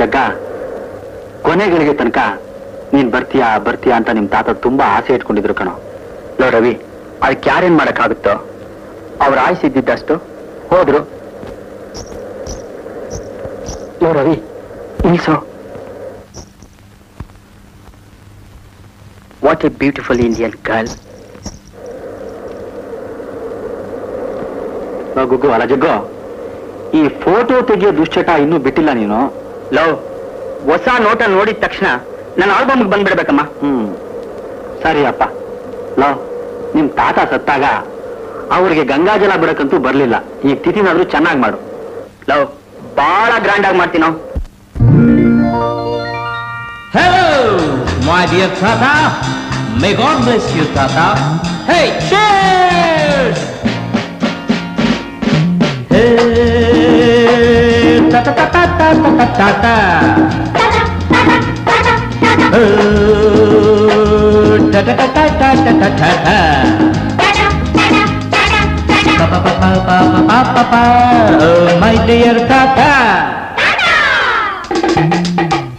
ಜಗ್ಗ ಕೊನೆಗಳಿಗೆ ತನಕ ನೀನ್ ಬರ್ತೀಯಾ ಬರ್ತೀಯಾ ಅಂತ ನಿಮ್ ತಾತ ತುಂಬಾ ಆಸೆ ಇಟ್ಕೊಂಡಿದ್ರು ಕಣೋ. ಲೋ ರವಿ, ಅದಕ್ಕೆ ಯಾರೇನ್ ಮಾಡಕ್ಕಾಗುತ್ತೋ? ಅವ್ರ ಆಯ್ಸಿದ್ದಷ್ಟು ಹೋದ್ರು. ಲೋ Ravi, ನಿಲ್ಸೋ. What a beautiful Indian girl ಗುಗ್ಗು, ಅಲ್ಲ ಜಗ್ಗು. ಈ ಫೋಟೋ ತೆಗೆಯೋ ದುಶ್ಚಟ ಇನ್ನೂ ಬಿಟ್ಟಿಲ್ಲ ನೀನು. ಲವ್. ಹೊಸ ನೋಟ ನೋಡಿದ ತಕ್ಷಣ ನನ್ನ ಆಲ್ಬಮ್ಗೆ ಬಂದ್ಬಿಡ್ಬೇಕಮ್ಮ. ಹ್ಮ್. ಸರಿ ಅಪ್ಪ. ಲವ್ ನಿಮ್ ತಾತ ಸತ್ತಾಗ ಅವ್ರಿಗೆ ಗಂಗಾಜಲ ಬಿಡಕ್ಕಂತೂ ಬರ್ಲಿಲ್ಲ. ಈ ತಿಥಿನಾದ್ರೂ ಚೆನ್ನಾಗಿ ಮಾಡು. ಲವ್ ಬಹಳ ಗ್ರ್ಯಾಂಡ್ ಆಗಿ ಮಾಡ್ತೀನಿ.
ನಾವು ಹಲೋ ಮೈ ಡಿಯರ್ ತಾತ. ಮೇ ಗಾಡ್ ಬ್ಲೆಸ್ ಯು ತಾತ. ಹೇ Tata. Hey, tata tata tata Oh, da da da da da da da da da Pa pa pa pa pa pa pa pa pa Oh my dear tata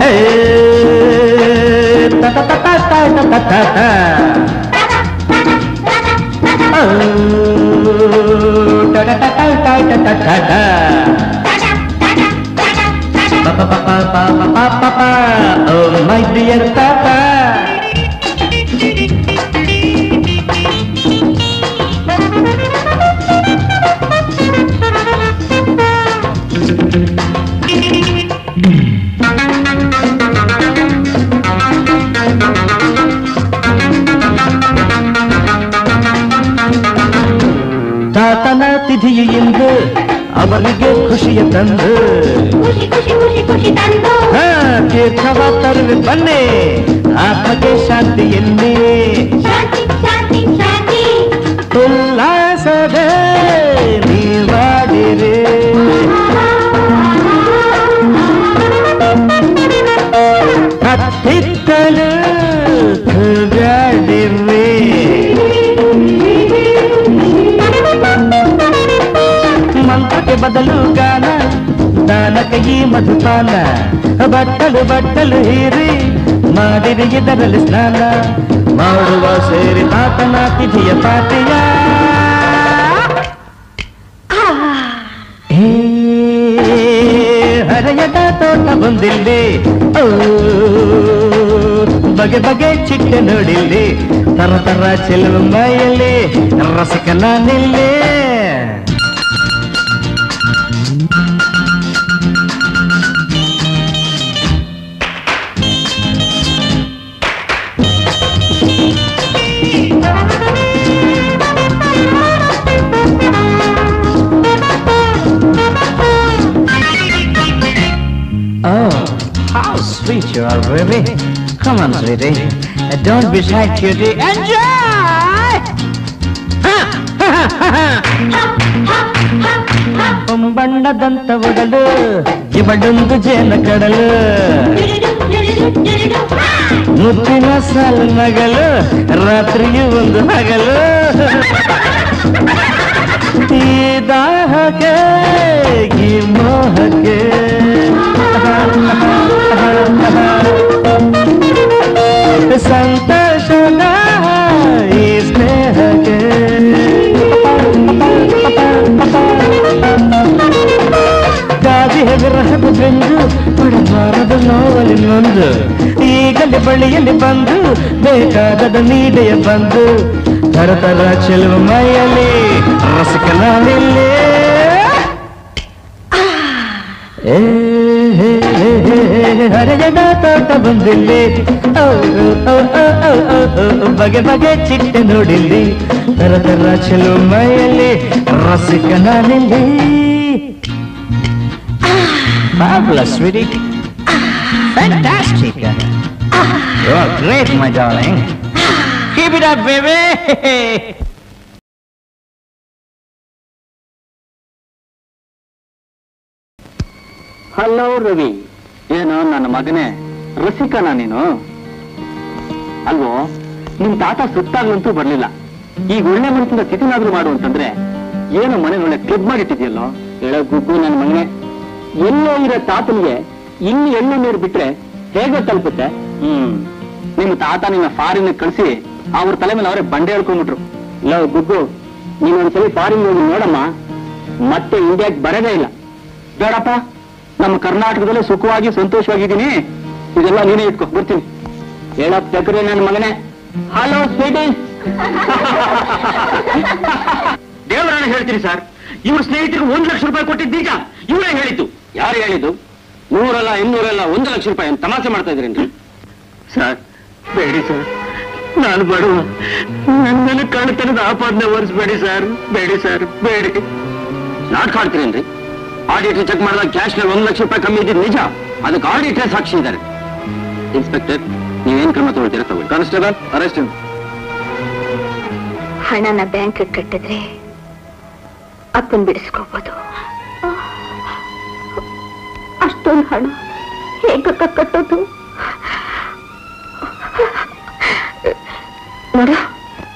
Hey, ta ta ta ta ta ta ta ta ta Oh, da da da da da da da da Papa, papa, papa, papa, papa, oh my dear papa. தாத்தனா திதியு இன்று ಅವರಿಗೆ ಖುಷಿಯ ತಂದು. ತೀರ್ಥವ ತರುವೆ ಬನ್ನಿ. ಆತ್ಮಗೆ ಶಾಂತಿಯಲ್ಲಿ ಮಂತ್ರಕ್ಕೆ ಬದಲು ಗಾನ ದಾನಕ್ಕೆ ಈ ಮಧುಪಾನ ಬಟ್ಟಲು ಬಟ್ಟಲು ಹೀರಿ ಮಾಡಿರಿ ಇದರಲ್ಲಿ ಸ್ನಾನ ಮಾಡುವ ಸೇರಿ ತಾತನ ತಿಥಿಯ ಪಾತಿಯ ಏ, ಹರೆಯದ ತೋಟ ಬಂದಿಲ್ಲಿ ಓ, ಬಗೆ ಬಗೆ ಚಿಟ್ಟೆ ನೋಡಿಲ್ಲಿ ತರ ತರ ಚೆಲುವ ಮೈಯಲ್ಲಿ ರಸಿಕನ ನಿಲ್ಲಿ sweetie. Uh, Don't be shy, cutie. Enjoy! ಬಣ್ಣದಂತ ಒಡಲು ಇವಳೊಂದು ಜೇನ ಕಡಲು ಮುತ್ತಿನ ಸಾಲು ನಗಲು ರಾತ್ರಿಯೂ ಒಂದು ಹಗಲು ಈ ದಾಹಕ್ಕೆ ಈ ಮೋಹಕ್ಕೆ ಸಂತಸದ ಈ ಸ್ನೇಹಕ್ಕೆ ಗಾದಿಯ ವಿರಹದ ಬೆಂದು ಬಿಡಬಾರದು ನೋವಲಿ ನೊಂದು ಈಗಲೇ ಬಳಿಯಲ್ಲಿ ಬಂದು ಬೇಕಾದದ ನೀಡೆಯ ಬಂದು ತರತರ ಚೆಲುವ ಮೈಯಲ್ಲಿ ರಸಿಕನಾನಿಲ್ಲೇ ಏ ಹರೆಯದ ತೋಟ ಬಂದಿಲ್ಲಿ ಓ, ಓ, ಓ, ಓ, ಓ, ಓ, ಓ, ಬಗೆ ಬಗೆ ಚಿಟ್ಟೆ ನೋಡಿಲ್ಲಿ ತರ ತರ ಚೆಲುವ ಮೈಯಲ್ಲಿ ರಸಿಕನಾಲಿಲ್ಲಿ Marvelous, sweetie. Fantastic. You're great, my darling. Keep it up, baby.
Hello Ravi ಏನು ನನ್ನ ಮಗನೇ ರಸಿಕನ ನೀನು? ಅಲ್ವೋ ನಿಮ್ ತಾತ ಸುತ್ತಾಗ್ಲಂತೂ ಬರ್ಲಿಲ್ಲ. ಈಗ ಒಳ್ಳೆ ಮನಸ್ಸಿಂದ ಸ್ಥಿತಿನಾದ್ರು ಮಾಡು ಅಂತಂದ್ರೆ ಏನು ಮನೆ ಒಳ್ಳೆ ಕ್ಲಬ್ ಮಾಡಿಟ್ಟಿದ್ಯಲ್ಲೋ? ಹೇಳೋ ಗುಗ್ಗು ನನ್ನ ಮನೆ ಎಲ್ಲೋ ಇರೋ ತಾತನಿಗೆ ಇನ್ನು ಎಳ್ಳು ನೀರು ಬಿಟ್ರೆ ಹೇಗೆ ತಲುಪುತ್ತೆ. ಹ್ಮ್. ನಿಮ್ಮ ತಾತ ನಿನ್ನ ಫಾರಿನ್ ಕಳಿಸಿ ಅವ್ರ ತಲೆ ಮೇಲೆ ಅವರೇ ಬಂಡೆ ಹೇಳ್ಕೊಂಡ್ಬಿಟ್ರು ಇಲ್ಲ ಗುಗ್ಗು ನೀನೊಂದ್ಸಲಿ ಫಾರಿನ್ ಹೋಗಿ ನೋಡಮ್ಮ. ಮತ್ತೆ ಇಂಡಿಯಾಗೆ ಬರದೇ ಇಲ್ಲ. ಬೇಡಪ್ಪ ನಮ್ಮ ಕರ್ನಾಟಕದಲ್ಲಿ ಸುಖವಾಗಿ ಸಂತೋಷವಾಗಿದ್ದೀನಿ ಇದೆಲ್ಲ ನೀನೇ ಇಟ್ಕೊ ಬರ್ತೀನಿ. ಹೇಳಕ್ ತೆಗ್ರೆ ನನ್ನ ಮಗನೇ. ಹಲೋ ಸ್ವೀಟಿ ದೇವರನ್ನ ಹೇಳ್ತೀನಿ ಸರ್ ಇವ್ರ ಸ್ನೇಹಿತರಿಗೆ ಒಂದ್ ಲಕ್ಷ ರೂಪಾಯಿ ಕೊಟ್ಟಿದ್ದು ನಿಜ. ಇವರೇ ಹೇಳಿದ್ದು. ಯಾರು ಹೇಳಿದ್ದು? ನೂರಲ್ಲ ಇನ್ನೂರಲ್ಲ ಒಂದು ಲಕ್ಷ ರೂಪಾಯಿ ಅಂತ ತಮಾಷೆ ಮಾಡ್ತಾ ಇದ್ರೇನ್ರಿ ಸರ್ ಬೇಡಿ ಸರ್. ನಾನು ಬಡವ. ನನ್ನ ಕಳ್ಳತನದ ಆಪಾದನೆ ಒರೆಸ್ಬೇಡಿ ಸರ್. ಬೇಡಿ ಸರ್ ಬೇಡಿ. ನಾಟಕ ಆಡ್ತೀರೇನ್ರಿ ಆಡಿಟರ್ ಚೆಕ್ ಮಾಡಿದಾಗ ಕ್ಯಾಶ್ನಲ್ಲಿ ಒಂದು ಲಕ್ಷ ರೂಪಾಯಿ ಕಮ್ಮಿ ಇದ್ದಿದ್ದು ನಿಜ. ಅದಕ್ಕೆ ಆಡಿಟ್ರೇ ಸಾಕ್ಷಿ ಇದ್ದಾರೆ. ಇನ್ಸ್ಪೆಕ್ಟರ್, ನೀವೇನ್ ಕ್ರಮ ತಗೊಳ್ತೀರಾ ತಗೊಳ್ಳಿ. ಕಾನ್ಸ್ಟೇಬಲ್, ಅರೆಸ್ಟ್
ಹಣನ ಬ್ಯಾಂಕ್ ಕಟ್ಟಿದ್ರೆ ಅಪ್ಪನ್ ಬಿಡಿಸ್ಕೋಬಹುದು ಅಷ್ಟೊಂದು ಹಣ ಹೇಗಕ್ಕ ಕಟ್ಟೋದು. ನೋಡು,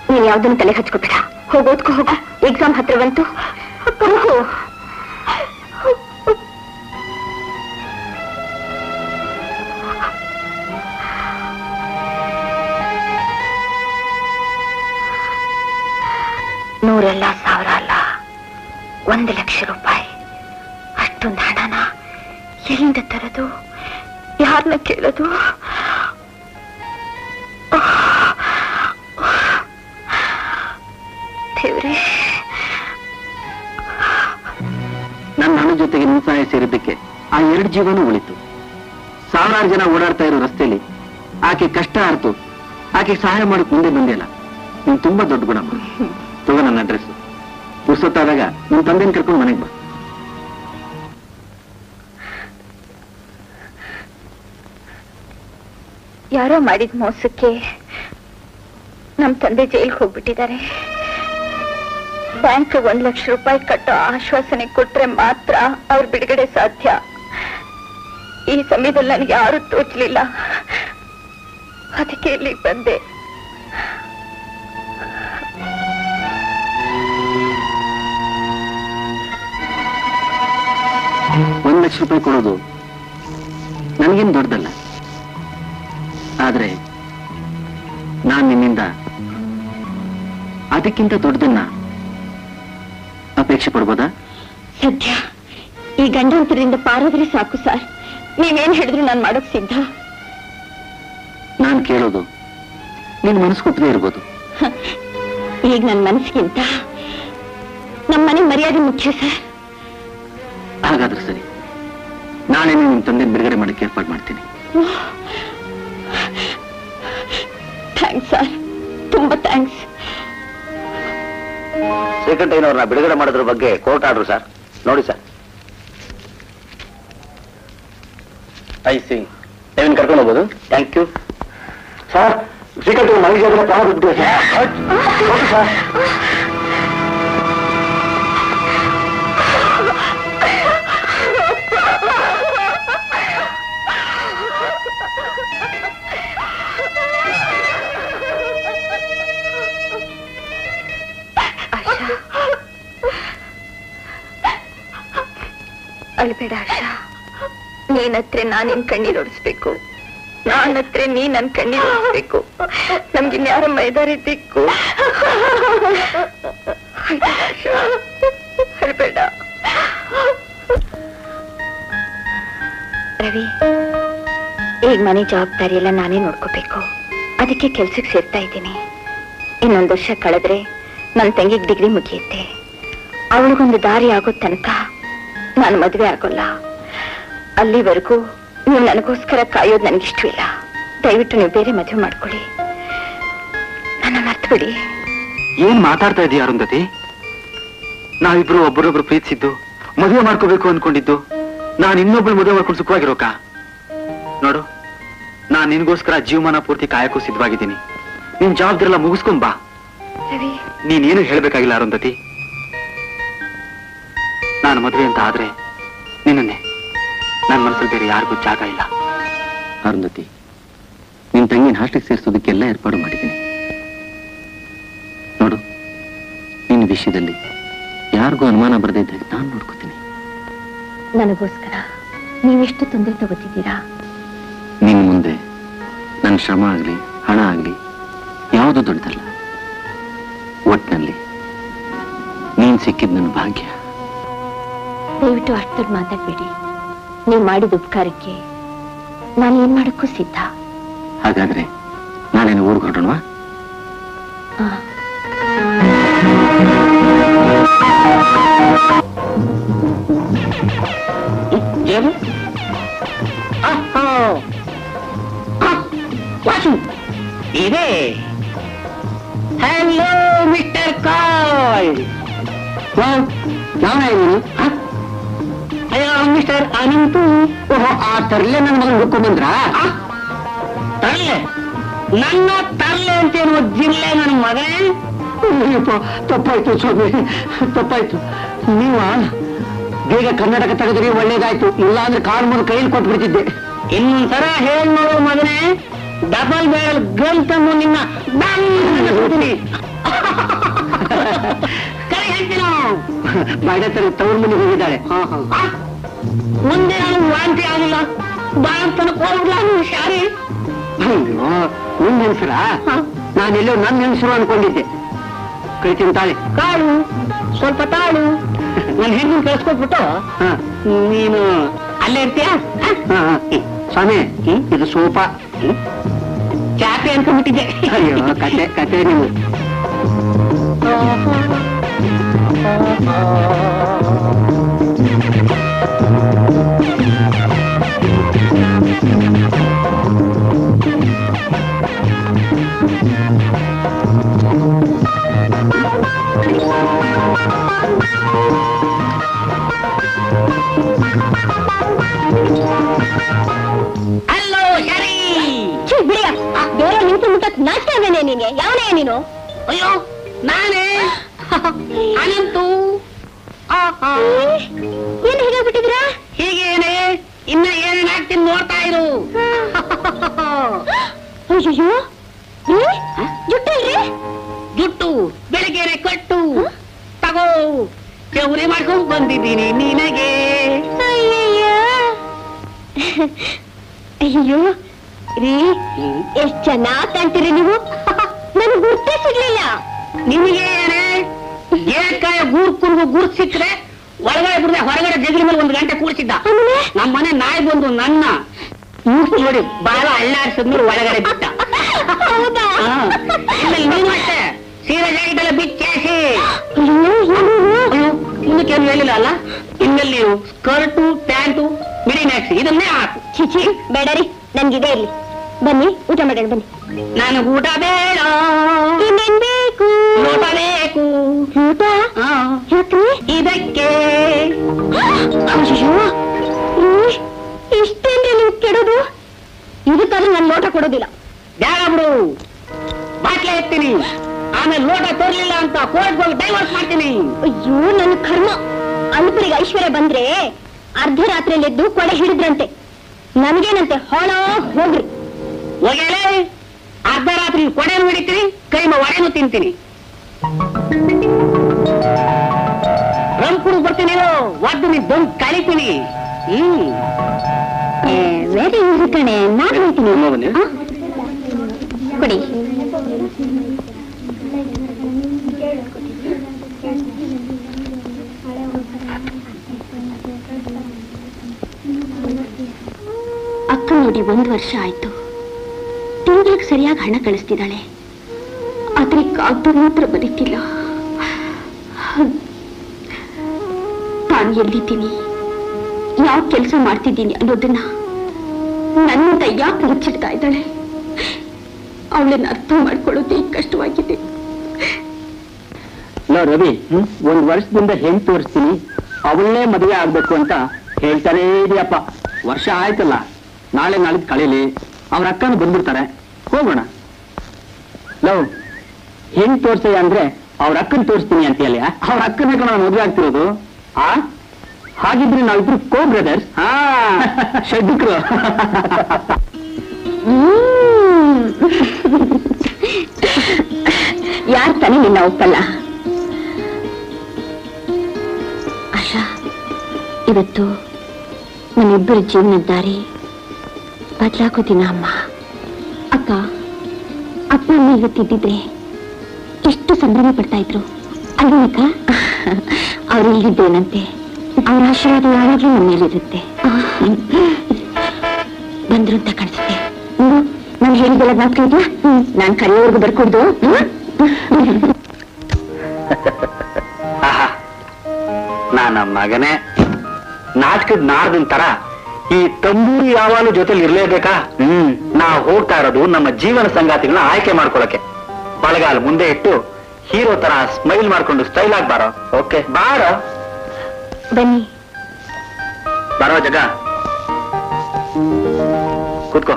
ನೀನ್ ಯಾವ್ದನ್ನು ತಲೆ ಹಚ್ಕೋಬೇಡ. ಹೋಗೋದ್ಕೋ ಹೋಗು. ಎಕ್ಸಾಮ್ ಹತ್ರ ಬಂತು. ನೂರಲ್ಲ ಸಾವಿರ ಅಲ್ಲ, ಒಂದು ಲಕ್ಷ ರೂಪಾಯಿ. ಅಷ್ಟೊಂದು ಹಣನ ಎಲ್ಲಿಂದ ತರೋದು? ಯಾರನ್ನ ಕೇಳೋದು?
ನನ್ನ ಹಣ ಜೊತೆಗೆ ನಿಮ್ಮ ಸಹಾಯ ಸೇರಿದ್ದಕ್ಕೆ ಆ ಎರಡು ಜೀವನೂ ಉಳಿತು. ಸಾವಿರಾರು ಜನ ಓಡಾಡ್ತಾ ಇರೋ ರಸ್ತೆಯಲ್ಲಿ ಆಕೆ ಕಷ್ಟ ಆರ್ತು. ಆಕೆ ಸಹಾಯ ಮಾಡಕ್ ಮುಂದೆ ಬಂದಿಲ್ಲ ನೀನ್ ತುಂಬಾ ದೊಡ್ಡ ಗುಣಮ್ಮ. ತಗೋ ನನ್ನ ಅಡ್ರೆಸ್ ಪುರ್ಸೊತ್ತಾದಾಗ ನಿಮ್ಮ ತಂದೆನ ಕರ್ಕೊಂಡು ಮನೆಗೆ ಬಾ.
ಯಾರೋ ಮಾಡಿದ ಮೋಸಕ್ಕೆ ನಮ್ ತಂದೆ ಜೈಲ್ಗೆ ಹೋಗ್ಬಿಟ್ಟಿದ್ದಾರೆ. ಬ್ಯಾಂಕ್ ಒಂದ್ ಲಕ್ಷ ರೂಪಾಯಿ ಕಟ್ಟೋ ಆಶ್ವಾಸನೆ ಕೊಟ್ರೆ ಮಾತ್ರ ಅವ್ರ ಬಿಡುಗಡೆ ಸಾಧ್ಯ. ಈ ಸಮಯದಲ್ಲಿ ನನಗೆ ಯಾರು ತೋಚಲಿಲ್ಲ. ಅದಕ್ಕೆ ಇಲ್ಲಿ ಬಂದೆ.
ಒಂದ್ ಲಕ್ಷ ರೂಪಾಯಿ ಕೊಡೋದು ನನಗೇನು ದೊಡ್ಡದಲ್ಲ. ಆದ್ರೆ ನಾನು ನಿನ್ನಿಂದ ಅದಕ್ಕಿಂತ ದೊಡ್ಡದನ್ನ ಅಪೇಕ್ಷೆ ಪಡ್ಬೋದಾ?
ಸದ್ಯ ಈ ಗಂಡಾಂತರದಿಂದ ಪಾರಾದ್ರೆ ಸಾಕು ಸರ್. ನೀವೇನ್ ಹೇಳಿದ್ರು ನಾನು ಮಾಡೋಕ್ ಸಿದ್ಧ.
ನಾನು ಕೇಳೋದು ನಿನ್ ಮನಸ್ಸು ಕೊಟ್ಟದೇ ಇರ್ಬೋದು.
ಈಗ ನನ್ನ ಮನಸ್ಸಿಗಿಂತ ನಮ್ಮ ಮನೆ ಮರ್ಯಾದೆ ಮುಖ್ಯ ಸರ್.
ಹಾಗಾದ್ರೆ ಸರಿ. ನಾಳೆ ನಿಮ್ಮ ತಂದೆ ಬಿಡುಗಡೆ ಮಾಡಕ್ಕೆ ಏರ್ಪಾಡು ಮಾಡ್ತೀನಿ.
ಥ್ಯಾಂಕ್ಸ್ ಸರ್ ತುಂಬಾ ಥ್ಯಾಂಕ್ಸ್
ಶ್ರೀಕಂಠಯ್ಯನವ್ರನ್ನ ಬಿಡುಗಡೆ ಮಾಡೋದ್ರ ಬಗ್ಗೆ ಕೋರ್ಟ್ ಆರ್ಡರ್ ಸರ್ ನೋಡಿ ಸರ್ ಐ ಸಿ ಏನ್ ಕರ್ಕೊಂಡು ಹೋಗ್ಬೋದು? ಥ್ಯಾಂಕ್ ಯು ಸರ್ ಶ್ರೀಕಂಠ ಮನೆ ಜಾಗ ಪ್ರಾಣ ಬಿಟ್ಟಿದೆ ಸರ್
ಅಳ್ಬೇಡ ನೀನತ್ರ ನಾನ್ ನಿನ್ ಕಣ್ಣೀರ್ ನಾನ್ ಹತ್ರ ನೀ ನನ್ ಕಣ್ಣೀರ್ ನಮ್ಗಿನ್ ಯಾರ ಮೈದಾರಿ ದಿಕ್ಕು. ಅಳ್ಬೇಡ ರವಿ, ಈಗ ಮನೆ ಜವಾಬ್ದಾರಿ ಎಲ್ಲ ನಾನೇ ನೋಡ್ಕೋಬೇಕು. ಅದಕ್ಕೆ ಕೆಲ್ಸಕ್ಕೆ ಸೇರ್ತಾ ಇದ್ದೀನಿ. ಇನ್ನೊಂದು ವರ್ಷ ಕಳೆದ್ರೆ ನನ್ನ ತಂಗಿಗೆ ಡಿಗ್ರಿ ಮುಗಿಯುತ್ತೆ. ಅವಳಿಗೊಂದು ದಾರಿ ಆಗೋ ತನಕ ನಾನು ಮದುವೆ ಆಗೋಲ್ಲ. ಅಲ್ಲಿವರೆಗೂ ನೀವು ನನಗೋಸ್ಕರ ಕಾಯೋದು ನನಗಿಷ್ಟವಿಲ್ಲ. ದಯವಿಟ್ಟು ನೀವು ಬೇರೆ ಮದುವೆ ಮಾಡ್ಕೊಳ್ಳಿ. ನನ್ನ ಮರ್ತುಬಿಡಿ
ಏನ್ ಮಾತಾಡ್ತಾ ಇದೀಯ ಅರುಂಧತಿ? ನಾವಿಬ್ರು ಒಬ್ಬರೊಬ್ರು ಪ್ರೀತಿಸಿದ್ದು ಮದುವೆ ಮಾಡ್ಕೋಬೇಕು ಅನ್ಕೊಂಡಿದ್ದು ನಾನು ಇನ್ನೊಬ್ಳು ಮದುವೆ ಮಾಡ್ಕೊಂಡು ಸುಖವಾಗಿರೋಕ? ನೋಡು ನಾನು ನಿನ್ಗೋಸ್ಕರ ಜೀವಮಾನ ಪೂರ್ತಿ ಕಾಯಕ್ಕೂ ಸಿದ್ಧವಾಗಿದ್ದೀನಿ. ನಿನ್ ಜವಾಬ್ದಾರಿ ಎಲ್ಲ
ಮುಗಿಸ್ಕೊಂಬಾ
ನೀನೇನು ಹೇಳ್ಬೇಕಾಗಿಲ್ಲ ಅರುಂಧತಿ? ನಾನು ಮದುವೆ ಅಂತ ಆದ್ರೆ ನಿನ್ನನ್ನೇ. ನನ್ನ ಮನಸ್ಸಲ್ಲಿ ಬೇರೆ ಯಾರಿಗೂ ಜಾಗ ಇಲ್ಲ. ಅರುಂಧತಿ ನಿನ್ ತಂಗಿನ ಹಾಸ್ಟೆಲ್ ಸೇರಿಸೋದಕ್ಕೆಲ್ಲ ಏರ್ಪಾಡು ಮಾಡಿದ್ದೀನಿ. ನೋಡು ನಿನ್ನ ವಿಷಯದಲ್ಲಿ ಯಾರಿಗೂ ಅನುಮಾನ ಬರದೇ ಇದ್ದಾಗ ನಾನು ನೋಡ್ಕೋತೀನಿ.
ನನಗೋಸ್ಕರ ನೀವೆಷ್ಟು ತೊಂದರೆ ತಗೋತಿದ್ದೀರಾ?
ನಿನ್ ಮುಂದೆ ನನ್ನ ಶ್ರಮ ಆಗ್ಲಿ ಹಣ ಆಗ್ಲಿ ಯಾವುದು ದೊಡ್ಡದಲ್ಲ. ಒಟ್ನಲ್ಲಿ ನೀನ್ ಸಿಕ್ಕಿದ್ ನನ್ನ ಭಾಗ್ಯ.
ದಯವಿಟ್ಟು ಅರ್ಥದ ಮಾತಾಡ್ಬೇಡಿ. ನೀವು ಮಾಡಿದ ಉಪಕಾರಕ್ಕೆ ನಾನು ಏನ್ ಮಾಡಕ್ಕೂ ಸಿದ್ಧ.
ಹಾಗಾದ್ರೆ ನಾನೇನು ಊರ್ಗ್ ಹೊರಡೋಣವಾ.
ಏನು? ಅಹೋ. ಆ, ವಾಸು. ಇದೆ. ಹಲೋ ಮಿಸ್ಟರ್ ಕಾಲ್
ನಾನು ನೀನು
ಅಯ್ಯೋ ಮಿಸ್ಟರ್ ಅನಂತು.
ಓಹೋ ಆ ತರ್ಲೆ ನನ್ನ ಮಗನ ಹುಡ್ಕೊಂಡ್ಬಂದ್ರ
ತರ್ಲೆ? ನನ್ನ ತರ್ಲೆ ಅಂತ ಏನು ಜಿಲ್ಲೆ ನನ್ನ ಮಗನೇ?
ತಪ್ಪಾಯ್ತು ಸ್ವಾಮಿ ತಪ್ಪಾಯ್ತು. ನೀವ
ಬೇಗ ಕನ್ನಡಕ ತೆಗೆದ್ರಿ ಒಳ್ಳೇದಾಯ್ತು. ಇಲ್ಲ ಅಂದ್ರೆ ಕಾಲ್ ಮುಂದೆ ಕೈಯಲ್ಲಿ ಕೊಟ್ಬಿಡ್ತಿದ್ದೆ. ಇನ್ನೊಂದ್ಸರ ಹೇಳ್ ನೋಡು ಮಗನೇ ಡಬಲ್ ಬೇಲ್ ತಂದು ನಿನ್ನ ಹೇಳ್ತೀನೋ ಮಾಡತ್ತಾರೆ ತವ್ರ ಮನೆಗೆ ಹೋಗಿದ್ದಾಳೆ. ಮುಂದೆ ನಾನು ವಾಂತಿ ಆಗಿಲ್ಲ. ಬಾಳಂತನ ಹೋಗ್ಲಾನು ಹುಷಾರಿ ಅಯ್ಯೋ ನಿನ್ನ ಹೆಸರ? ನಾನೆಲ್ಲೋ ನನ್ನ ಹೆಸರು ಅನ್ಕೊಂಡಿದ್ದೆ. ಕೈ ತಾಳೆ. ಕಾಳು ಸ್ವಲ್ಪ ತಾಳು. ನನ್ನ ಹೆಣ್ಣು ಹಾ. ನೀನು ಅಲ್ಲೇ ಇರ್ತೀಯ? ಸ್ವಾಮಿ ಇದು ಸೋಪ ಚಾಪೆ ಅನ್ಕೊಂಡ್ಬಿಟ್ಟಿದ್ದೆ. ಅಯ್ಯೋ ಕತೆ ಕತೆ ನೀವು. ಹಲೋ ಶರಿ
ಛೀ, ಬಿಡಿಯ. ಬೇರೆ ನಿಂತು ಮುಟ್ಟಕ್ ನಾಚಿಕೆ ಯಾವನೇ ನೀನು?
ಅಯ್ಯೋ ನಾನೇ? ಅನಂತು.
ಏನ್ ಹೀಗೆ
ಹೀಗೇನೆ. ಇನ್ನ ಏನೇನ್ ಆಗ್ತೀನಿ ನೋಡ್ತಾ ಇರು.
ಅಯ್ಯೋ ಜುಟ್ಟಲ್ರಿ
ಜುಟ್ಟು ಬೆಳಗ್ಗೆನೆ ಕಟ್ಟು. ತಗೋ. ಚೌರಿ ಮಾಡ್ಕೊಂಡ್ ಬಂದಿದ್ದೀನಿ ನಿನಗೆ.
ಅಯ್ಯೋ ರೀ ಎಷ್ಟ್ ಚೆನ್ನಾಗ್ ಕಾಣ್ತೀರಿ ನೀವು? ನನ್ಗೆ ಗುರ್ತೇ ಸಿಗ್ಲಿಲ್ಲ.
ನಿಮಗೆ ಗೂರ್ ಕುರುಗು ಗುರ್ ಸಿಕ್ಕರೆ ಒಳಗಡೆ ಬಿಡದೆ ಹೊರಗಡೆ ಜಗಲಿ ಮೇಲೆ ಒಂದು ಗಂಟೆ ಕೂಡಿಸಿದ್ದ ನಮ್ಮ ಮನೆ ನಾಯಿ ಬಂದು ನನ್ನ ನೋಡಿ ಬಾಲ ಅಳ್ಳಾಡ್ಸಿದ್ಮೇಲೆ ಒಳಗಡೆ ಬಿಟ್ಟ. ನೀನು ಅಷ್ಟೇ. ಸೀರೆ ಜಾಕೆಟ್ ಎಲ್ಲ ಬಿಚ್ಚೇಸಿ ಮುಂದಕ್ಕೇನು ಹೇಳಿಲ್ಲ ಅಲ್ಲ? ಇನ್ಮೇಲೆ ನೀವು ಸ್ಕರ್ಟು ಪ್ಯಾಂಟು ಮಿಡಿ ಮ್ಯಾಕ್ಸಿ ಇದನ್ನೇ ಹಾಕು.
ಚಿಚಿ ಬೇಡ ರೀ ನನ್ಗಿದೆ ಇಲ್ಲಿ. ಬನ್ನಿ ಊಟ ಮಾಡೋಣ ಬನ್ನಿ.
ನಾನು ಊಟ ಬೇಡ.
ಬೇಕು
ಬೇಕು
ಊಟ
ಹಾ.
ಯಾಕ್ರಿ
ಇದಕ್ಕೆ.
ಇಷ್ಟೇನ್ರಿ ನೀವು ಕೆಡೋದು? ಇದಕ್ಕಾದ್ರೂ ನಾನು ಲೋಟ ಕೊಡೋದಿಲ್ಲ.
ಬೇಡ ಬಿಡು. ಬಾಟ್ಲೆ ಎತ್ತೀನಿ ಆಮೇಲೆ ಲೋಟ ತೋರ್ಲಿಲ್ಲ ಅಂತ ಕೋರ್ಟ್ ಹೋಗಿ ಡೈವರ್ಸ್ ಮಾಡ್ತೀನಿ.
ಅಯ್ಯೋ ನನ್ನ ಕರ್ಮ. ಅನುಪರಿಗೆ ಐಶ್ವರ್ಯ ಬಂದ್ರೆ ಅರ್ಧರಾತ್ರಿಯಲ್ಲಿ ಎದ್ದು ಕೊಡೆ ಹಿಡಿದ್ರಂತೆ. ನನಗೇನಂತೆ? ಹೊಳ ಹೋಗ್ರಿ.
ಹೋಗೇಳೆ ಅರ್ಧ ರಾತ್ರಿ ಕೊಡೆನು ಹಿಡಿತೀನಿ ಕೈಮ ಒಡೆನು ತಿಂತೀನಿ. ರಮ್ ಕುಡಿದು ಬರ್ತೀನಿ ಒದ್ದು ನೀ ಬಂದು ಕಳಿತೀನಿ ಹ್ಮ್
ವೆರಿ ಕಣೆ ನಾನು ಹೇಳ್ತೀನಿ? ಕೊಡಿ. ಅಕ್ಕ ನೋಡಿ ಒಂದು ವರ್ಷ ಆಯ್ತು. ತಿಂಗಳಿಗೆ ಸರಿಯಾಗಿ ಹಣ ಕಳಿಸ್ತಿದ್ದಾಳೆ. ಆದ್ರೆ ಕಾಗ್ದ ಮಾತ್ರ ಬರೀತಿಲ್ಲ ತಾನು ಎಲ್ಲಿದ್ದೀನಿ? ಯಾವ ಕೆಲಸ ಮಾಡ್ತಿದ್ದೀನಿ ಅನ್ನೋದನ್ನ ನನ್ನಿಂದ ಯಾಕೆ ಮುಚ್ಚಿಡ್ತಾ ಇದ್ದಾಳೆ? ಅವಳನ್ನ ಅರ್ಥ ಮಾಡ್ಕೊಳ್ಳೋದೇ ಕಷ್ಟವಾಗಿದೆ.
ರವಿ ಒಂದ್ ವರ್ಷದಿಂದ ಹೆಂಗ್ ತೋರಿಸ್ತೀನಿ. ಅವಳನ್ನೇ ಮದುವೆ ಆಗ್ಬೇಕು ಅಂತ ಹೇಳ್ತಾನೇ ಇದೆಯಪ್ಪ. ವರ್ಷ ಆಯ್ತಲ್ಲ. ನಾಳೆ ನಾಳೆ ಕಳೀಲಿ. ಅವ್ರ ಅಕ್ಕನ ಬಂದ್ಬಿಡ್ತಾರೆ. ಹೋಗೋಣ. ಲವ್ ಹೆಂಗ್ ತೋರ್ಸಿ ಅಂದ್ರೆ ಅವ್ರ ಅಕ್ಕನ್ ತೋರಿಸ್ತೀನಿ ಅಂತೀಯಲ್ಲ ಅವ್ರ ಅಕ್ಕನ ನಾನು ಮದುವೆ ಆಗ್ತಿರೋದು? ಆ? ಹಾಗಿದ್ರೆ ನಾವಿಬ್ರು ಕೋ ಬ್ರದರ್ಸ್ ಹಾ ಷಡ್ಕರು
ಯಾರ್ ತಾನೇ ನಿನ್ನ ಒಪ್ಪಲ್ಲ? ಆಶಾ ಇವತ್ತು ನಮ್ಮಿಬ್ಬರ ಜೀವನದ ದಾರಿ ಬದಲಾಗೋದಿನ ಅಮ್ಮ. ಅಮ್ಮ ಇವತ್ತಿದ್ದಿದ್ರೆ ಎಷ್ಟು ಸಂಭ್ರಮ ಪಡ್ತಾ ಇದ್ರು? ಅಲ್ವಕ್ಕ ಅವ್ರು ಇಲ್ಲಿದ್ದೇನಂತೆ. ಅವ್ರ ಆಶೀರ್ವಾದ ಯಾವಾಗ್ಲೂ ನಮ್ಮ ಮೇಲಿರುತ್ತೆ ಬಂದ್ರು ಅಂತ ಕಾಣಿಸುತ್ತೆ ನಾನು ಹೇಳಿದ್ದೆಲ್ಲ ಜ್ಞಾಪಕ ಇದೆಯಾ? ನಾನು ಕರೆಯೋವರೆಗೂ ಬರ್ಕೊಡ್ದು.
ನನ್ನ ಮಗನೇ ನಾಟಕದ ನಾರದಿನ ತರ ಈ ತಂಬೂರಿ ಯಾವಾಗಲೂ ಜೊತೆಲಿ ಇರ್ಲೇಬೇಕಾ? ಹ್ಮ್. ನಾ ಹೋಗ್ತಾ ಇರೋದು ನಮ್ಮ ಜೀವನ ಸಂಗಾತಿಗಳನ್ನ ಆಯ್ಕೆ ಮಾಡ್ಕೊಳಕ್ಕೆ. ಬಲಗಾಲ ಮುಂದೆ ಇಟ್ಟು ಹೀರೋ ತರ ಸ್ಮೈಲ್ ಮಾಡ್ಕೊಂಡು ಸ್ಟೈಲ್ ಆಗಿ ಬಾರೋ. ಓಕೆ. ಬಾರೋ.
ಬನ್ನಿ.
ಬಾರೋ ಜಗ ಕೂತ್ಕೋ.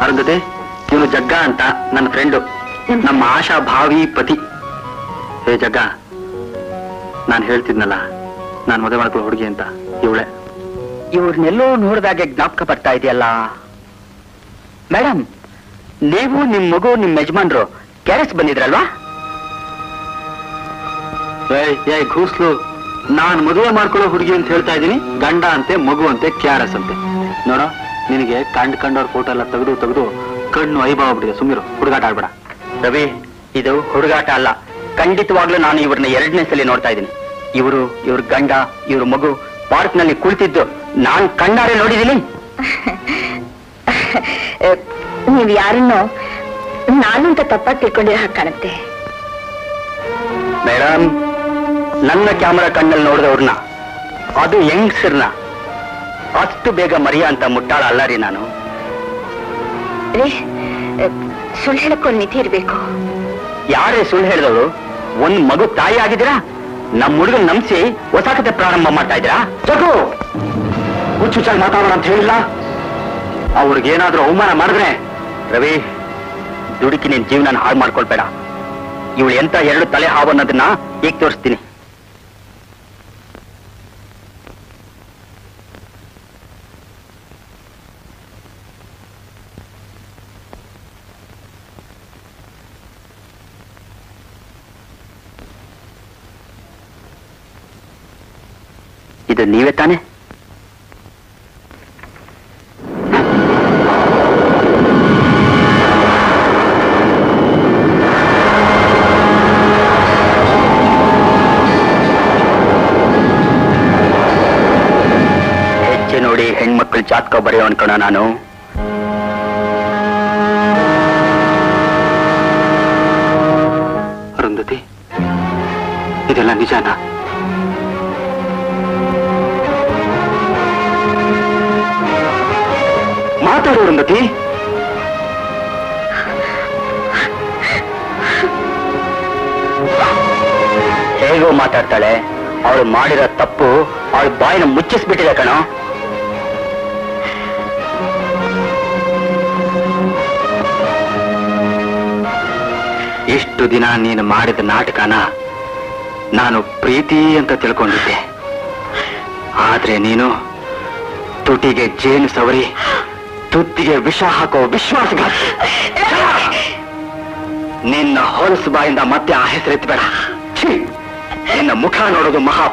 ಅರುಂಧತೆ ಇವನು ಜಗ್ಗ ಅಂತ ನನ್ನ ಫ್ರೆಂಡು ನಮ್ಮ ಆಶಾ ಭಾವಿ ಪತಿ. ಹೇ ಜಗ್ಗ ನಾನು ಹೇಳ್ತಿದ್ನಲ್ಲ
ನಾನು ಮದುವೆ ಮಾಡ್ಕೊಳ್ಳೋ ಹುಡುಗಿ ಅಂತ ಇವಳೆ.
ಇವ್ರನ್ನೆಲ್ಲೋ ನೋಡಿದಾಗೆ ಜ್ಞಾಪಕ ಬರ್ತಾ ಇದೆಯಲ್ಲ? ಮೇಡಮ್ ನೀವು ನಿಮ್ ಮಗು ನಿಮ್ ಯಜಮಾನ್ರು ಕ್ಯಾರೆಸ್ ಬಂದಿದ್ರಲ್ವಾ?
ಘೂಸ್ಲು. ನಾನ್ ಮದುವೆ ಮಾಡ್ಕೊಳ್ಳೋ ಹುಡುಗಿ ಅಂತ ಹೇಳ್ತಾ ಇದ್ದೀನಿ ಗಂಡ ಅಂತೆ ಮಗು ಅಂತೆ ಕ್ಯಾರಸ್ ಅಂತೆ. ನೋಡ ನಿನಗೆ ಕಂಡ್ ಕಂಡವ್ರ ಫೋಟೋ ಎಲ್ಲ ತೆಗೆದು ತೆಗೆದು ಕಣ್ಣು ಐಬಾವ್ ಬಿಡಿದೆ ಸುಮ್ಮಿರು ಹುಡುಗಾಟ ಆಡ್ಬೇಡ
ರವಿ ಇದು ಹುಡುಗಾಟ ಅಲ್ಲ. ಖಂಡಿತವಾಗ್ಲೂ ನಾನು ಇವ್ರನ್ನ ಎರಡನೇ ಸಲ ನೋಡ್ತಾ ಇದ್ದೀನಿ. ಇವರು ಇವ್ರ ಗಂಡ ಇವ್ರ ಮಗು ಪಾರ್ಕ್ನಲ್ಲಿ ಕುಳಿತಿದ್ದು ನಾನ್ ಕಣ್ಣಾರೆ ನೋಡಿದ್ದೀನಿ.
ನೀವ್ ಯಾರನ್ನು ನಾನು ಅಂತ ತಪ್ಪಾಗಿ ತಿಳ್ಕೊಂಡಿರೋ ಕಾಣುತ್ತೆ.
ಮೇಡಮ್ ನನ್ನ ಕ್ಯಾಮರಾ ಕಣ್ಣಲ್ಲಿ ನೋಡಿದವ್ರನ್ನ ಅದು ಹೆಂಗ್ಸರ್ನ ಅಷ್ಟು ಬೇಗ ಮರಿಯ ಅಂತ ಮುಟ್ಟಾಳ ಅಲ್ಲ ರೀ ನಾನು.
ಸುಳ್ಳು ಹೇಳಕ್ಕೊಂದು ಮಿತಿ ಇರ್ಬೇಕು.
ಯಾರೇ ಸುಳ್ಳು ಹೇಳಿದವರು ಒಂದ್ ಮಗು ತಾಯಿ ಆಗಿದ್ದೀರಾ? ನಮ್ಮ ಹುಡುಗನ್ ನಂಬಿಸಿ ಹೊಸ ಕತೆ ಪ್ರಾರಂಭ ಮಾಡ್ತಾ ಇದ್ದೀರಾ?
ಚಕು ಹುಚ್ಚುಚ್ಚಾಗಿ ಮಾತಾಡೋಣ ಅಂತ ಹೇಳಿಲ್ಲ. ಅವ್ರಿಗೇನಾದ್ರೂ ಅವಮಾನ ಮಾಡಿದ್ರೆ
ರವಿ ದುಡುಕಿ ನಿನ್ ಜೀವನ ಹಾಳು ಮಾಡ್ಕೊಳ್ಬೇಡ. ಇವಳು ಎಂತ ಎರಡು ತಲೆ ಹಾವನ್ನೋದನ್ನ ಈಗ ತೋರಿಸ್ತೀನಿ. ಇದು ನೀವೇ ತಾನೇ ಹೆಜ್ಜೆ ನೋಡಿ ಹೆಣ್ಮಕ್ಳು ಜಾತಕ ಬರೆಯೋ ಅನ್ಕೋಣ ನಾನು.
ಅರುಂಧತಿ ಇದೆಲ್ಲ ನಿಜಾನಾ? ಮಾತಾಡು ಅರುಂಧತಿ
ಹೇಗೋ ಮಾತಾಡ್ತಾಳೆ, ಅವಳು ಮಾಡಿರೋ ತಪ್ಪು ಅವಳ ಬಾಯಿನ ಮುಚ್ಚಿಸ್ಬಿಟ್ಟಿದೆ ಕಣೋ.
ಇಷ್ಟು ದಿನ ನೀನು ಮಾಡಿದ ನಾಟಕನ ನಾನು ಪ್ರೀತಿ ಅಂತ ತಿಳ್ಕೊಂಡಿದ್ದೆ. ಆದ್ರೆ ನೀನು ತುಟಿಗೆ ಜೇನು ಸವರಿ. ತುತ್ತಿಗೆ ವಿಷ ಹಾಕೋ ವಿಶ್ವಾಸಘಾತ ನಿನ್ನ ಹೊಲಸು ಬಾಯಿಂದ ಮತ್ತೆ ಆ ಹೆಸರೆತ್ತಬೇಡ! ನಿನ್ನ ಮುಖ ನೋಡೋದು ಮಹಾ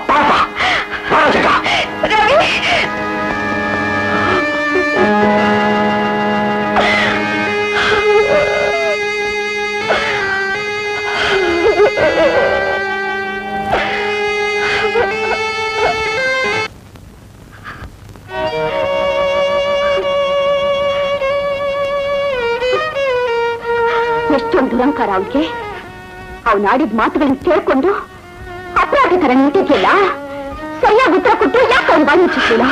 ಎಷ್ಟೊಂದು ದುರಂಕಾರ ಅವಳಿಗೆ ಅವನಾಡಿದ ಮಾತುಗಳನ್ನ ಕೇಳ್ಕೊಂಡು ಅಪರಾಧಿ ತರ ನಿಂತಿದ್ಯಲ್ಲ? ಸರಿಯಾಗಿ ಉತ್ತರ ಕೊಟ್ಟು ಯಾಕೆ ಅವ್ನು ಬಾಯಿ ಮುಚ್ಚಿಸ್ಲಿಲ್ಲ?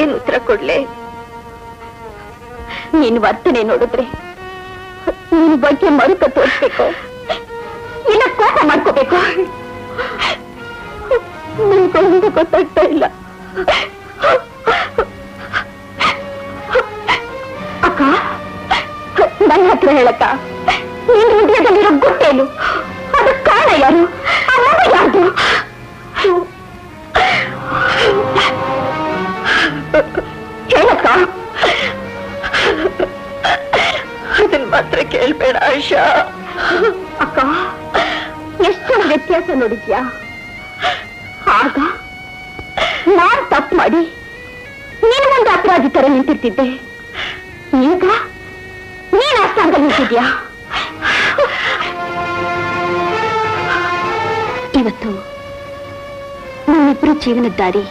ಏನ್ ಉತ್ತರ ಕೊಡ್ಲೆ? ನೀನ್ ವರ್ತನೆ ನೋಡಿದ್ರೆ ನಿನ್ ಬಗ್ಗೆ ಮರುಕ ತೋರಿಸ್ಬೇಕು. ಇಲ್ಲ, ಕೋಪ ಮಾಡ್ಕೋಬೇಕು. ನಿನ್ಗೊಂದು ಗೊತ್ತಾಗ್ತಾ ಇಲ್ಲ. ಹೇಳಕ್ಕ ನೀನು ಹೃದಯದಲ್ಲಿರೋ ಗುಟ್ಟೇನು ಅದು ಕಾರಣ ಯಾರು? ಯಾರು ಹೇಳಕ್ಕ ಅದನ್ ಮಾತ್ರ ಕೇಳ್ಬೇಡ ಆಶಾ ಅಕ್ಕ ಎಷ್ಟೊಂದು ವ್ಯತ್ಯಾಸ ನೋಡಿದ್ಯಾ? ಆಗ ನಾನ್ ತಪ್ಪು ಮಾಡಿ ನೀನು ಒಂದು ಅಪರಾಧಿ ತರ ನಿಂತಿರ್ತಿದ್ದೆ. ಇವತ್ತು ನಮ್ಮಿಬ್ಬರು ಜೀವನದ ದಾರಿ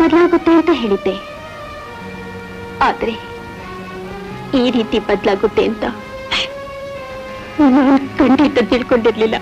ಬದಲಾಗುತ್ತೆ ಅಂತ ಹೇಳಿದ್ದೆ. ಆದ್ರೆ ಈ ರೀತಿ ಬದಲಾಗುತ್ತೆ ಅಂತ ನಾನು ಖಂಡಿತ ತಿಳ್ಕೊಂಡಿರ್ಲಿಲ್ಲ.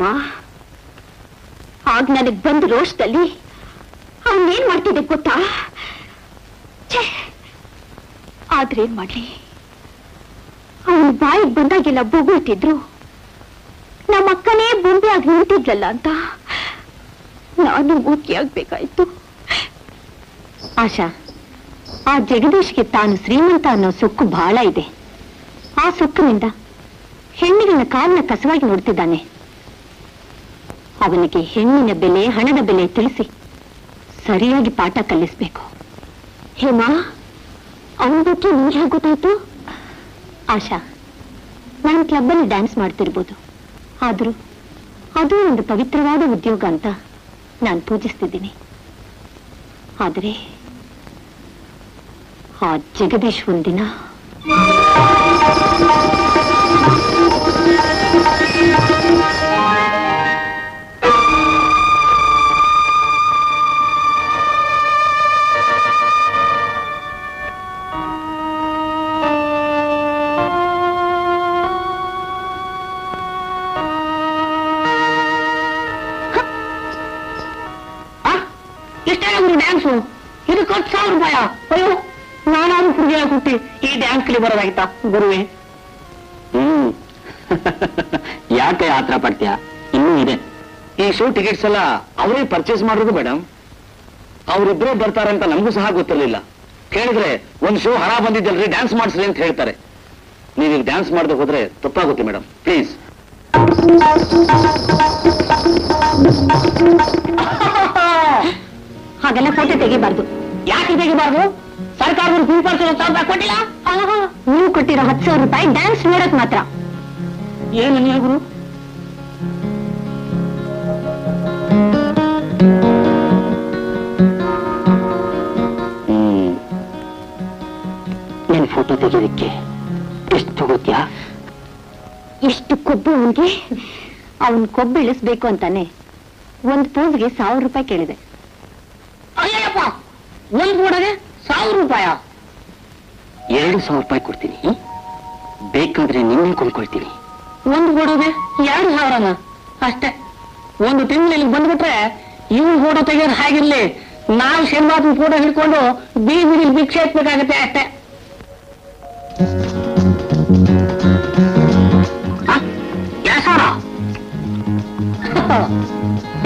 ಹೇಮಾ ಆಗ ನನಗ್ ಬಂದ ರೋಷದಲ್ಲಿ ಅವನೇನ್ ಮಾಡ್ತಿದ್ದೆ ಗೊತ್ತಾ? ಛೇ, ಆದ್ರೆ ಏನ್ ಮಾಡ್ಲಿ? ಅವನ ಬಾಯಿಗೆ ಬಂದಾಗೆಲ್ಲ ಬೊಗುಳ್ತಿದ್ರು. ನಮ್ಮ ಅಕ್ಕನೇ ಆಗಿ ನಿಂತಿದ್ಲಲ್ಲ ಅಂತ ನಾನು ಮೂಕಿಯಾಗ್ಬೇಕಾಯ್ತು ಆಶಾ ಆ ಜಗದೀಶ್ಗೆ ತಾನು ಶ್ರೀಮಂತ ಅನ್ನೋ ಸೊಕ್ಕು ಬಹಳ ಇದೆ. ಆ ಸೊಕ್ಕಿನಿಂದ ಹೆಣ್ಣಿನ ಕಾಲನ್ನ ಕಸವಾಗಿ ನೋಡ್ತಿದ್ದಾನೆ. ಅವನಿಗೆ ಹೆಣ್ಣಿನ ಬೆಲೆ, ಹಣದ ಬೆಲೆ ತಿಳಿಸಿ ಸರಿಯಾಗಿ ಪಾಠ ಕಲಿಸ್ಬೇಕು. ಹೇಮಾ ಅವನ ಬಗ್ಗೆ ನಿಮ್ಗೆ ಹೇಗೆ ಗೊತ್ತಾಯ್ತು ಆಶಾ, ನಾನು ಕ್ಲಬ್ಬಲ್ಲಿ ಡ್ಯಾನ್ಸ್ ಮಾಡ್ತಿರ್ಬೋದು. ಆದರೂ ಅದು ಒಂದು ಪವಿತ್ರವಾದ ಉದ್ಯೋಗ ಅಂತ ನಾನು ಪೂಜಿಸ್ತಿದ್ದೀನಿ. ಆದರೆ ಆ ಜಗದೀಶ್ ಒಂದಿನ
ರೂಪಾಯ ಅಯ್ಯೋ ನಾನಾದ್ರೂ ಹುಡುಗಿಯಾಗಿ ಹುಟ್ಟಿ ಈ ಡ್ಯಾನ್ಸ್ ಬರೋದಾಯ್ತಾ ಗುರುವೆ?
ಹ್ಮ್. ಯಾಕೆ ಆತರ ಪಡ್ತೀಯ? ಇನ್ನೂ ಇದೆ. ಈ ಶೋ ಟಿಕೆಟ್ಸ್ ಎಲ್ಲ ಅವರೇ ಪರ್ಚೇಸ್ ಮಾಡಿರೋದು ಮೇಡಮ್ ಅವರಿಬ್ಬರೇ ಬರ್ತಾರೆ ಅಂತ ನಮಗೂ ಸಹ ಗೊತ್ತಿರಲಿಲ್ಲ. ಕೇಳಿದ್ರೆ ಒಂದ್ ಶೋ ಹಣ ಬಂದಿದ್ದಲ್ರಿ ಡ್ಯಾನ್ಸ್ ಮಾಡಿಸ್ರಿ ಅಂತ ಹೇಳ್ತಾರೆ. ನೀವೀಗ ಡ್ಯಾನ್ಸ್ ಮಾಡದೆ ಹೋದ್ರೆ ತಪ್ಪಾಗುತ್ತೆ ಮೇಡಮ್ ಪ್ಲೀಸ್
ಹಾಗೆಲ್ಲ ಫೋಟೋ ತೆಗಿಬಾರ್ದು.
ಯಾಕೆ ತೆಗಿಬಾರ್ದು ಸರ್ಕಾರ ಫ್ರೀ ಪರ್ಸನ್ ಸಾವಿರ ಕೊಟ್ಟಿಲ್ಲ?
ನೀವು ಕೊಟ್ಟಿರೋ ಹತ್ತು ಸಾವಿರ ರೂಪಾಯಿ ಡ್ಯಾನ್ಸ್ ನೋಡಕ್ ಮಾತ್ರ.
ಏನು ನೀವು ಗುರು?
ನನ್ನ ಫೋಟೋ ತೆಗೆಯೋದಕ್ಕೆ ಎಷ್ಟು ತಗೋತ್ಯಾ
ಎಷ್ಟು ಕೊಬ್ಬು ಅವನಿಗೆ? ಅವನ್ ಕೊಬ್ಬು ಇಳಿಸ್ಬೇಕು ಅಂತಾನೆ. ಒಂದ್ ಪೋಸ್ಗೆ ಸಾವಿರ ರೂಪಾಯಿ ಕೇಳಿದೆ.
ಒಂದ್ ಫೋಟೋಗೆ ಸಾವಿರ ರೂಪಾಯ.
ಎರಡು ಸಾವಿರ ರೂಪಾಯಿ ಕೊಡ್ತೀನಿ. ಬೇಕಾದ್ರೆ ನಿನ್ನೆ ಕೊಂಡ್ಕೊಳ್ತೀನಿ.
ಒಂದು ಫೋಟೋಗೆ ಎರಡು ಸಾವಿರನ? ಅಷ್ಟೇ. ಒಂದು ತಿಂಗಳಲ್ಲಿ ಬಂದ್ಬಿಟ್ರೆ ಇವ್ರು ಫೋಟೋ ತೆಗೆಯೋದು ಹಾಗಿರ್ಲಿ. ನಾವು ಶನಿವಾರ ಫೋಟೋ ಹಿಡ್ಕೊಂಡು ಬೀದಿ ಭಿಕ್ಷೆ ಎತ್ಬೇಕಾಗತ್ತೆ ಅಷ್ಟೇ.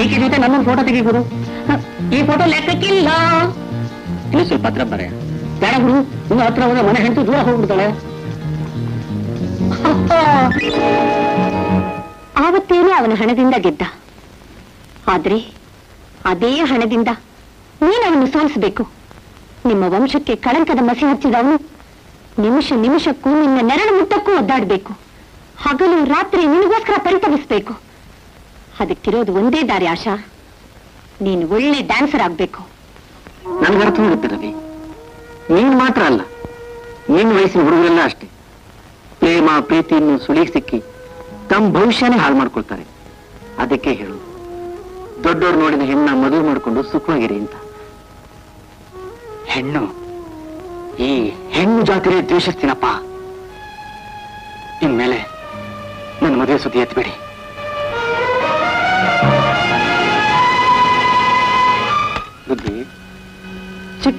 ಈಕೆ ಜೊತೆ ನನ್ನೊಂದು ಫೋಟೋ ತೆಗಿ ಗುರು ಈ ಫೋಟೋ ಲೆಕ್ಕಕ್ಕಿಲ್ಲ.
ಸ್ವಲ್ಪ ಹತ್ರ ಬರ.
ಗುರು ಇನ್ನು ಹತ್ರ ಹೋದ್ರೆ ಮನೆ ಹೆಂಡತಿ ದೂರ ಹೋಗ್ಬಿಡ್ತಾಳೆ.
ಆವತ್ತೇನೆ ಅವನ ಹಣದಿಂದ ಗೆದ್ದ. ಆದ್ರೆ ಅದೇ ಹಣದಿಂದ ನೀನು ಅವನು ಸೋಲಿಸಬೇಕು. ನಿಮ್ಮ ವಂಶಕ್ಕೆ ಕಳಂಕದ ಮಸಿ ಹಚ್ಚಿದವನು ನಿಮಿಷ ನಿಮಿಷಕ್ಕೂ ನಿನ್ನ ನೆರಳು ಮುಟ್ಟಕ್ಕೂ ಒದ್ದಾಡಬೇಕು. ಹಗಲು ರಾತ್ರಿ ನಿನಗೋಸ್ಕರ ಪರಿತಪಿಸ್ಬೇಕು. ಅದಕ್ಕಿರೋದು ಒಂದೇ ದಾರಿ ಆಶಾ. ನೀನು ಒಳ್ಳೆ ಡ್ಯಾನ್ಸರ್ ಆಗ್ಬೇಕು.
ನನ್ಗೆ ಅರ್ಥ ಆಗುತ್ತೆ ರವಿ. ನೀನ್ ಮಾತ್ರ ಅಲ್ಲ, ನಿನ್ನ ವಯಸ್ಸಿನ ಹುಡುಗರೆಲ್ಲ ಅಷ್ಟೇ. ಪ್ರೇಮ, ಪ್ರೀತಿಯನ್ನು ಸುಳಿಗೆ ಸಿಕ್ಕಿ ತಮ್ಮ ಭವಿಷ್ಯನೇ ಹಾಳು ಮಾಡ್ಕೊಳ್ತಾರೆ. ಅದಕ್ಕೆ ಹೇಳು, ದೊಡ್ಡವ್ರು ನೋಡಿದ ಹೆಣ್ಣ ಮದುವೆ ಮಾಡಿಕೊಂಡು ಸುಖವಾಗಿರಿ ಅಂತ. ಹೆಣ್ಣು, ಈ ಹೆಣ್ಣು ಜಾತಿರೇ ದ್ವೇಷಿಸ್ತೀನಪ್ಪ. ಇನ್ಮೇಲೆ ನನ್ನ ಮದುವೆ ಸುದ್ದಿ ಎತ್ಬೇಡಿ.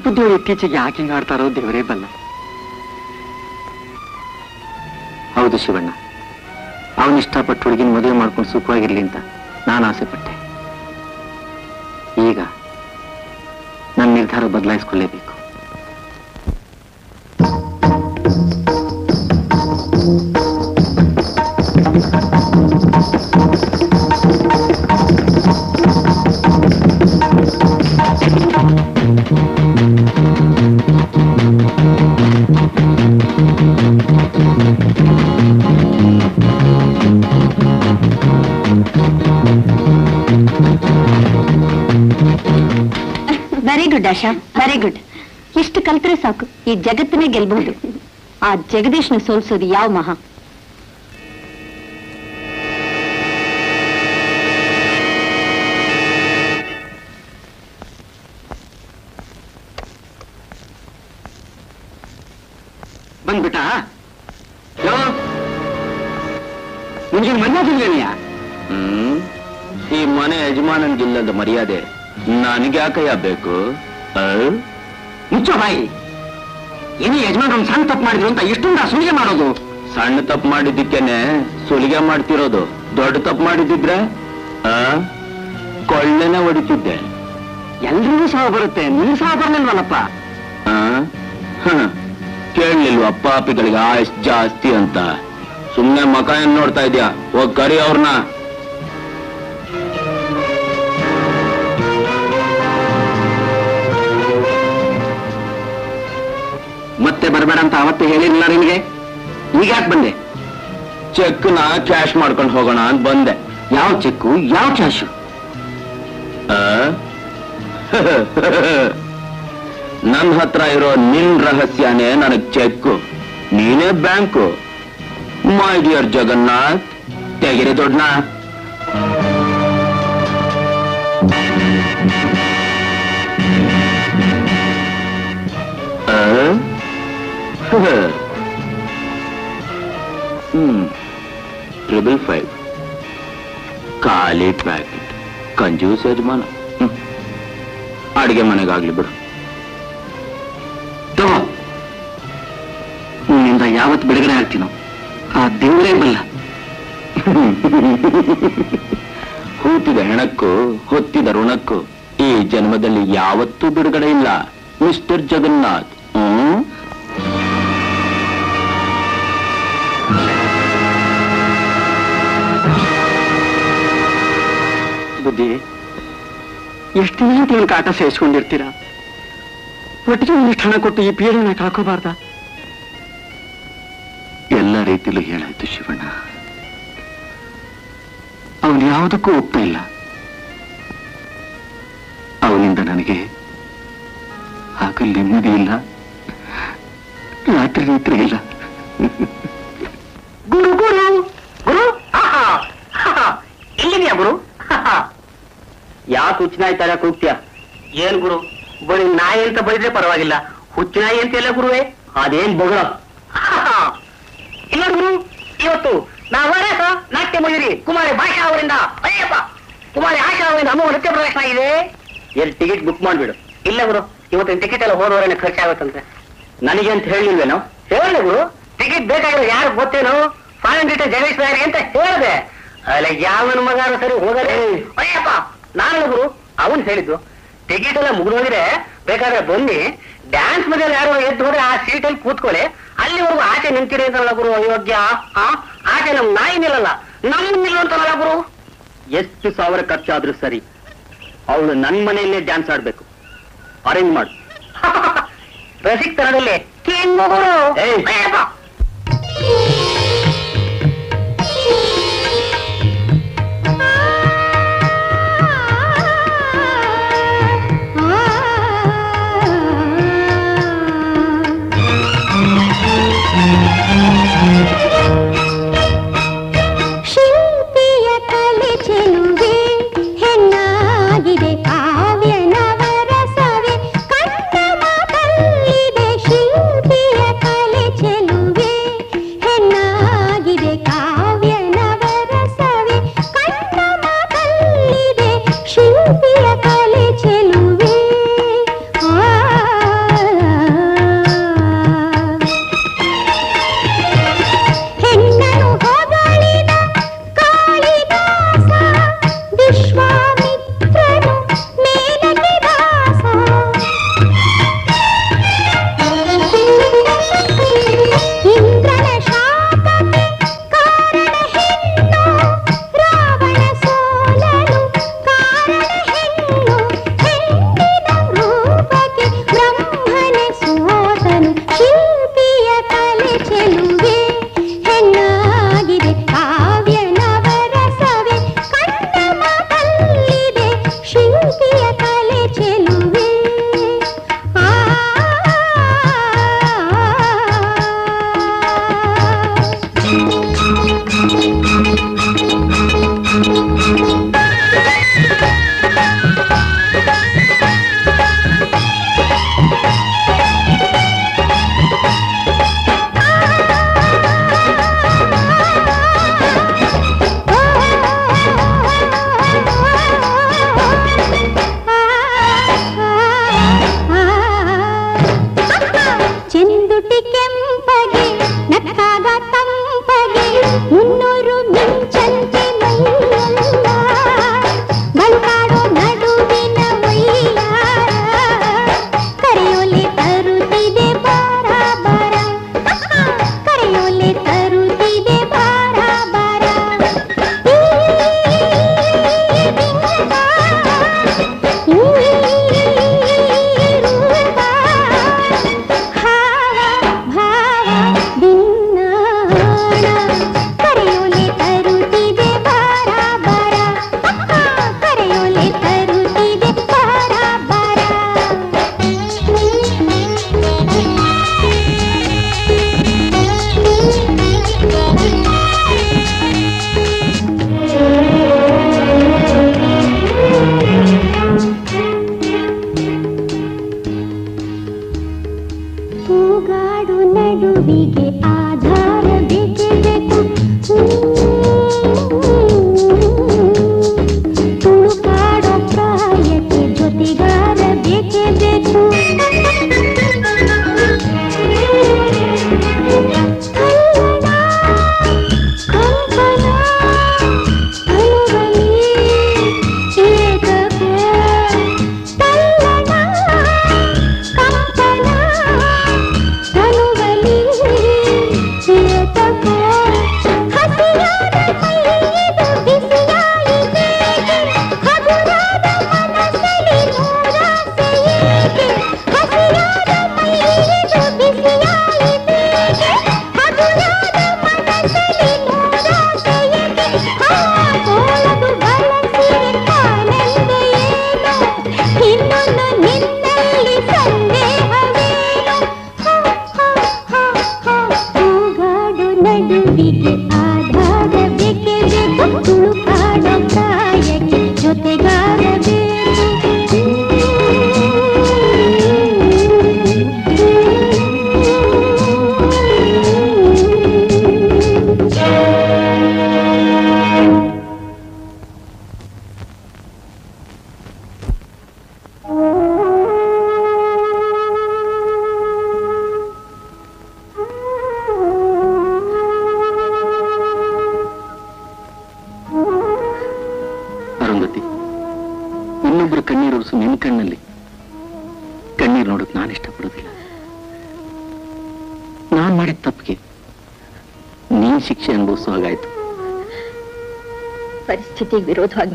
ಬುದ್ಧಿಯವರು ಇತ್ತೀಚೆಗೆ ಯಾಕೆ ಹಿಂಗ್ ಆಡ್ತಾರೋ ದೇವರೇ ಬಲ್ಲ. ಹೌದು ಶಿವಣ್ಣ, ಅವನು ಇಷ್ಟಪಟ್ಟು ಹುಡುಗಿನ ಮದುವೆ ಮಾಡ್ಕೊಂಡು ಸುಖವಾಗಿರ್ಲಿ ಅಂತ ನಾನು ಆಸೆ ಪಟ್ಟೆ ಈಗ ನನ್ನ ನಿರ್ಧಾರ ಬದಲಾಯಿಸ್ಕೊಳ್ಳೇಬೇಕು
ವೆರಿ ಆಶಾ ವೆರಿ ಗುಡ್ ಇಷ್ಟು ಕಲ್ತ್ರೆ ಸಾಕು ಈ ಜಗತ್ತನ್ನೇ ಗೆಲ್ಬಹುದು. ಆ ಜಗದೀಶ್ನ ಸೋಲ್ಸೋದು ಯಾವ ಮಹಾ?
ಬಂದ್ಬಿಟ್ಟ? ನಿಮ್ಗೆ ಮರ್ಯಾದಿಲ್ವೇನೆಯಾ
ಹ್ಮ್. ಈ ಮನೆ ಯಜಮಾನನ್ಗಿಲ್ಲದ ಮರ್ಯಾದೆ ನನಗೆ ಯಾಕಯ್ಯ ಬೇಕು?
ಮುಚ್ಚೋ ಬಾಯಿ ಏನೇ ಯಜಮಾನ್ ಒಂದು ಸಣ್ಣ ತಪ್ಪು ಮಾಡಿದ್ರು ಅಂತ ಇಷ್ಟೊಂದು ಸುಲಿಗೆ ಮಾಡೋದು.
ಸಣ್ಣ ತಪ್ಪು ಮಾಡಿದ್ದಕ್ಕೇನೆ ಸುಲಿಗೆ ಮಾಡ್ತಿರೋದು. ದೊಡ್ಡ ತಪ್ಪು ಮಾಡಿದಿದ್ರೆ ಆ ಕೊಳ್ಳೆನೆ ಹೊಡಿತಿದ್ದೆ.
ಎಲ್ರಿಗೂ ಸಹ ಬರುತ್ತೆ. ನೀನ್ ಸಹ ಬರ್ಲಿಲ್ವಲ್ಲಪ್ಪ?
ಕೇಳಲಿಲ್ವ ಅಪ್ಪ ಅಪ್ಪಿಗಳಿಗೆ ಆಯ್ಸ್ ಜಾಸ್ತಿ ಅಂತ. ಸುಮ್ನೆ ಮಕ ಏನ್ ನೋಡ್ತಾ ಇದ್ಯಾ? ಹೋಗ್ ಕರಿ ಅವ್ರನ್ನ
ಅವತ್ತೇ ಹೇಳಿರಲಿಲ್ಲ ನಿಮಗೆ? ಈಗ ಯಾಕೆ ಬಂದೆ?
ಚೆಕ್ನ ಕ್ಯಾಶ್ ಮಾಡ್ಕೊಂಡು ಹೋಗೋಣ ಅಂತ ಬಂದೆ.
ಯಾವ ಚೆಕ್ಕು? ಯಾವ ಕ್ಯಾಶು
ನನ್ನ ನನ್ ಹತ್ರ ಇರೋ ನಿನ್ ರಹಸ್ಯನೇ ನನಗ್ ಚೆಕ್ಕು. ನೀನೇ ಬ್ಯಾಂಕು. ಮೈ ಡಿಯರ್ ಜಗನ್ನಾಥ್ ತೆಗಿರಿ ದೊಡ್ಡನ ಯಜಮಾನ. ಅಡಿಗೆ ಮನೆಗಾಗ್ಲಿ ಬಿಡು.
ನಿನ್ನಿಂದ ಯಾವತ್ ಬಿಡುಗಡೆ ಆಗ್ತೀನೋ, ಆ ದೇವರೇ ಬಲ್ಲ.
ಹೂತಿದ ಹೆಣಕ್ಕೂ, ಹೊತ್ತಿದ ಋಣಕ್ಕೂ ಈ ಜನ್ಮದಲ್ಲಿ ಯಾವತ್ತೂ ಬಿಡುಗಡೆ ಇಲ್ಲ, ಮಿಸ್ಟರ್ ಜಗನ್ನಾಥ್.
ಬುದ್ಧಿ. ಎಷ್ಟು ಇವನ್ ಕಾಟ ಸೇರಿಸ್ಕೊಂಡಿರ್ತೀರಾ? ಒಟ್ಟಿಗೆ ಒಂದಿಷ್ಟು ಹಣ ಕೊಟ್ಟು ಈ ಪೀಡನ ಕಳ್ಕೋಬಾರ್ದ?
ಎಲ್ಲ ರೀತಿಯಲ್ಲೂ ಹೇಳಾಯ್ತು ಶಿವಣ್ಣ.
ಅವನು ಯಾವುದಕ್ಕೂ ಒಪ್ತಾ ಇಲ್ಲ. ಅವನಿಂದ ನನಗೆ ಆಗಲ್ ನೆಮ್ಮದಿ ಇಲ್ಲ. ರಾತ್ರಿ ರಾತ್ರಿ ಇಲ್ಲ ಗುರು ಗುರು ಗುರು ಇಲ್ಲಿದೆಯಾ ಗುರು ಯಾಕೆ ಹುಚ್ಚಿನಾಯಿ ತರ ಕೂಗ್ತೀಯ ಏನ್ ಗುರು? ಬರೀ ನಾಯಿ ಅಂತ ಬರಿದ್ರೆ ಪರವಾಗಿಲ್ಲ. ಹುಚ್ಚಿನಾಯಿ ಅಂತ ಎಲ್ಲ ಗುರುವೇ? ಅದೇನ್ ಬಗಳ? ಇಲ್ಲ ಗುರು ಇವತ್ತು ನಾವರೇ ನಾಟ್ಯ ಮಯೂರಿ ಕುಮಾರಿ ಭಾಷಾ ಅವರಿಂದ. ಅಯ್ಯಪ್ಪ! ಕುಮಾರಿ ಆಶಾ ಅವರಿಂದ ಅಮ್ಮ ನೃತ್ಯ ಪ್ರದರ್ಶನ ಇದೆ? ಎಲ್ಲಿ ಟಿಕೆಟ್ ಬುಕ್ ಮಾಡ್ಬಿಡು. ಇಲ್ಲ ಗುರು ಇವತ್ತಿನ ಟಿಕೆಟ್ ಎಲ್ಲ ಹೋದವರೇನೆ ಖರ್ಚಾಗುತ್ತಂತೆ. ನನಗೆ ಅಂತ ನಾವು ಹೇಳಿ ಗುರು ಟಿಕೆಟ್ ಬೇಕಾಗಿರೋ ಯಾರು ಗೊತ್ತೇನು? ಫಾರಿನ್ ಡಿಟೇಲ್ ಜಗದೀಶ್ ಅಂತ ಹೇಳಿದೆ. ಅಲ್ಲ ಯಾವನ ಮಗಾರು ಸರಿ ಹೋಗಲೇ ಅಯ್ಯಪ್ಪ! ನಾನು ಗುರು ಅವನು ಹೇಳಿದ್ದು ಟಿಕೆಟ್ ಎಲ್ಲ ಮುಗಿದೋದ್ರೆ ಬೇಕಾದ್ರೆ ಬನ್ನಿ ಡ್ಯಾನ್ಸ್ ಮಧ್ಯೆ ಯಾರೋ ಎದ್ದು ಹೋದ್ರೆ ಆ ಸೀಟಲ್ಲಿ ಕೂತ್ಕೊಳ್ಳಿ ಅಲ್ಲಿವರೆಗೂ ಆಚೆ ನಿಂತಿರಿ ಅಂತಲ್ಲ ಗುರು ಅಯೋಗ್ಯ ಆಚೆ ನಮ್ ನಾಯಿ ನಿಲ್ಲಲ್ಲ ನಮ್ ನಿಲ್ಲುವಂತಲ್ಲ ಗುರು? ಎಷ್ಟು ಸಾವಿರ ಖರ್ಚಾದ್ರೂ ಸರಿ ಅವಳು ನನ್ ಮನೆಯಲ್ಲೇ ಡ್ಯಾನ್ಸ್ ಆಡ್ಬೇಕು. ಅರೇಂಜ್ ಮಾಡು. ರಸಿಕ್ ತರದಲ್ಲಿ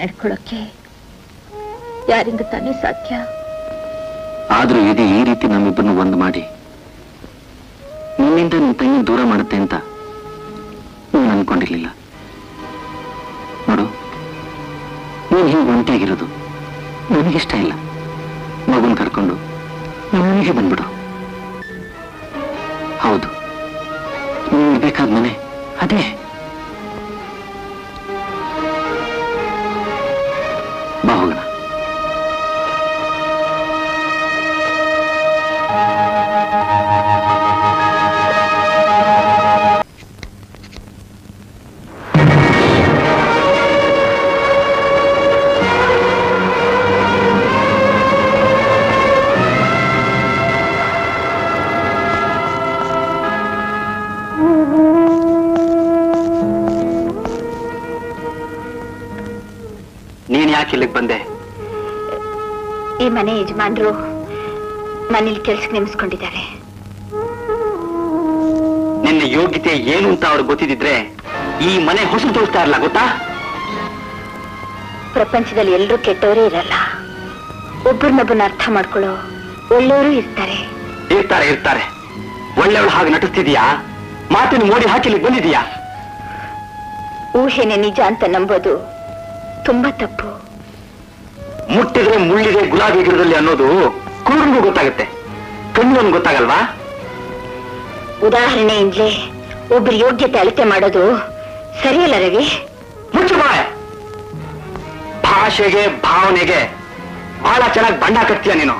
ಪರಿಸ್ಥಿತಿಗೆ ವಿರೋಧವಾಗಿ ನಡ್ಕೊಳ್ಳೋಕೆ ಯಾರಿಂದ ತಾನೇ ಸಾಧ್ಯ
ಮನೆ
ಯಜಮಾನ್ರು ಮನೇಲಿ ಕೆಲ್ಸಕ್ಕೆ ನೇಮಿಸ್ಕೊಂಡಿದ್ದಾರೆ
ನಿನ್ನ ಯೋಗ್ಯತೆ ಏನು ಅಂತ ಅವ್ರು ಗೊತ್ತಿದ್ರೆ ಈ ಮನೆ ಹೊಸಲು ತೋರಿಸ್ತಾ ಇರಲ್ಲ ಗೊತ್ತಾ?
ಪ್ರಪಂಚದಲ್ಲಿ ಎಲ್ಲರೂ ಕೆಟ್ಟವರೇ ಇರಲ್ಲ. ಒಬ್ಬರನ್ನೊಬ್ಬನ ಅರ್ಥ ಮಾಡ್ಕೊಳ್ಳೋ ಒಳ್ಳೆಯವರು ಇರ್ತಾರೆ.
ಇರ್ತಾರೆ ಇರ್ತಾರೆ. ಒಳ್ಳೆಯವಳು ಹಾಗೆ ನಟಿಸ್ತಿದೀಯಾ? ಮಾತಿನ ಮೋಡಿ ಹಾಕಿಲಿ ಬಂದಿದೀಯಾ?
ಊಹೆನೆ ನಿಜ ಅಂತ ನಂಬೋದು. ತುಂಬಾ ತಪ್ಪು.
ಗುಲಾಬಿ ಗಿಡದಲ್ಲಿ ಅನ್ನೋದು ಕುರುಡಿಗೂ ಗೊತ್ತಾಗುತ್ತೆ. ಕಣ್ಣು ಗೊತ್ತಾಗಲ್ವಾ?
ಉದಾಹರಣೆಯಿಂದಲೇ ಒಬ್ಬರು ಯೋಗ್ಯತೆ ಅಳತೆ ಮಾಡೋದು ಸರಿಯಲ್ಲ ರವಿ?
ಮುಚ್ಚು ಬಾಯ್ ಭಾಷೆಗೆ ಭಾವನೆಗೆ ಬಹಳ ಚೆನ್ನಾಗಿ ಬಣ್ಣ ಕಟ್ತೀಯ ನೀನು.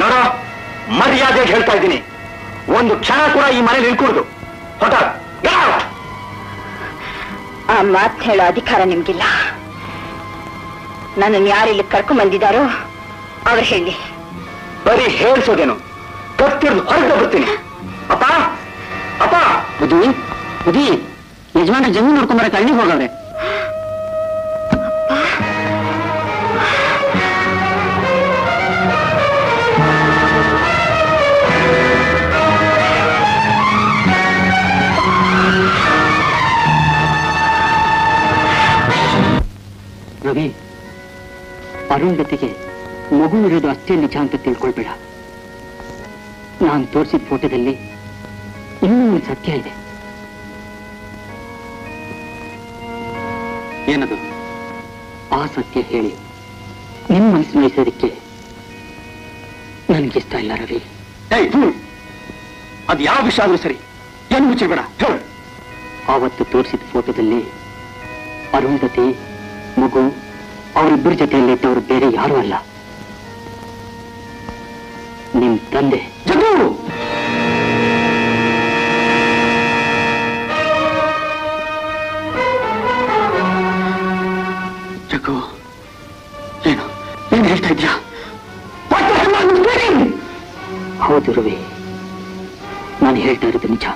ನೋಡೋ ಮರ್ಯಾದೆ ಹೇಳ್ತಾ ಇದ್ದೀನಿ. ಒಂದು ಕ್ಷಣ ಕೂಡ ಈ ಮನೇಲಿ ನಿಲ್ಕೂಡ್ದು ಹೊಟ
ಆ ಮಾತ್ ಹೇಳೋ ಅಧಿಕಾರ ನಿಮ್ಗಿಲ್ಲ. ನನ್ನನ್ನು ಯಾರಿಲ್ಲಿ ಕರ್ಕೊಂಡ್ ಬಂದಿದ್ದಾರೋ ಅವ್ರು ಹೇಳಿ.
ಬರೀ ಹೇಳ್ಸೋದೇನು? ಕತ್ತಿರ್ದು ಹೊರಗೆ ಬರ್ತೀನಿ. ಅಪ್ಪ ಅಪ್ಪ. ಬುದ್ಧಿ ಬುದ್ಧಿ. ಯಜಮಾನ ಜಮೀನು ನೋಡ್ಕೊಂಬರಕ್ಕೆ ಹಳ್ಳಿಗೆ ಹೋಗವ್ರೆ. ರವಿ ಅರುಂಧತಿಗೆ ಮಗು ಇರೋದು ಅಷ್ಟೇ ನಿಜ ಅಂತ ತಿಳ್ಕೊಳ್ಬೇಡ. ನಾನು ತೋರಿಸಿದ ಫೋಟೋದಲ್ಲಿ ಇನ್ನೂ ಒಂದು ಸತ್ಯ ಇದೆ. ಏನದು? ಆ ಸತ್ಯ ಹೇಳಿ. ನಿಮ್ಮ ಮನಸ್ಸು ನೋಯಿಸೋದಕ್ಕೆ ನನಗಿಷ್ಟ ಇಲ್ಲ ರವಿ. ಅದು ಯಾವ ವಿಷಯ ಆದ್ರೂ ಸರಿ. ಏನು ಮುಚ್ಚಬೇಡ ಆವತ್ತು ತೋರಿಸಿದ ಫೋಟೋದಲ್ಲಿ ಅರುಂಧತಿ ಮಗು ಅವರಿಬ್ಬರ ಜೊತೆಯಲ್ಲಿ ಇದ್ದವರು ಬೇರೆ ಯಾರೂ ಅಲ್ಲ. ನಿಮ್ ತಂದೆ. ಜಗ್ಗು! ಜಗ್ಗು, ಏನು ಏನು ಹೇಳ್ತಾ ಇದ್ಯಾ ಹೌದು ರವಿ. ನಾನು ಹೇಳ್ತಾ ಇರೋದು ನಿಜ.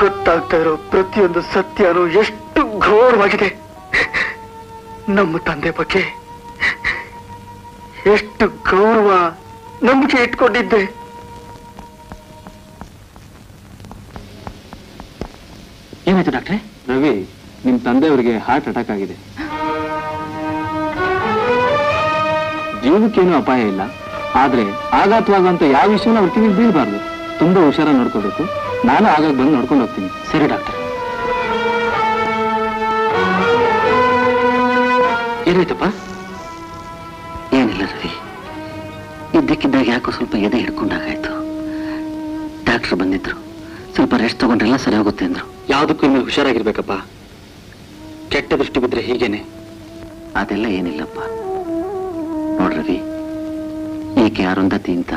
ಗೊತ್ತಾಗ್ತಾ ಇರೋ ಪ್ರತಿಯೊಂದು ಸತ್ಯನೂ ಎಷ್ಟು ಘೋರವಾಗಿದೆ. ನಮ್ಮ ತಂದೆ ಬಗ್ಗೆ ಎಷ್ಟು ಗೌರವ ನಂಬಿಕೆ ಇಟ್ಕೊಂಡಿದ್ದೆ. ಏನಾಯ್ತು ಡಾಕ್ಟ್ರೆ?
ರವಿ ನಿಮ್ ತಂದೆಯವರಿಗೆ ಹಾರ್ಟ್ ಅಟ್ಯಾಕ್ ಆಗಿದೆ. ಜೀವಕ್ಕೇನು ಅಪಾಯ ಇಲ್ಲ. ಆದ್ರೆ ಆಘಾತವಾಗುವಂತ ಯಾವ ವಿಷಯನ ಅವ್ರ ತಿಂಗಳು ಬೀಳಬಾರ್ದು. ತುಂಬಾ ಹುಷಾರ ನೋಡ್ಕೋಬೇಕು. ನಾನು ಆಗಾಗ ಬಂದು ನೋಡ್ಕೊಂಡು ಹೋಗ್ತೀನಿ.
ಸರಿ ಡಾಕ್ಟರ್. ಏನಾಯ್ತಪ್ಪ? ಏನಿಲ್ಲ ರವಿ. ಇದ್ದಕ್ಕಿದ್ದಾಗ ಯಾಕೋ ಸ್ವಲ್ಪ ಎದೆ ಹಿಡ್ಕೊಂಡಾಗಾಯ್ತು. ಡಾಕ್ಟರ್ ಬಂದಿದ್ರು. ಸ್ವಲ್ಪ ರೆಸ್ಟ್ ತಗೊಂಡ್ರೆಲ್ಲ ಸರಿ ಹೋಗುತ್ತೆ ಅಂದ್ರು.
ಯಾವ್ದಕ್ಕೂ ನೀವು ಹುಷಾರಾಗಿರ್ಬೇಕಪ್ಪ. ಕೆಟ್ಟ ದೃಷ್ಟಿ ಬಿದ್ರೆ ಹೀಗೇನೆ.
ಅದೆಲ್ಲ ಏನಿಲ್ಲಪ್ಪ. ನೋಡ್ರವಿ ಈಕೆ ಅರುಂಧತಿ ಅಂತ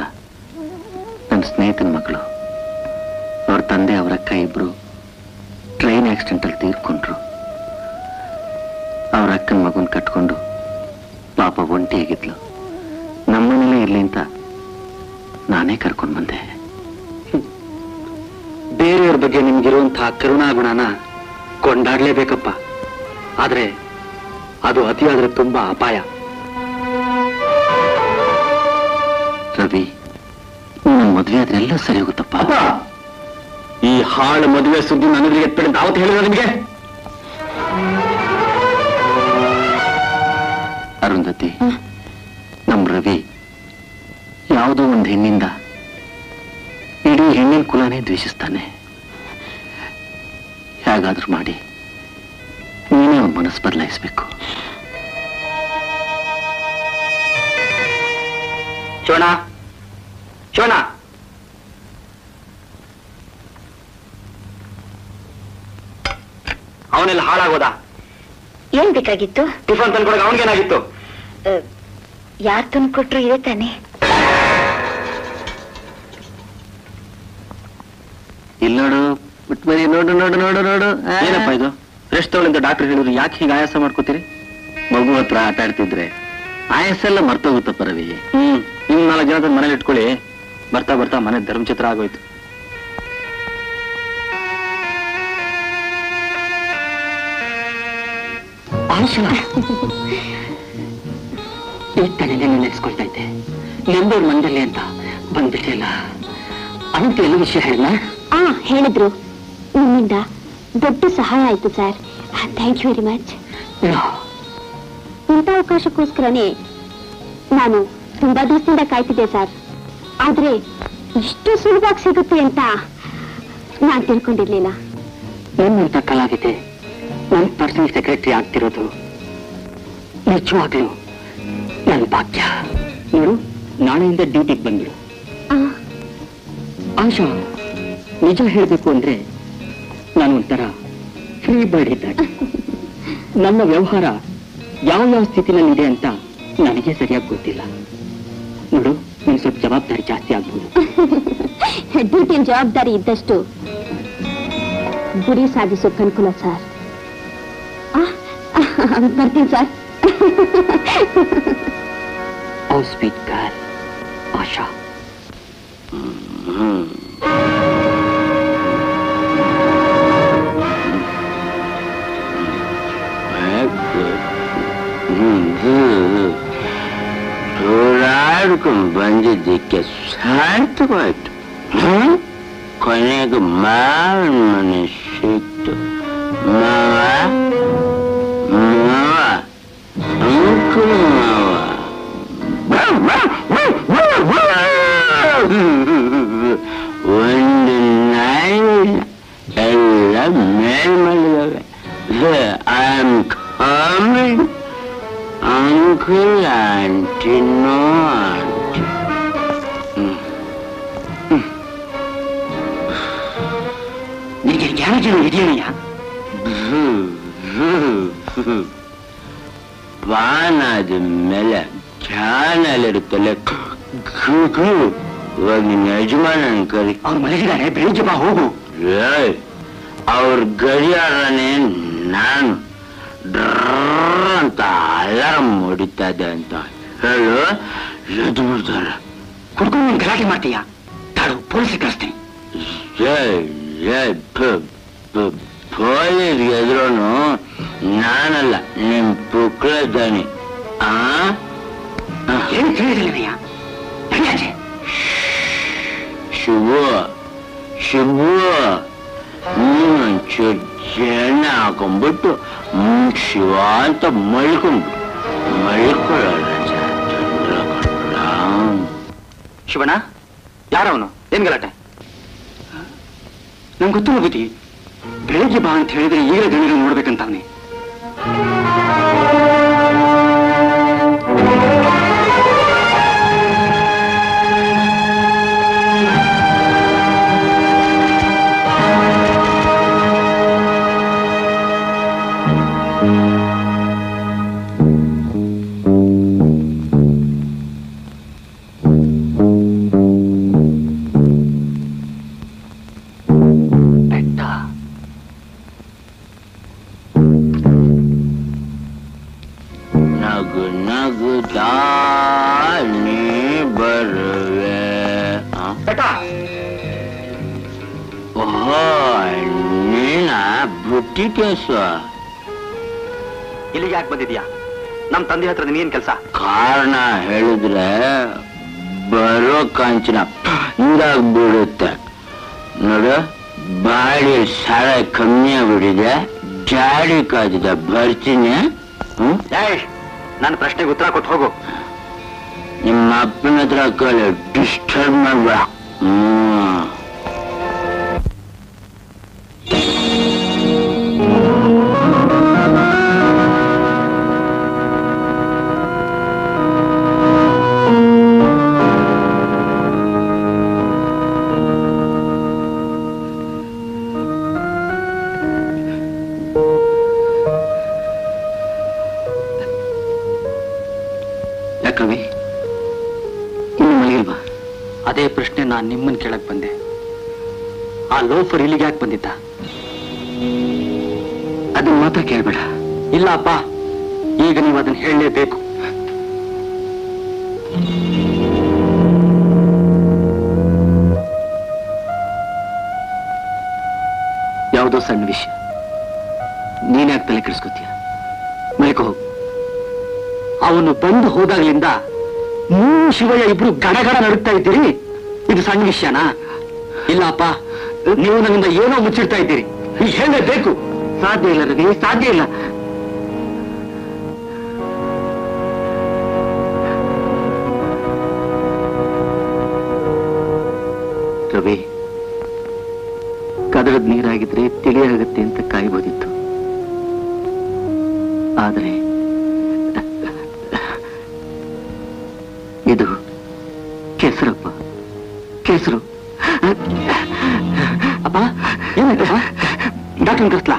ನನ್ನ ಸ್ನೇಹಿತನ ಮಕ್ಕಳು ಅವ್ರ ತಂದೆ ಅವರ ಅಕ್ಕ ಇಬ್ರು ಟ್ರೈನ್ ಆಕ್ಸಿಡೆಂಟಲ್ಲಿ ತೀರ್ಕೊಂಡ್ರು. ಅವ್ರ ಅಕ್ಕನ ಮಗುನ್ ಕಟ್ಕೊಂಡು ಪಾಪ ಒಂಟಿಯಾಗಿದ್ಲು. ನಮ್ಮನೇಲೇ ಇರಲಿ ಅಂತ ನಾನೇ ಕರ್ಕೊಂಡು ಬಂದೆ.
ಬೇರೆಯವ್ರ
ಬಗ್ಗೆ ನಿಮ್ಗಿರುವಂತಹ ಕರುಣಾಗುಣನ ಕೊಂಡಾಡ್ಲೇಬೇಕಪ್ಪ. ಆದ್ರೆ ಅದು ಅತಿಯಾದ್ರೆ ತುಂಬಾ ಅಪಾಯ. ರವಿ, ನನ್ನ ಮದುವೆ ಆದ್ರೆ ಎಲ್ಲ ಸರಿ ಹೋಗುತ್ತಪ್ಪ. ಈ ಹಾಳು ಮದುವೆ ಸುದ್ದಿ ನನಗೆ ಎತ್ಬೇಡಿ ಅವತ್ತು ಹೇಳಿದ ನಿಮಗೆ? ಅರುಂಧತಿ ನಮ್ ರವಿ ಯಾವುದೋ ಒಂದು ಹೆಣ್ಣಿಂದ ಇಡೀ ಹೆಣ್ಣಿನ ಕುಲನೇ ದ್ವೇಷಿಸ್ತಾನೆ. ಹೇಗಾದ್ರೂ ಮಾಡಿ ನೀನೇ ಅವನ ಮನಸ್ಸು ಬದಲಾಯಿಸ್ಬೇಕು.
ಶೋಣ ಶೋಣ. ಅವನೆಲ್ಲ ಹಾಳಾಗೋದ?
ಏನ್ ಬೇಕಾಗಿತ್ತು?
ಟಿಫನ್ ತಂದ್ಕೊಡಕ್ಕೆ ಅವನಿಗೇನಾಗಿತ್ತು?
ಯಾರ್ ತಂದು ಕೊಟ್ರು ಇದೆ ತಾನೆ?
ಇಲ್ಲ ನೋಡು ಬಿಟ್ಟು ಬರೀ ನೋಡು ನೋಡು ನೋಡು ನೋಡು. ಏನಪ್ಪ ಇದು? ರೆಸ್ಟ್ ತಗೊಳ್ಳಿ ಡಾಕ್ಟರ್ ಹೇಳಿದ್ರು ಯಾಕೆ ಹೀಗೆ ಆಯಾಸ ಮಾಡ್ಕೋತೀರಿ? ಮಗು ಹತ್ರ ಆಟ ಆಡ್ತಿದ್ರೆ ಆಯಾಸ ಎಲ್ಲ ಮರ್ತೋಗುತ್ತಪ್ಪ ರವಿ ಹ್ಮ್. ಇನ್ನು ನಾಲ್ಕು ಜನ ಮನೇಲಿ ಇಟ್ಕೊಳ್ಳಿ. ಬರ್ತಾ ಬರ್ತಾ ಮನೆ ಧರ್ಮಚಿತ್ರ ಆಗೋಯ್ತು. ತಾನೇ ನೆನೆಸ್ಕೊಳ್ತಾ ಇದ್ದೆ? ನೆಂದೂರ್ ಮಂದಲ್ಲಿ ಅಂತ ಬಂದ್ಬಿಟ್ಟಿಲ್ಲ ಅಂತ ಎಲ್ಲ ವಿಷಯ ಹೇಳ
ಆ ಹೇಳಿದ್ರು. ನಿಮ್ಮಿಂದ ದೊಡ್ಡ ಸಹಾಯ ಆಯ್ತು sir. Thank you very much ಇಂಥ ಅವಕಾಶಕ್ಕೋಸ್ಕರನೇ ನಾನು ತುಂಬಾ ದಿವಸದಿಂದ ಕಾಯ್ತಿದ್ದೆ ಸರ್. ಆದ್ರೆ ಇಷ್ಟು ಸುಲಭವಾಗಿ ಸಿಗುತ್ತೆ ಅಂತ ನಾನ್ ತಿಳ್ಕೊಂಡಿರ್ಲಿಲ್ಲ.
ನನ್ನಂತ ಕಲಾವಿದೆ? ನನ್ನ ಪರ್ಸನಲ್ ಸೆಕ್ರೆಟರಿ ಆಗ್ತಿರೋದು ನಿಜವಾಗ್ಲೂ ನನ್ನ ಭಾಗ್ಯ. ನೋಡು ನಾಳೆಯಿಂದ ಡ್ಯೂಟಿಗೆ ಬಂದ್ಬಿಡು
ಆ,
ಆಶಾ ನಿಜ ಹೇಳಬೇಕು ಅಂದ್ರೆ ನಾನು ಒಂಥರ ಫ್ರೀ ಬರ್ಡ್ ಇದ್ದಾಗ. ನನ್ನ ವ್ಯವಹಾರ ಯಾವ ಯಾವ ಸ್ಥಿತಿನಲ್ಲಿದೆ ಅಂತ ನನಗೆ ಸರಿಯಾಗಿ ಗೊತ್ತಿಲ್ಲ. ನೋಡು ನನ್ ಸ್ವಲ್ಪ ಜವಾಬ್ದಾರಿ ಜಾಸ್ತಿ ಆಗ್ಬೋದು.
ಡ್ಯೂಟಿಯ ಜವಾಬ್ದಾರಿ ಇದ್ದಷ್ಟು ಗುರಿ ಸಾಧಿಸೋ ಅನುಕೂಲ ಸರ್. ಬರ್ತೀನಿ ಸರ್.
ಓ ಸ್ವೀಟ್ ಗರ್ಲ್ ಆಶಾ
ಹೋರಾಡ್ಕೊಂಡು ಬಂದಿದ್ದಕ್ಕೆ ಸಾರ್ಥಕವಾಯ್ತು ಹ್ಮ್? ಕೊನೆಗೆ ಮಾವನ ಮನೆ
ಡಾಕ್ಟರ್ ಕರ್ಸ್ಲಾ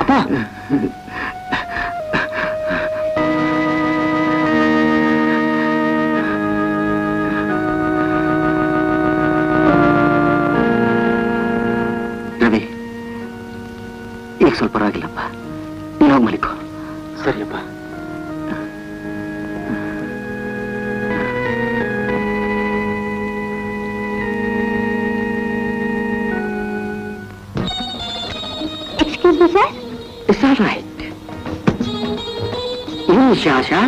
ಅಪ್ಪ ರವಿ ಈಗ ಸ್ವಲ್ಪ ಪರವಾಗಿಲ್ಲಪ್ಪ. ನೀವು ಹೋಗಿ ಮಲಿಕೋ ಸರಿಯಪ್ಪ. ಮನುಷ್ಯ ಆಶಾ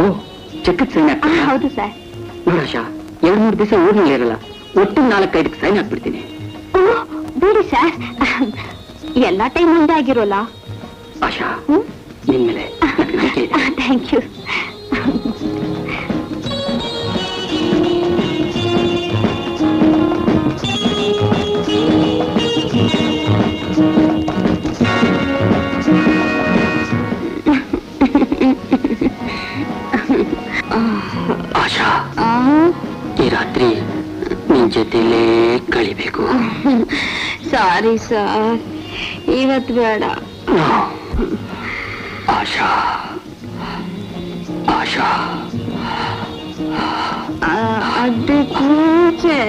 ಓ ಚಿಕ್ಕದ ಸೈನ್
ಹೌದು ಸರ್.
ನೋಡಾಶಾ ಎರಡ್ ಮೂರು ದಿವಸ ಊರಿನಲ್ಲಿ ಇರಲ್ಲ. ಒಟ್ಟು ನಾಲ್ಕೈದಕ್ಕೆ ಸೈನ್ ಹಾಕ್ಬಿಡ್ತೀನಿ.
ಬಿಡಿ ಸರ್. ಎಲ್ಲಾ ಟೈಮ್ ಒಂದೇ ಆಗಿರೋಲ್ಲ.
ಆಶಾ ನಿನ್ ಮೇಲೆ
ಥ್ಯಾಂಕ್ ಯು.
ಜೊತೆಲೇ ಕಳಿಬೇಕು.
ಸಾರಿ ಸರ್ ಇವತ್ತು ಬೇಡ.
ಆಶಾ. ಆಶಾ.
ಅದಕ್ಕೆ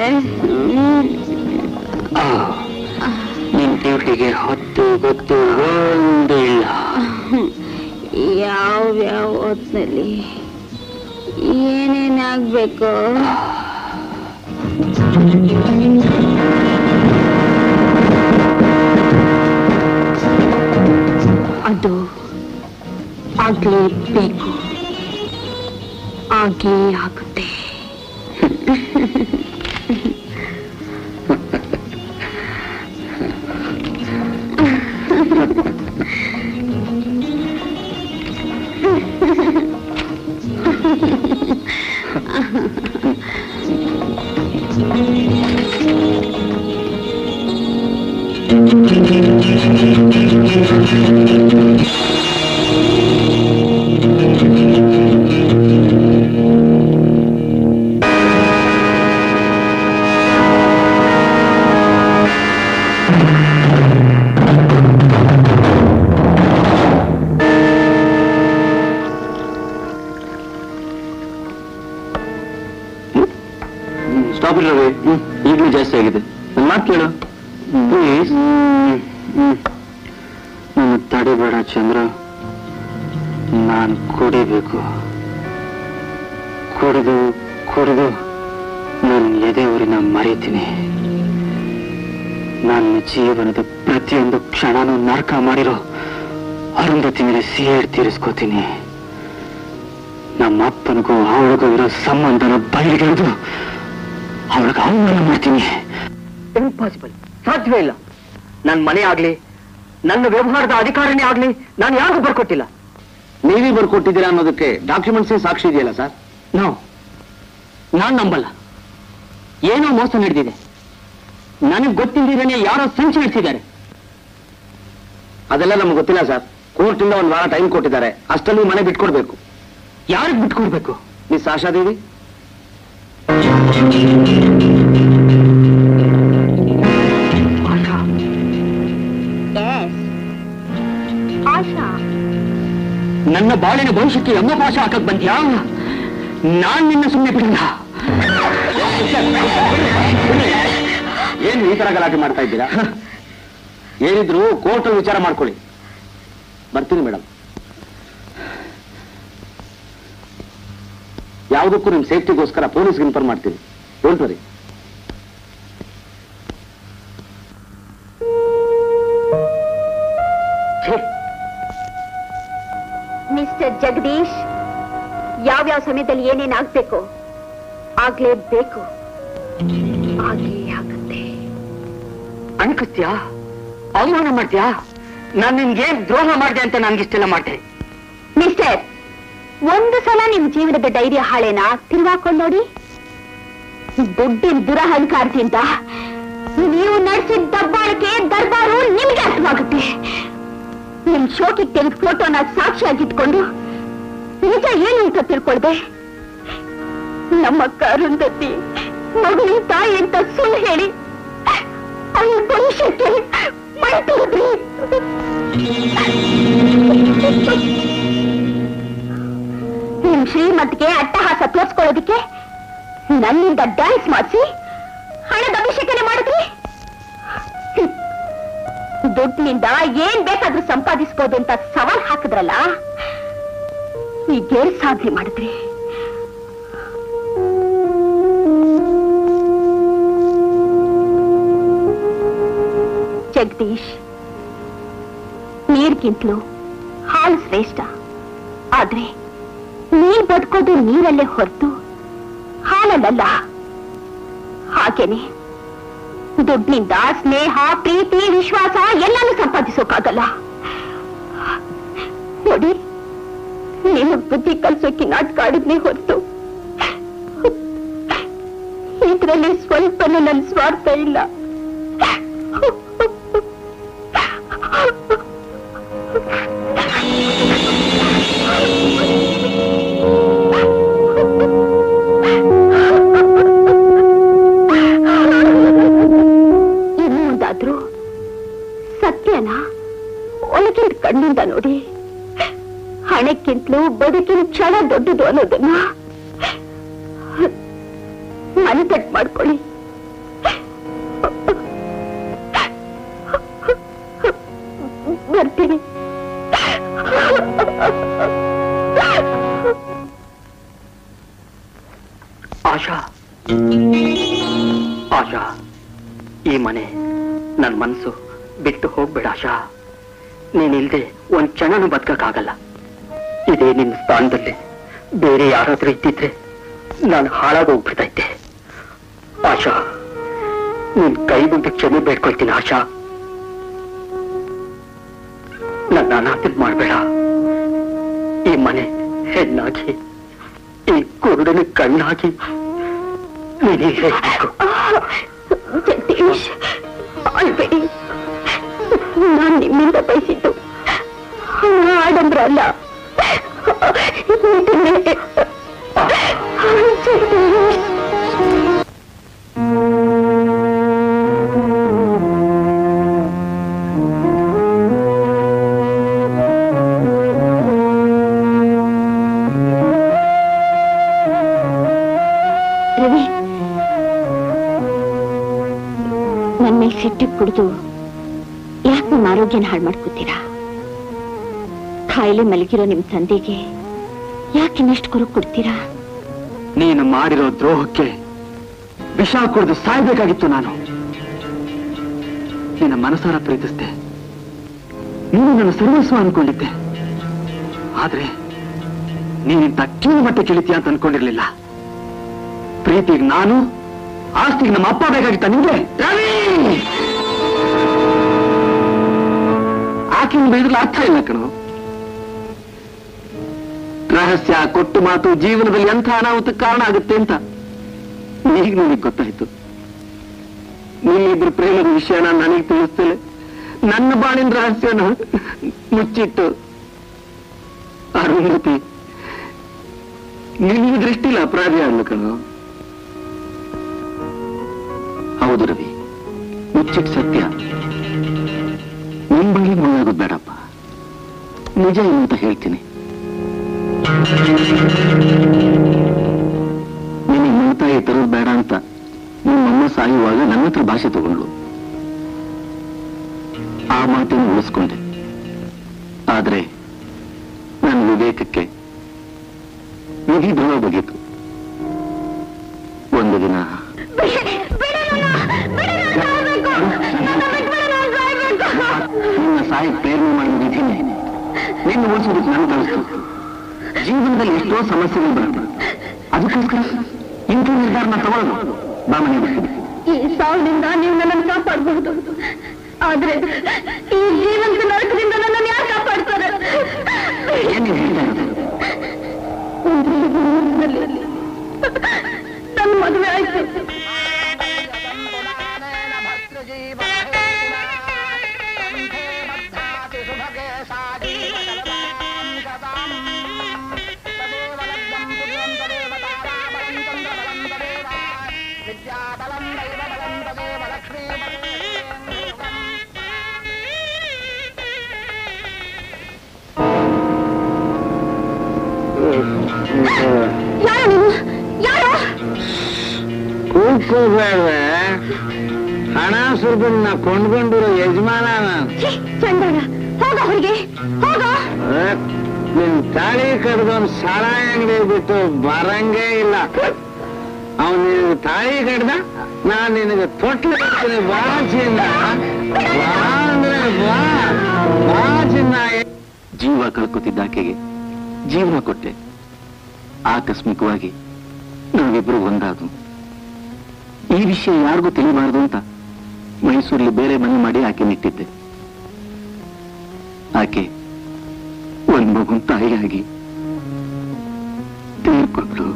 ನಿನ್ ಡ್ಯೂಟಿಗೆ ಹೊತ್ತು ಗೊತ್ತು ಒಂದಿಲ್ಲ. ಇಲ್ಲ
ಯಾವ ಯಾವ ಹೊತ್ತಿನಲ್ಲಿ ಏನೇನಾಗಬೇಕು ಅದು ಆಗಲೇಬೇಕು
ಹಾಗೆ ವ್ಯವಹಾರದ ಅಧಿಕಾರನೇ ಆಗ್ಲಿ ನಾನು ಯಾರಿಗೂ ಬರ್ಕೊಟ್ಟಿಲ್ಲ.
ನೀವೇ ಬರ್ಕೊಟ್ಟಿದ್ದೀರಾ ಅನ್ನೋದಕ್ಕೆ ಡಾಕ್ಯುಮೆಂಟ್ಸ್ ಸಾಕ್ಷಿ ಇದೆಯಲ್ಲ ಸರ್?
ನೋ ನಾನ್ ನಂಬಲ್ಲ. ಏನೋ ಮೋಸ ನಡೆದಿದೆ. ನನಗೆ ಗೊತ್ತಿಲ್ಲದೇನೆ ಯಾರೋ ಸಂಚು ನಡೆಸಿದ್ದಾರೆ.
ಅದೆಲ್ಲ ನಮ್ಗೆ ಗೊತ್ತಿಲ್ಲ ಸರ್. ಕೋರ್ಟಿಂದ ಒಂದು ವಾರ ಟೈಮ್ ಕೊಟ್ಟಿದ್ದಾರೆ. ಅಷ್ಟಲ್ಲಿ ಮನೆ ಬಿಟ್ಕೊಡ್ಬೇಕು.
ಯಾರಿಗೆ ಬಿಟ್ಕೊಡ್ಬೇಕು?
ಮಿಸ್ ಆಶಾದೇವಿ
ಬಾಳಿನ ಭವಿಷ್ಯಕ್ಕೆ ಎಂಬ ಭಾಷೆ ಹಾಕಕ್ ಬಂದ್ಯಾ? ನಾನ್ ನಿನ್ನ ಸುಮ್ಮನೆ ಬಿಡಲ್ಲ.
ಏನು ಈ ತರ ಗಲಾಟೆ ಮಾಡ್ತಾ ಇದ್ದೀರಾ? ಏನಿದ್ರು ಕೋರ್ಟ್ ವಿಚಾರ ಮಾಡ್ಕೊಳ್ಳಿ. ಬರ್ತೀನಿ ಮೇಡಮ್ ಯಾವುದಕ್ಕೂ ನಿಮ್ ಸೇಫ್ಟಿಗೋಸ್ಕರ ಪೊಲೀಸ್ಗೆ ಇನ್ಫಾರ್ಮ್ ಮಾಡ್ತೀನಿ. ಡೋಂಟ್ ವರಿ
ಜಗದೀಶ್ ಯಾವ್ಯಾವ ಸಮಯದಲ್ಲಿ ಏನೇನ್ ಆಗ್ಬೇಕು ಆಗ್ಲೇಬೇಕು ಆಗ್ಲೇ ಆಗುತ್ತೆ.
ಅನ್ಕಸ್ತ್ಯಾ ಅವಮಾನ ಮಾಡ್ತೀಯಾ? ನಾನ್ ನಿನ್ಗೇನ್ ದ್ರೋಹ ಮಾಡಿದೆ ಅಂತ ನನ್ಗಿಷ್ಟೆಲ್ಲ ಮಾಡಿದೆ.
ಮಿಸ್ಟರ್ ಒಂದು ಸಲ ನಿಮ್ ಜೀವನದ ಧೈರ್ಯ ಹಾಳೆನ? ತಿರುಗಾಕೊಂಡು ನೋಡಿ. ದುಡ್ಡಿನ ದುರಹಂಕಾರದಿಂದ ನೀವು ನಡೆಸಿದ ದಬ್ಬಾಳಕ್ಕೆ ದರ್ಬಾರು ನಿಮ್ಗೆ ಅರ್ಥವಾಗುತ್ತೆ. ನಿಮ್ ಶೋಕಿಗೆ ತೆಗೆದ ಫೋಟೋನ ಸಾಕ್ಷಿಯಾಗಿಟ್ಕೊಂಡು ನಿಜ ಏನು ಅಂತ ತಿಳ್ಕೊಳ್ದೆ? ನಮ್ಮ ಕರುಂದತಿ ಮಗುವಿನ ತಾಯಿ ಅಂತ ಸುಳ್ಳು ಹೇಳಿ ಅವನ ಭವಿಷ್ಯಕ್ಕೆ ಮೈತುಳಿದ್ರಿ ನಿಮ್ ಶ್ರೀಮಂತಿಗೆ ಅಟ್ಟಹಾಸ ತೋರಿಸ್ಕೊಳ್ಳೋದಿಕ್ಕೆ ನನ್ನಿಂದ ಡ್ಯಾನ್ಸ್ ಮಾಡಿಸಿ ಹಣದ ಅಭಿಷೇಕನೆ ಮಾಡಿದ್ರಿ. ದುಡ್ಡಿನಿಂದ ಏನ್ ಬೇಕಾದ್ರೂ ಸಂಪಾದಿಸ್ಬೋದು ಅಂತ ಸವಾಲ್ ಹಾಕಿದ್ರಲ್ಲ? ಈಗೇನ್ ಸಾಧನೆ ಮಾಡಿದ್ರಿ? ಜಗದೀಶ್, ನೀರ್ಗಿಂತಲೂ ಹಾಲು ಶ್ರೇಷ್ಠ. ಆದ್ರೆ ನೀರ್ ಬದುಕೋದು ನೀರಲ್ಲೇ ಹೊರತು ಹಾಲಲ್ಲ ಹಾಗೇನೆ ದುಡ್ಡಿನಿಂದ ಸ್ನೇಹ, ಪ್ರೀತಿ, ವಿಶ್ವಾಸ ಎಲ್ಲಾನು ಸಂಪಾದಿಸೋಕಾಗಲ್ಲ. ನೋಡಿ ನಿಮಗ್ ಬುದ್ಧಿ ಕಲ್ಸೋಕೆ ನಾಟಕ ಆಡಿದ್ನೇ ಹೊರತು. ಇದ್ರಲ್ಲಿ ಸ್ವಲ್ಪನೂ ನನ್ನ ಸ್ವಾರ್ಥ ಇಲ್ಲ. ಬದುಕಿನ ಕ್ಷಣ ದೊಡ್ಡದು ಅನ್ನೋದನ್ನ ಮನದಟ್ಟು ಮಾಡ್ಕೊಳ್ಳಿ. ಬರ್ತೀನಿ.
ಆಶಾ. ಆಶಾ, ಈ ಮನೆ ನನ್ನ ಮನಸ್ಸು ಬಿಟ್ಟು ಹೋಗ್ಬೇಡ ಆಶಾ. ನೀನಿಲ್ದೆ ಒಂದ್ ಕ್ಷಣನೂ ಬದುಕಕ್ಕಾಗಲ್ಲ. ಇದೇ ನಿಮ್ಮ ಸ್ಥಾನದಲ್ಲಿ. ಬೇರೆ ಯಾರಾದ್ರೂ ಇದ್ದಿದ್ರೆ ನಾನು ಹಾಳಾಗೋಗ್ಬಿಡ್ತಾ ಇದ್ದೆ ಆಶಾ, ನಿನ್ ಕೈ ಮುಂದೆ ಕ್ಷಮೆ ಬೇಡ್ಕೊಳ್ತೀನಿ ಆಶಾ. ನನ್ನ ಅನಾಥದ್ ಮಾಡ್ಬೇಡ. ಈ ಮನೆ ಹೆಣ್ಣಾಗಿ, ಈ ಕುರುಡನ ಕಣ್ಣಾಗಿ ನೀನು ಹೇಳಬೇಕು.
ನಾನ್ ನಿಮ್ಮಿಂದ ಬಯಸಿದ್ದು ಆಡಂಬ್ರ ಸಿಟ್ಟಿಗೆ ಕುಡಿದು ಯಾಕೆ ನಿಮ್ಮ ಆರೋಗ್ಯನ ಹಾಳು ಮಾಡ್ಕೋತೀರಾ? ಕಾಯಿಲೆ ಮಲಗಿರೋ ನಿಮ್ ತಂದೆಗೆ ಯಾಕೆ ಇನ್ನಷ್ಟು ಕೊರಕ್ ಕೊಡ್ತೀರಾ?
ನೀನು ಮಾಡಿರೋ ದ್ರೋಹಕ್ಕೆ ವಿಷ ಕುಡಿದು ಸಾಯ್ಬೇಕಾಗಿತ್ತು ನಾನು.
ನಿನ್ನ ಮನಸಾರ ಪ್ರೀತಿಸ್ದೆ. ನೀನು ನನ್ನ ಸರ್ವಸ್ವ ಅನ್ಕೊಂಡಿದ್ದೆ. ಆದ್ರೆ ನೀನಿಂತ ಕೀಳು ಮಟ್ಟಕ್ಕೆ ಕೇಳಿತೀಯ ಅಂತ ಅನ್ಕೊಂಡಿರ್ಲಿಲ್ಲ. ಪ್ರೀತಿಗೆ ನಾನು, ಆಸ್ತಿಗೆ ನಮ್ಮ ಅಪ್ಪ ಬೇಕಾಗಿತ್ತ ನಿಮ್ಗೆ ರವಿ! ಆಕೆನ ಬೈದ್ರಲ್ಲಿ ಅರ್ಥ ಇಲ್ಲ ಕಣು. ರಹಸ್ಯ, ಕೊಟ್ಟು ಮಾತು, ಜೀವನದಲ್ಲಿ ಎಂಥ ಅನಾಹುತಕ್ಕೆ ಕಾರಣ ಆಗುತ್ತೆ ಅಂತ ಈಗ ನನಗೆ ಗೊತ್ತಾಯ್ತು. ನಿಮ್ಮಿಬ್ರು ಪ್ರೇಮದ ವಿಷಯನ ನನಗೆ ತಿಳಿಸ್ತೇನೆ. ನನ್ನ ಬಾಳಿನ ರಹಸ್ಯನ ಮುಚ್ಚಿಟ್ಟು ಅರುಂಧತಿ, ನಿನ್ನ ದೃಷ್ಟಿಲಿ ಅಪರಾಧಿ ಅಲ್ಲ ಕಣ. ಹೌದು ರವಿ ಮುಚ್ಚಿಟ್ ಸತ್ಯ. ನಿಮ್ ಬಳಿ ಮುಳ್ಳಾಗೋದು ಬೇಡಪ್ಪ. ನಿಜ ಏನು ಅಂತ ಹೇಳ್ತೀನಿ. ನಿನಗೆ ಮಮತಾಯಿ ತರೋದು ಬೇಡ ಅಂತ ನಿಮ್ಮಮ್ಮ ಸಾಯುವಾಗ ನನ್ನ ಹತ್ರ ಭಾಷೆ ತಗೊಂಡು ಆ ಮಾತನ್ನು ಉಳಿಸ್ಕೊಂಡೆ ಆದ್ರೆ ನನ್ನ ವಿವೇಕಕ್ಕೆ ವಿಧಿ ಧ್ರುವ ಬಗೆತು ಒಂದು ದಿನ ನಿನ್ನ ಸಾಯಿ ಪ್ರೇರಣೆ ಮಾಡಿದ ವಿಧಿನೇ ನಿನ್ನ ಉಳಿಸೋದಕ್ಕೆ ನಾನು ಕಳಿಸ್ತು ಜೀವನದಲ್ಲಿ ಎಷ್ಟೋ ಸಮಸ್ಯೆಗಳು ಬರುತ್ತೆ ಅದಕ್ಕೋಸ್ಕರ ಇಂಥ ನಿರ್ಧಾರನ ತಗೊಳ್ಳೋದು ಬಾ ಮನೆ
ಈ ಸಾವಿನಿಂದ ನೀವು ನನ್ನನ್ನು ಕಾಪಾಡಬಹುದು. ಆದ್ರೆ ಈ ಜೀವಂತ ನರಕದಿಂದ ನನ್ನನ್ನು ಯಾರು ಕಾಪಾಡ್ತಾರೆ?
ಏನು ಹೇಳ್ತಾ
ನನ್ನ ಮದುವೆ ಆಯ್ತು. ಯಾರು ನೀವು? ಯಾರು?
ಕೂತ್ಕೋಬೇಡ್ವೆ ಹಣ ಸುರ್ಬನ್ನ ಕೊಂಡ್ಕೊಂಡಿರೋ ಯಜಮಾನ ನಾನು ತಾಳಿ ಕಡ್ದೊಂದ್ ಸಾಲ ಅಂಗಡಿ ಬಿಟ್ಟು ಬರಂಗೇ ಇಲ್ಲ. ಅವನ್ ನಿನಗೆ ತಾಳಿ ಕಡ್ದ ನಾನ್ ನಿನಗೆ ತೊಟ್ಲು ಕೊಡ್ತೀನಿ ಬಾ ಚಿನ್ನ. ಬಾ ಅಂದ್ರೆ ಬಾ. ಬಾ ಚಿನ್ನ. ಜೀವ ಕಳ್ಕೊತಿದ್ದ ಆಕೆಗೆ. ಜೀವನ ಕೊಟ್ಟೆ. ಆಕಸ್ಮಿಕವಾಗಿ ನಾವಿಬ್ರು ಒಂದಾದ್ರು ಈ ವಿಷಯ ಯಾರಿಗೂ ತಿಳಿಬಾರ್ದು ಅಂತ ಮೈಸೂರಲ್ಲಿ ಬೇರೆ ಮನೆ ಮಾಡಿ ಆಕೆ ನಿಟ್ಟಿದ್ದೆ. ಆಕೆ ಒಂದು ಮಗುನ್ ತಾಯಿಯಾಗಿ ತೀರ್ಕೊಂಡ್ಲು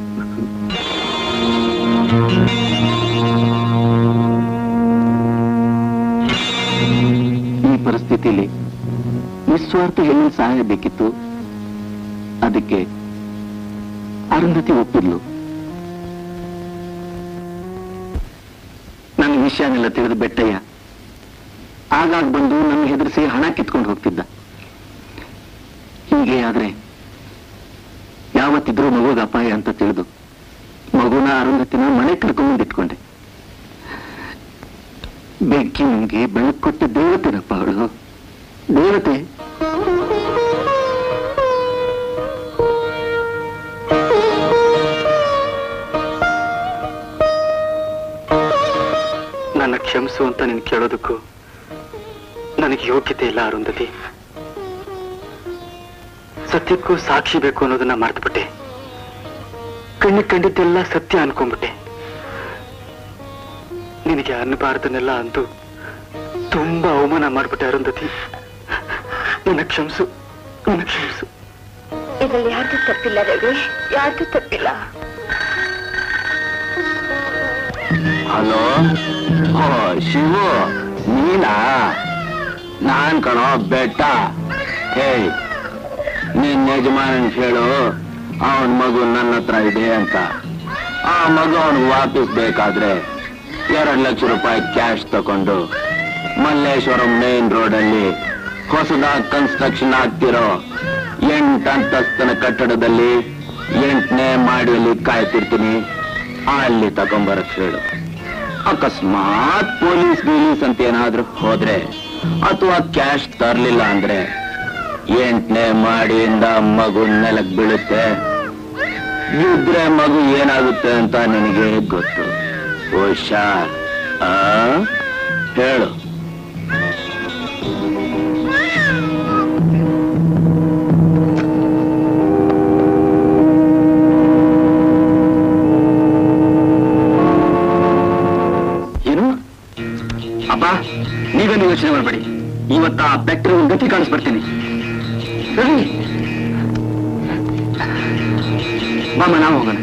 ಈ ಪರಿಸ್ಥಿತಿಯಲ್ಲಿ ನಿಸ್ವಾರ್ಥ ಹೆಣ್ಣಿನ ಸಹಾಯ ಬೇಕಿತ್ತು. ಅದಕ್ಕೆ ಅರುಂಧತಿ ಒಪ್ಪಿದ್ಲು. ನನ್ನ ವಿಷಯನೆಲ್ಲ ತಿಳಿದು ಬೆಟ್ಟಯ್ಯ. ಆಗಾಗ ಬಂದು ನನ್ನ ಹೆದರಿಸಿ ಹಣ ಕಿತ್ಕೊಂಡು ಹೋಗ್ತಿದ್ದ. ಹೀಗೆ ಆದ್ರೆ ಯಾವತ್ತಿದ್ರೂ ಮಗುಗ ಅಪಾಯ ಅಂತ ತಿಳಿದು ಮಗುನ ಅರುಂಧತಿನ ಮನೆ ಕರ್ಕೊಂಡು ಇಟ್ಕೊಂಡೆ. ಬೆಂಕಿ ನಮ್ಗೆ ಬೆಳಕು ಕೊಟ್ಟ ದೇವತೆನಪ್ಪ ಅವಳು. ದೇವತೆ ನನ್ನ ಕ್ಷಮಿಸು ಅಂತ ನೀನು ಕೇಳೋದಕ್ಕೂ ನನಗೆ ಯೋಗ್ಯತೆ ಇಲ್ಲ ಅರುಂಧತಿ. ಸತ್ಯಕ್ಕೂ ಸಾಕ್ಷಿ ಬೇಕು ಅನ್ನೋದನ್ನ ಮರೆತುಬಿಟ್ಟೆ. ಕಣ್ಣಿಗೆ ಕಂಡಿದ್ದೆಲ್ಲ ಸತ್ಯ ಅನ್ಕೊಂಡ್ಬಿಟ್ಟೆ. ನಿನಗೆ ಅನ್ನಬಾರದನ್ನೆಲ್ಲ ಅಂದು ತುಂಬಾ ಅವಮಾನ ಮಾಡ್ಬಿಟ್ಟೆ ಅರುಂಧತಿ. ನನ್ನ ಕ್ಷಮಿಸು ನನ್ನ ಕ್ಷಮಿಸು.
ಇದರಲ್ಲಿ ಯಾರ್ದು ತಪ್ಪಿಲ್ಲ ರವಿ, ಯಾರ್ದು ತಪ್ಪಿಲ್ಲ?
ಹಲೋ? ಓ, ಶಿವು, ನೀನಾ? ನಾನ್ ಕಣೋ ಬೆಟ್ಟ. ಹೇ ನಿನ್ ಯಜಮಾನನ್ ಹೇಳು, ಅವನ ಮಗು ನನ್ನ ಹತ್ರ ಇದೆ ಅಂತ. ಆ ಮಗು ಅವನಿಗೆ ವಾಪಸ್ ಬೇಕಾದ್ರೆ ಎರಡ್ ಲಕ್ಷ ರೂಪಾಯಿ ಕ್ಯಾಶ್ ತಕೊಂಡು ಮಲ್ಲೇಶ್ವರಂ ಮೇನ್ ರೋಡ್ ಅಲ್ಲಿ ಹೊಸದಾಗಿ ಕನ್ಸ್ಟ್ರಕ್ಷನ್ ಆಗ್ತಿರೋ ಎಂಟು ಅಂತಸ್ತನ ಕಟ್ಟಡದಲ್ಲಿ ಎಂಟನೇ ಮಾಡಿಯಲ್ಲಿ ಕಾಯ್ತಿರ್ತೀನಿ. ಅಲ್ಲಿ ತಗೊಂಬರಕ್ ಹೇಳು. ಅಕಸ್ಮಾತ್ ಪೊಲೀಸ್ ಗೀಲೀಸ್ ಅಂತ ಏನಾದ್ರೂ ಹೋದ್ರೆ ಅಥವಾ ಕ್ಯಾಶ್ ತರ್ಲಿಲ್ಲ ಅಂದ್ರೆ ಎಂಟನೇ ಮಾಡಿಯಿಂದ ಮಗು ನೆಲಕ್ ಬೀಳುತ್ತೆ. ಇದ್ರೆ ಮಗು ಏನಾಗುತ್ತೆ ಅಂತ ನನಗೆ ಗೊತ್ತು. ಹುಷಾರ್. ಹೇಳು.
ಏನು ಯೋಚನೆ ಮಾಡಬೇಡಿ. ಇವತ್ತ ಆ ಫ್ಯಾಕ್ಟರಿ ಗತಿ ಕಾಣಿಸ್ಬರ್ತೀನಿ ಬಾಮ ನಾವು ಹೋಗೋಣ.